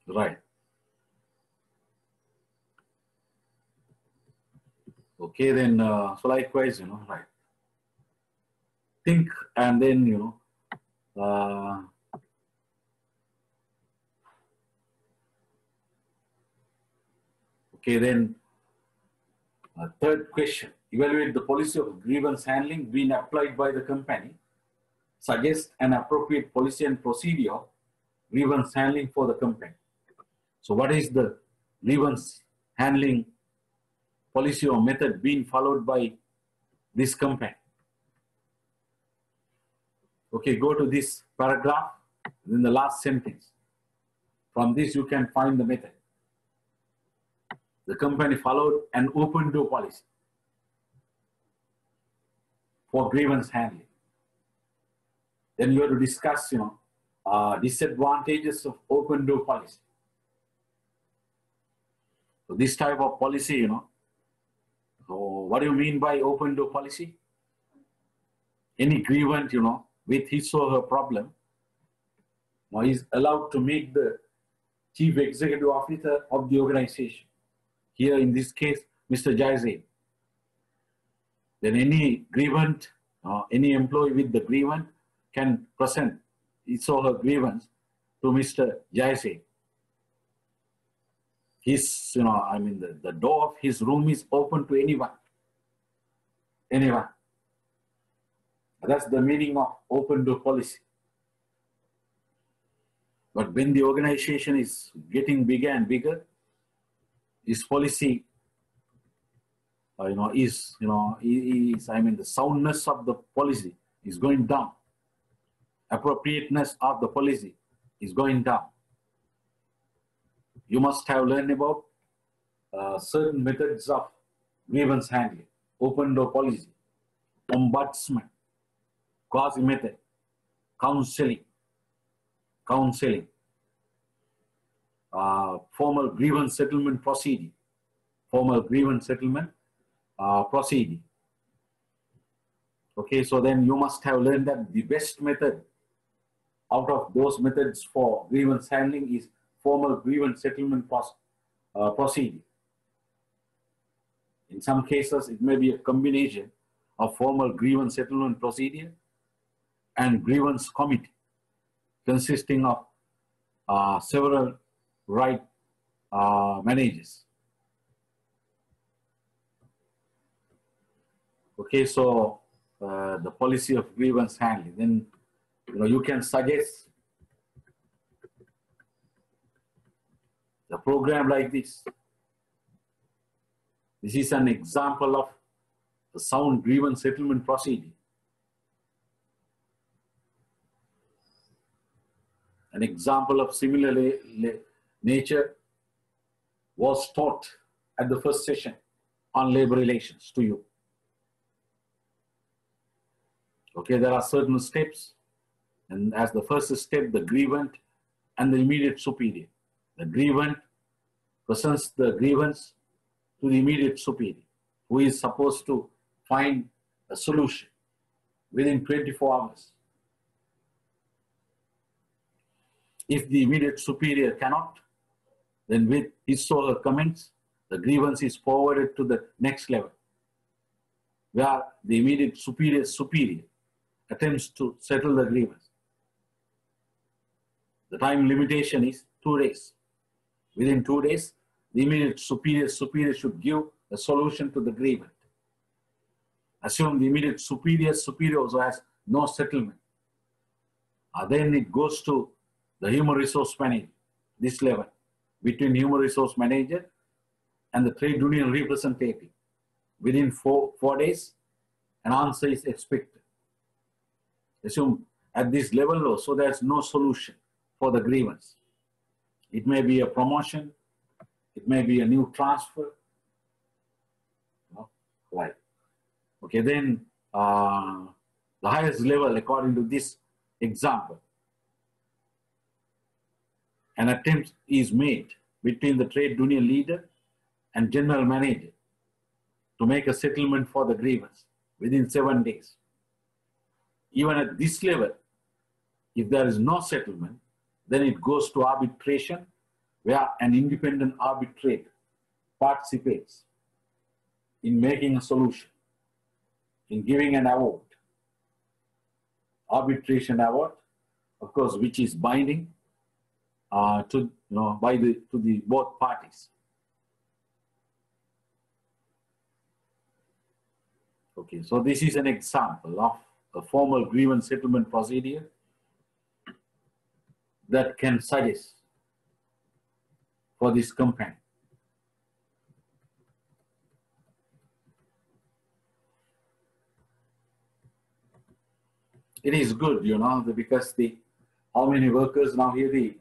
Speaker 1: Right. Okay, then, uh, so likewise, you know, right. Think and then, you know, uh, okay, then, uh, third question evaluate the policy of grievance handling being applied by the company, suggest an appropriate policy and procedure grievance handling for the company. So what is the grievance handling policy or method being followed by this company. Okay, go to this paragraph, in the last sentence. From this, you can find the method. The company followed an open door policy for grievance handling. Then you have to discuss, you know, uh, disadvantages of open door policy. So this type of policy, you know, so what do you mean by open door policy? Any grievant, you know, with his or her problem, now is allowed to meet the chief executive officer of the organization. Here in this case, Mr. Jayasena. Then any grievant, uh, any employee with the grievant can present his or her grievance to Mr. Jayasena. His, you know, I mean, the, the door of his room is open to anyone. Anyone. That's the meaning of open door policy. But when the organization is getting bigger and bigger, this policy, uh, you know, is, you know, is, I mean, the soundness of the policy is going down. Appropriateness of the policy is going down. You must have learned about uh, certain methods of grievance handling, open door policy, ombudsman, quasi method, counseling, counseling, uh, formal grievance settlement procedure, formal grievance settlement uh, proceeding. Okay, so then you must have learned that the best method out of those methods for grievance handling is formal grievance settlement uh, proceeding. In some cases, it may be a combination of formal grievance settlement procedure and grievance committee consisting of uh, several right uh, managers. Okay, so uh, the policy of grievance handling, then you know you can suggest the program like this. This is an example of the sound grievance settlement proceeding. An example of similar nature was taught at the first session on labor relations to you. Okay, there are certain steps, and as the first step, the grievant and the immediate superior. The grievant presents the grievance to the immediate superior, who is supposed to find a solution within 24 hours. If the immediate superior cannot, then with his or her comments, the grievance is forwarded to the next level, where the immediate superior superior attempts to settle the grievance. The time limitation is two days. Within two days, the immediate superior superior should give a solution to the grievance. Assume the immediate superior superior also has no settlement. Uh, then it goes to the human resource manager, this level, between human resource manager and the trade union representative. Within four, four days, an answer is expected. Assume at this level so there's no solution for the grievance. It may be a promotion, it may be a new transfer, right? Okay, then uh, the highest level according to this example an attempt is made between the trade union leader and general manager to make a settlement for the grievance within seven days. Even at this level, if there is no settlement, then it goes to arbitration where an independent arbitrator participates in making a solution, in giving an award. Arbitration award, of course, which is binding uh, to you know by the to the both parties. Okay, so this is an example of a formal grievance settlement procedure that can suggest for this company. It is good, you know, because the how many workers now here? The,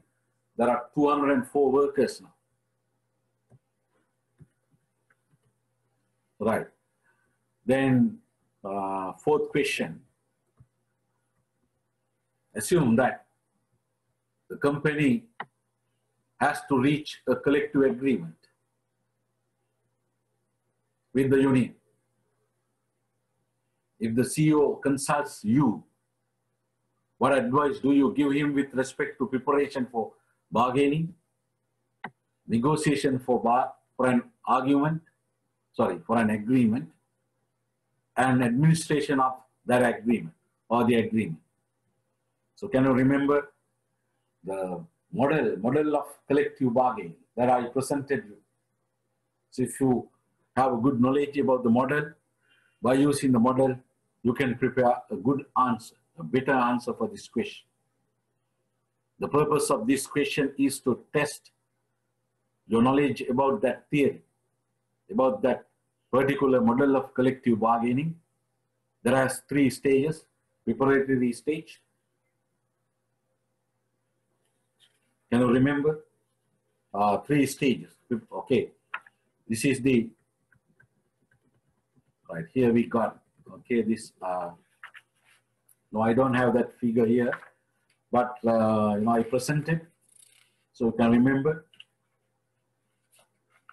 Speaker 1: there are 204 workers now. Right. Then uh, fourth question. Assume that the company has to reach a collective agreement with the union. If the CEO consults you, what advice do you give him with respect to preparation for bargaining, negotiation for, bar, for an argument, sorry, for an agreement, and administration of that agreement or the agreement. So can you remember the model, model of collective bargaining that I presented you? So if you have a good knowledge about the model, by using the model, you can prepare a good answer, a better answer for this question. The purpose of this question is to test your knowledge about that theory, about that particular model of collective bargaining. There has three stages, preparatory stage. Can you remember? Uh, three stages. Okay, this is the, right here we got, okay, this, uh, no, I don't have that figure here but uh, you know, I presented, so you can remember.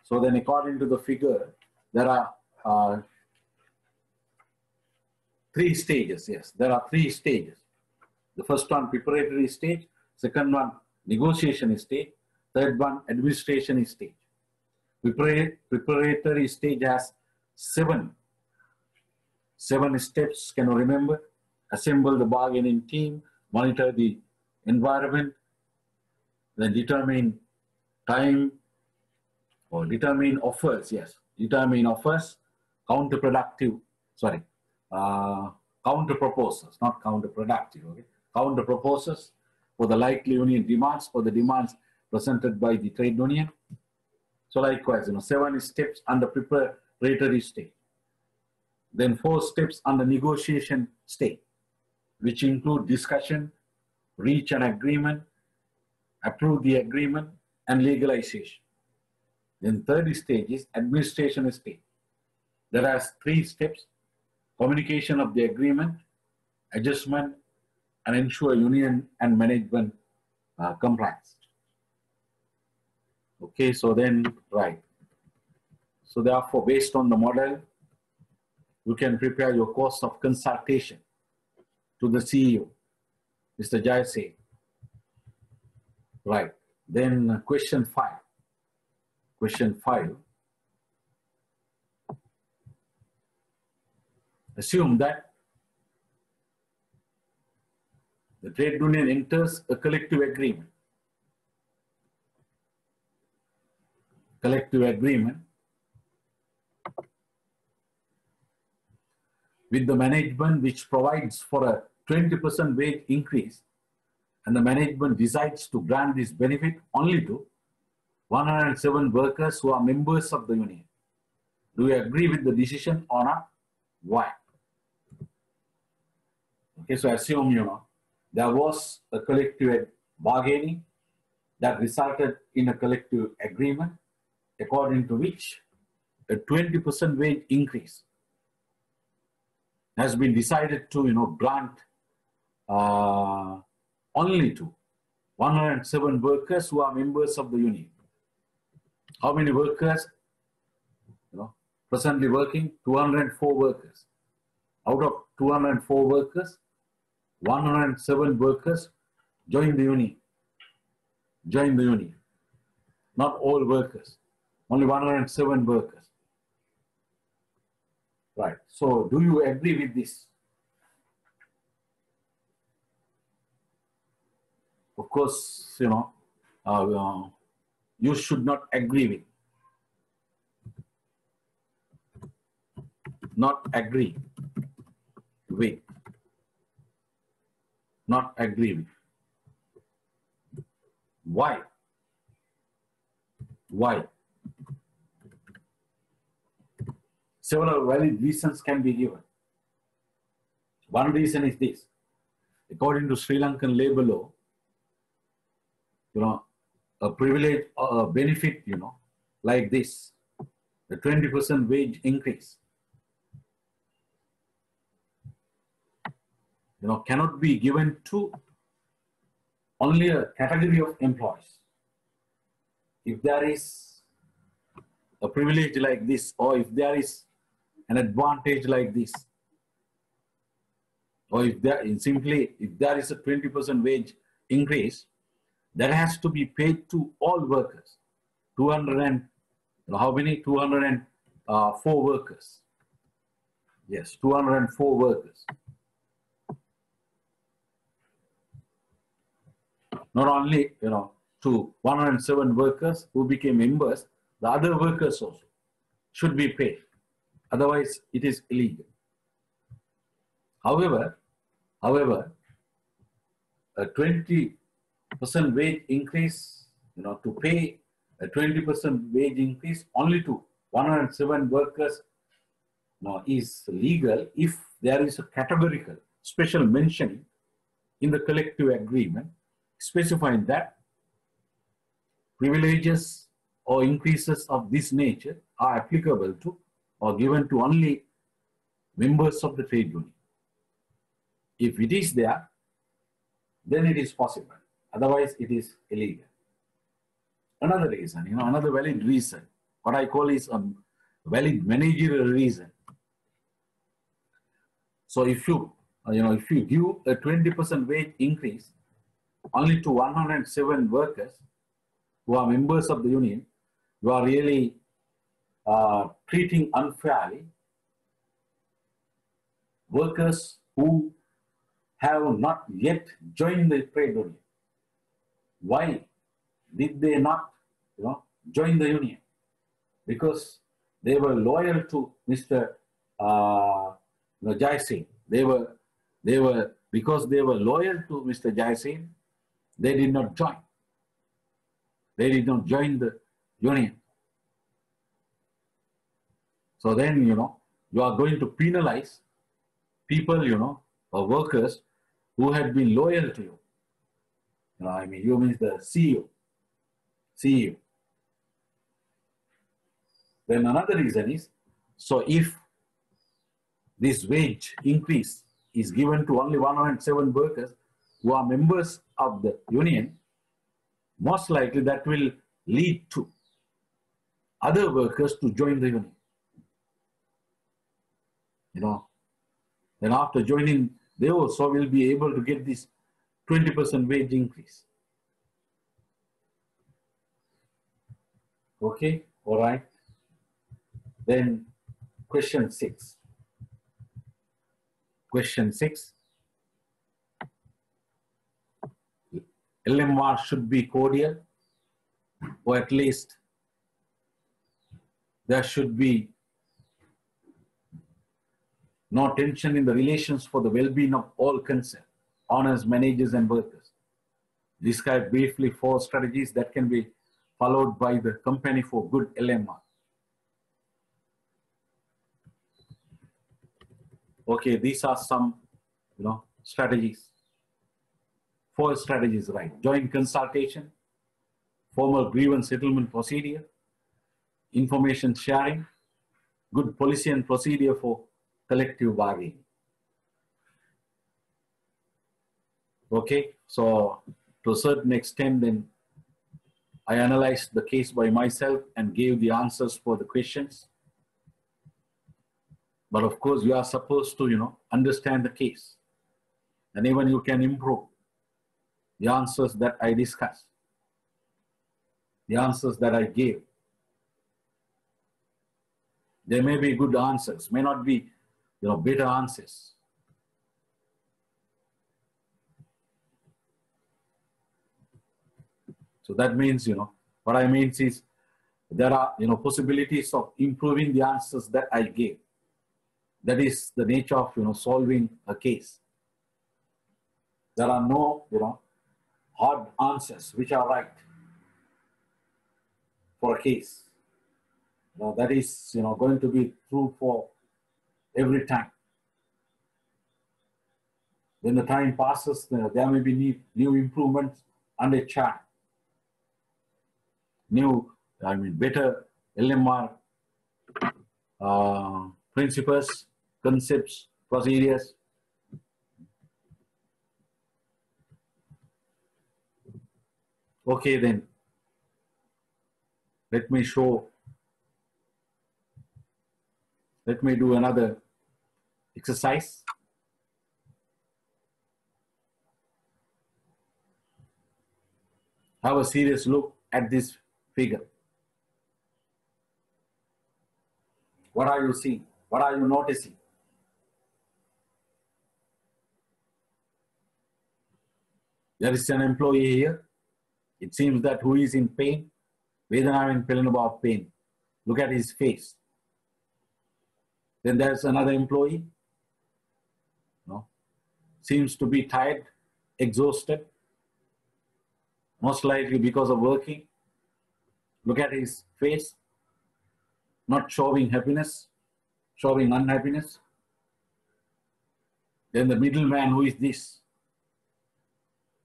Speaker 1: So then according to the figure, there are uh, three stages, yes, there are three stages. The first one, preparatory stage, second one, negotiation stage, third one, administration stage. Preparatory stage has seven, seven steps, can you remember? Assemble the bargaining team, monitor the environment, then determine time or determine offers, yes, determine offers, counterproductive, sorry, uh, counter proposals, not counterproductive, okay? Counter proposals for the likely union demands or the demands presented by the trade union. So likewise, you know, seven steps under preparatory stage. Then four steps under negotiation stage, which include discussion, reach an agreement, approve the agreement, and legalization. Then third stage is administration stage. There are three steps, communication of the agreement, adjustment, and ensure union and management uh, compliance. Okay, so then, right. So therefore, based on the model, you can prepare your course of consultation to the CEO Mr. Jayasena. Right. Then question five. Question five. Assume that the trade union enters a collective agreement. Collective agreement with the management which provides for a 20% wage increase and the management decides to grant this benefit only to 107 workers who are members of the union. Do you agree with the decision or not? Why? Okay, so assume you know there was a collective bargaining that resulted in a collective agreement according to which a 20% wage increase has been decided to you know grant uh, only to 107 workers who are members of the union. How many workers? You know, presently working 204 workers. Out of 204 workers, 107 workers join the union. Join the union. Not all workers. Only 107 workers. Right. So do you agree with this? of course, you know, uh, uh, you should not agree with. Not agree with. Not agree with. Why? Why? Several valid reasons can be given. One reason is this according to Sri Lankan labor law, you know, a privilege or a benefit, you know, like this, the 20% wage increase, you know, cannot be given to only a category of employees. If there is a privilege like this, or if there is an advantage like this, or if there simply if there is a 20% wage increase, that has to be paid to all workers. 200 and how many? 204 uh, workers. Yes, 204 workers. Not only you know to 107 workers who became members, the other workers also should be paid. Otherwise, it is illegal. However, however, a 20% wage increase, you know, to pay a 20% wage increase only to 107 workers you know, is legal if there is a categorical special mention in the collective agreement specifying that privileges or increases of this nature are applicable to or given to only members of the trade union. If it is there, then it is possible. Otherwise, it is illegal. Another reason, you know, another valid reason, what I call is a valid managerial reason. So if you, you know, if you give a 20% wage increase only to 107 workers who are members of the union, you are really uh, treating unfairly workers who have not yet joined the trade union. Why did they not you know, join the union? Because they were loyal to Mr. Uh, Jayasena. They were, they were, because they were loyal to Mr. Jayasena, they did not join. They did not join the union. So then, you know, you are going to penalize people, you know, or workers who had been loyal to you. You know, I mean, you means the CEO. CEO. Then another reason is, so if this wage increase is given to only 107 workers who are members of the union, most likely that will lead to other workers to join the union you know, then after joining, they also will be able to get this 20% wage increase. Okay, all right. Then question six. Question six. LMR should be cordial, or at least there should be no tension in the relations for the well-being of all concerned, owners, managers, and workers. Describe briefly four strategies that can be followed by the company for good LMR. Okay, these are some, you know, strategies. Four strategies, right? Joint consultation, formal grievance settlement procedure, information sharing, good policy and procedure for collective bargaining. Okay, so to a certain extent, then I analyzed the case by myself and gave the answers for the questions. But of course, you are supposed to, you know, understand the case. And even you can improve the answers that I discussed, the answers that I gave. There may be good answers, may not be you know, better answers. So that means, you know, what I mean is there are, you know, possibilities of improving the answers that I gave. That is the nature of, you know, solving a case. There are no, you know, hard answers which are right for a case. Know, that is, you know, going to be true for every time. When the time passes, there may be new, new improvements under chart. New, I mean, better LMR uh, principles, concepts, procedures. Okay, then let me show, let me do another exercise. Have a serious look at this figure. What are you seeing? What are you noticing? There is an employee here. It seems that who is in pain, Vedanavan Pelanaba of pain. Look at his face. Then there's another employee. No. Seems to be tired, exhausted. Most likely because of working. Look at his face. Not showing happiness, showing unhappiness. Then the middleman, who is this?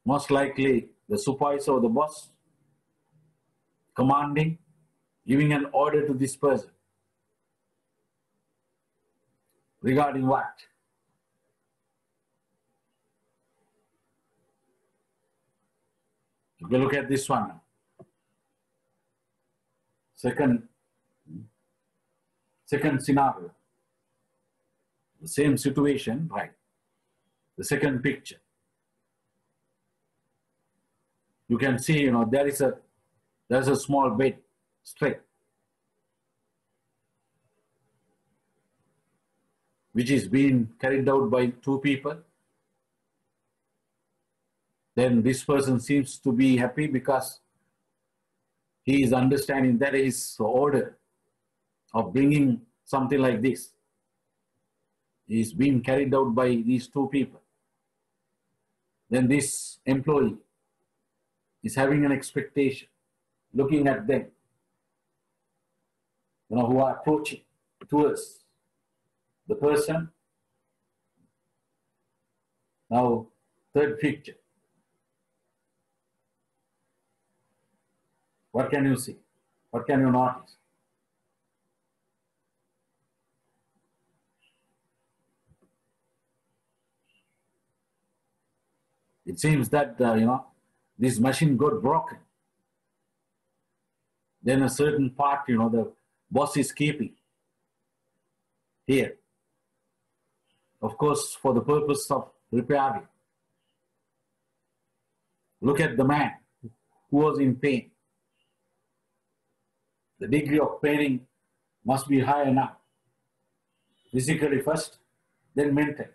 Speaker 1: Most likely the supervisor or the boss commanding, giving an order to this person. Regarding what? Okay, look at this one. Second, second scenario. The same situation, right? The second picture. You can see, you know, there is a there's a small bit straight, which is being carried out by two people. Then this person seems to be happy because he is understanding that is order of bringing something like this is being carried out by these two people. Then this employee is having an expectation, looking at them, you know, who are approaching towards the person. Now, third picture. What can you see? What can you notice? It seems that, uh, you know, this machine got broken. Then a certain part, you know, the boss is keeping here. Of course, for the purpose of repairing. Look at the man who was in pain. The degree of paining must be high enough. Physically first, then mentally.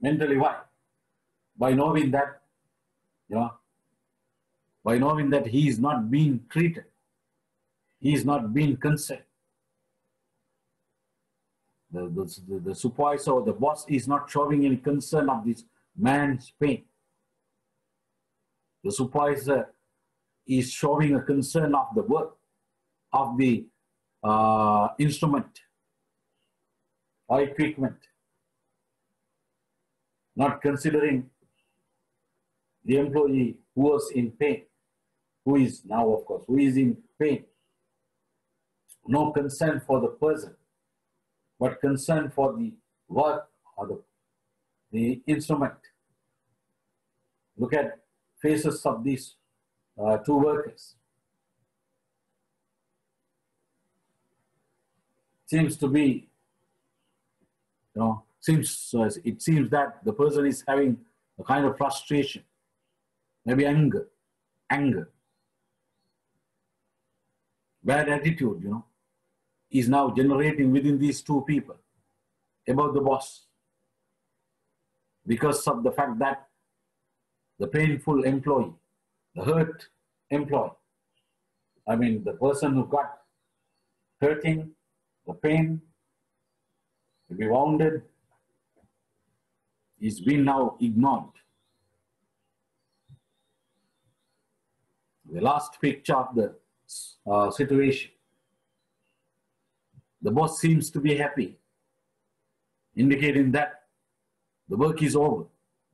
Speaker 1: Mentally why? By knowing that, you know, by knowing that he is not being treated, he is not being considered. The, the, the, supervisor or the boss is not showing any concern of this man's pain. The supervisor is showing a concern of the work of the uh, instrument or equipment, not considering the employee who was in pain who is now, of course, who is in pain. No concern for the person, but concern for the work or the, the instrument. Look at faces of these uh, two workers. Seems to be, you know, seems uh, it seems that the person is having a kind of frustration, maybe anger, anger bad attitude, you know, is now generating within these two people about the boss because of the fact that the painful employee, the hurt employee, I mean, the person who got hurting, the pain, to be wounded, is being now ignored. The last picture of the uh, situation. The boss seems to be happy, indicating that the work is over.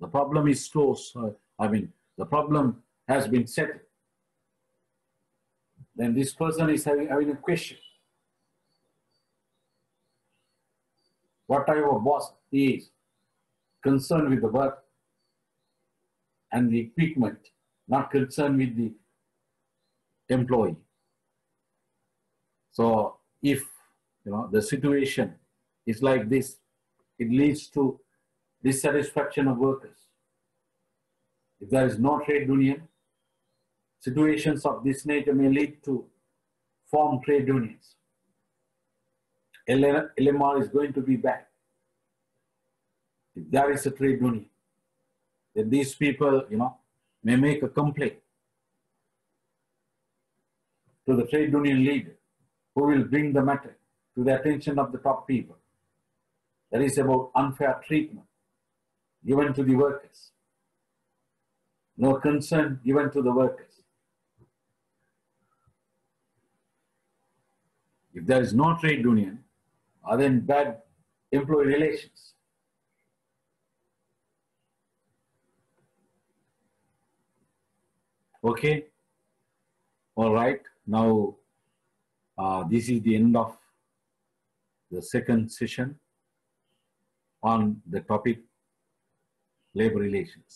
Speaker 1: the problem is so, so I mean, the problem has been settled. Then this person is having, having a question. What type of boss he is concerned with the work and the equipment, not concerned with the employee. So if you know the situation is like this, it leads to dissatisfaction of workers. If there is no trade union, situations of this nature may lead to form trade unions. LMR is going to be bad. If there is a trade union, then these people, you know, may make a complaint to the trade union leader who will bring the matter to the attention of the top people. That is about unfair treatment given to the workers. No concern given to the workers. If there is no trade union, are then bad employee relations. Okay. All right. Now, uh, this is the end of the second session on the topic labor relations.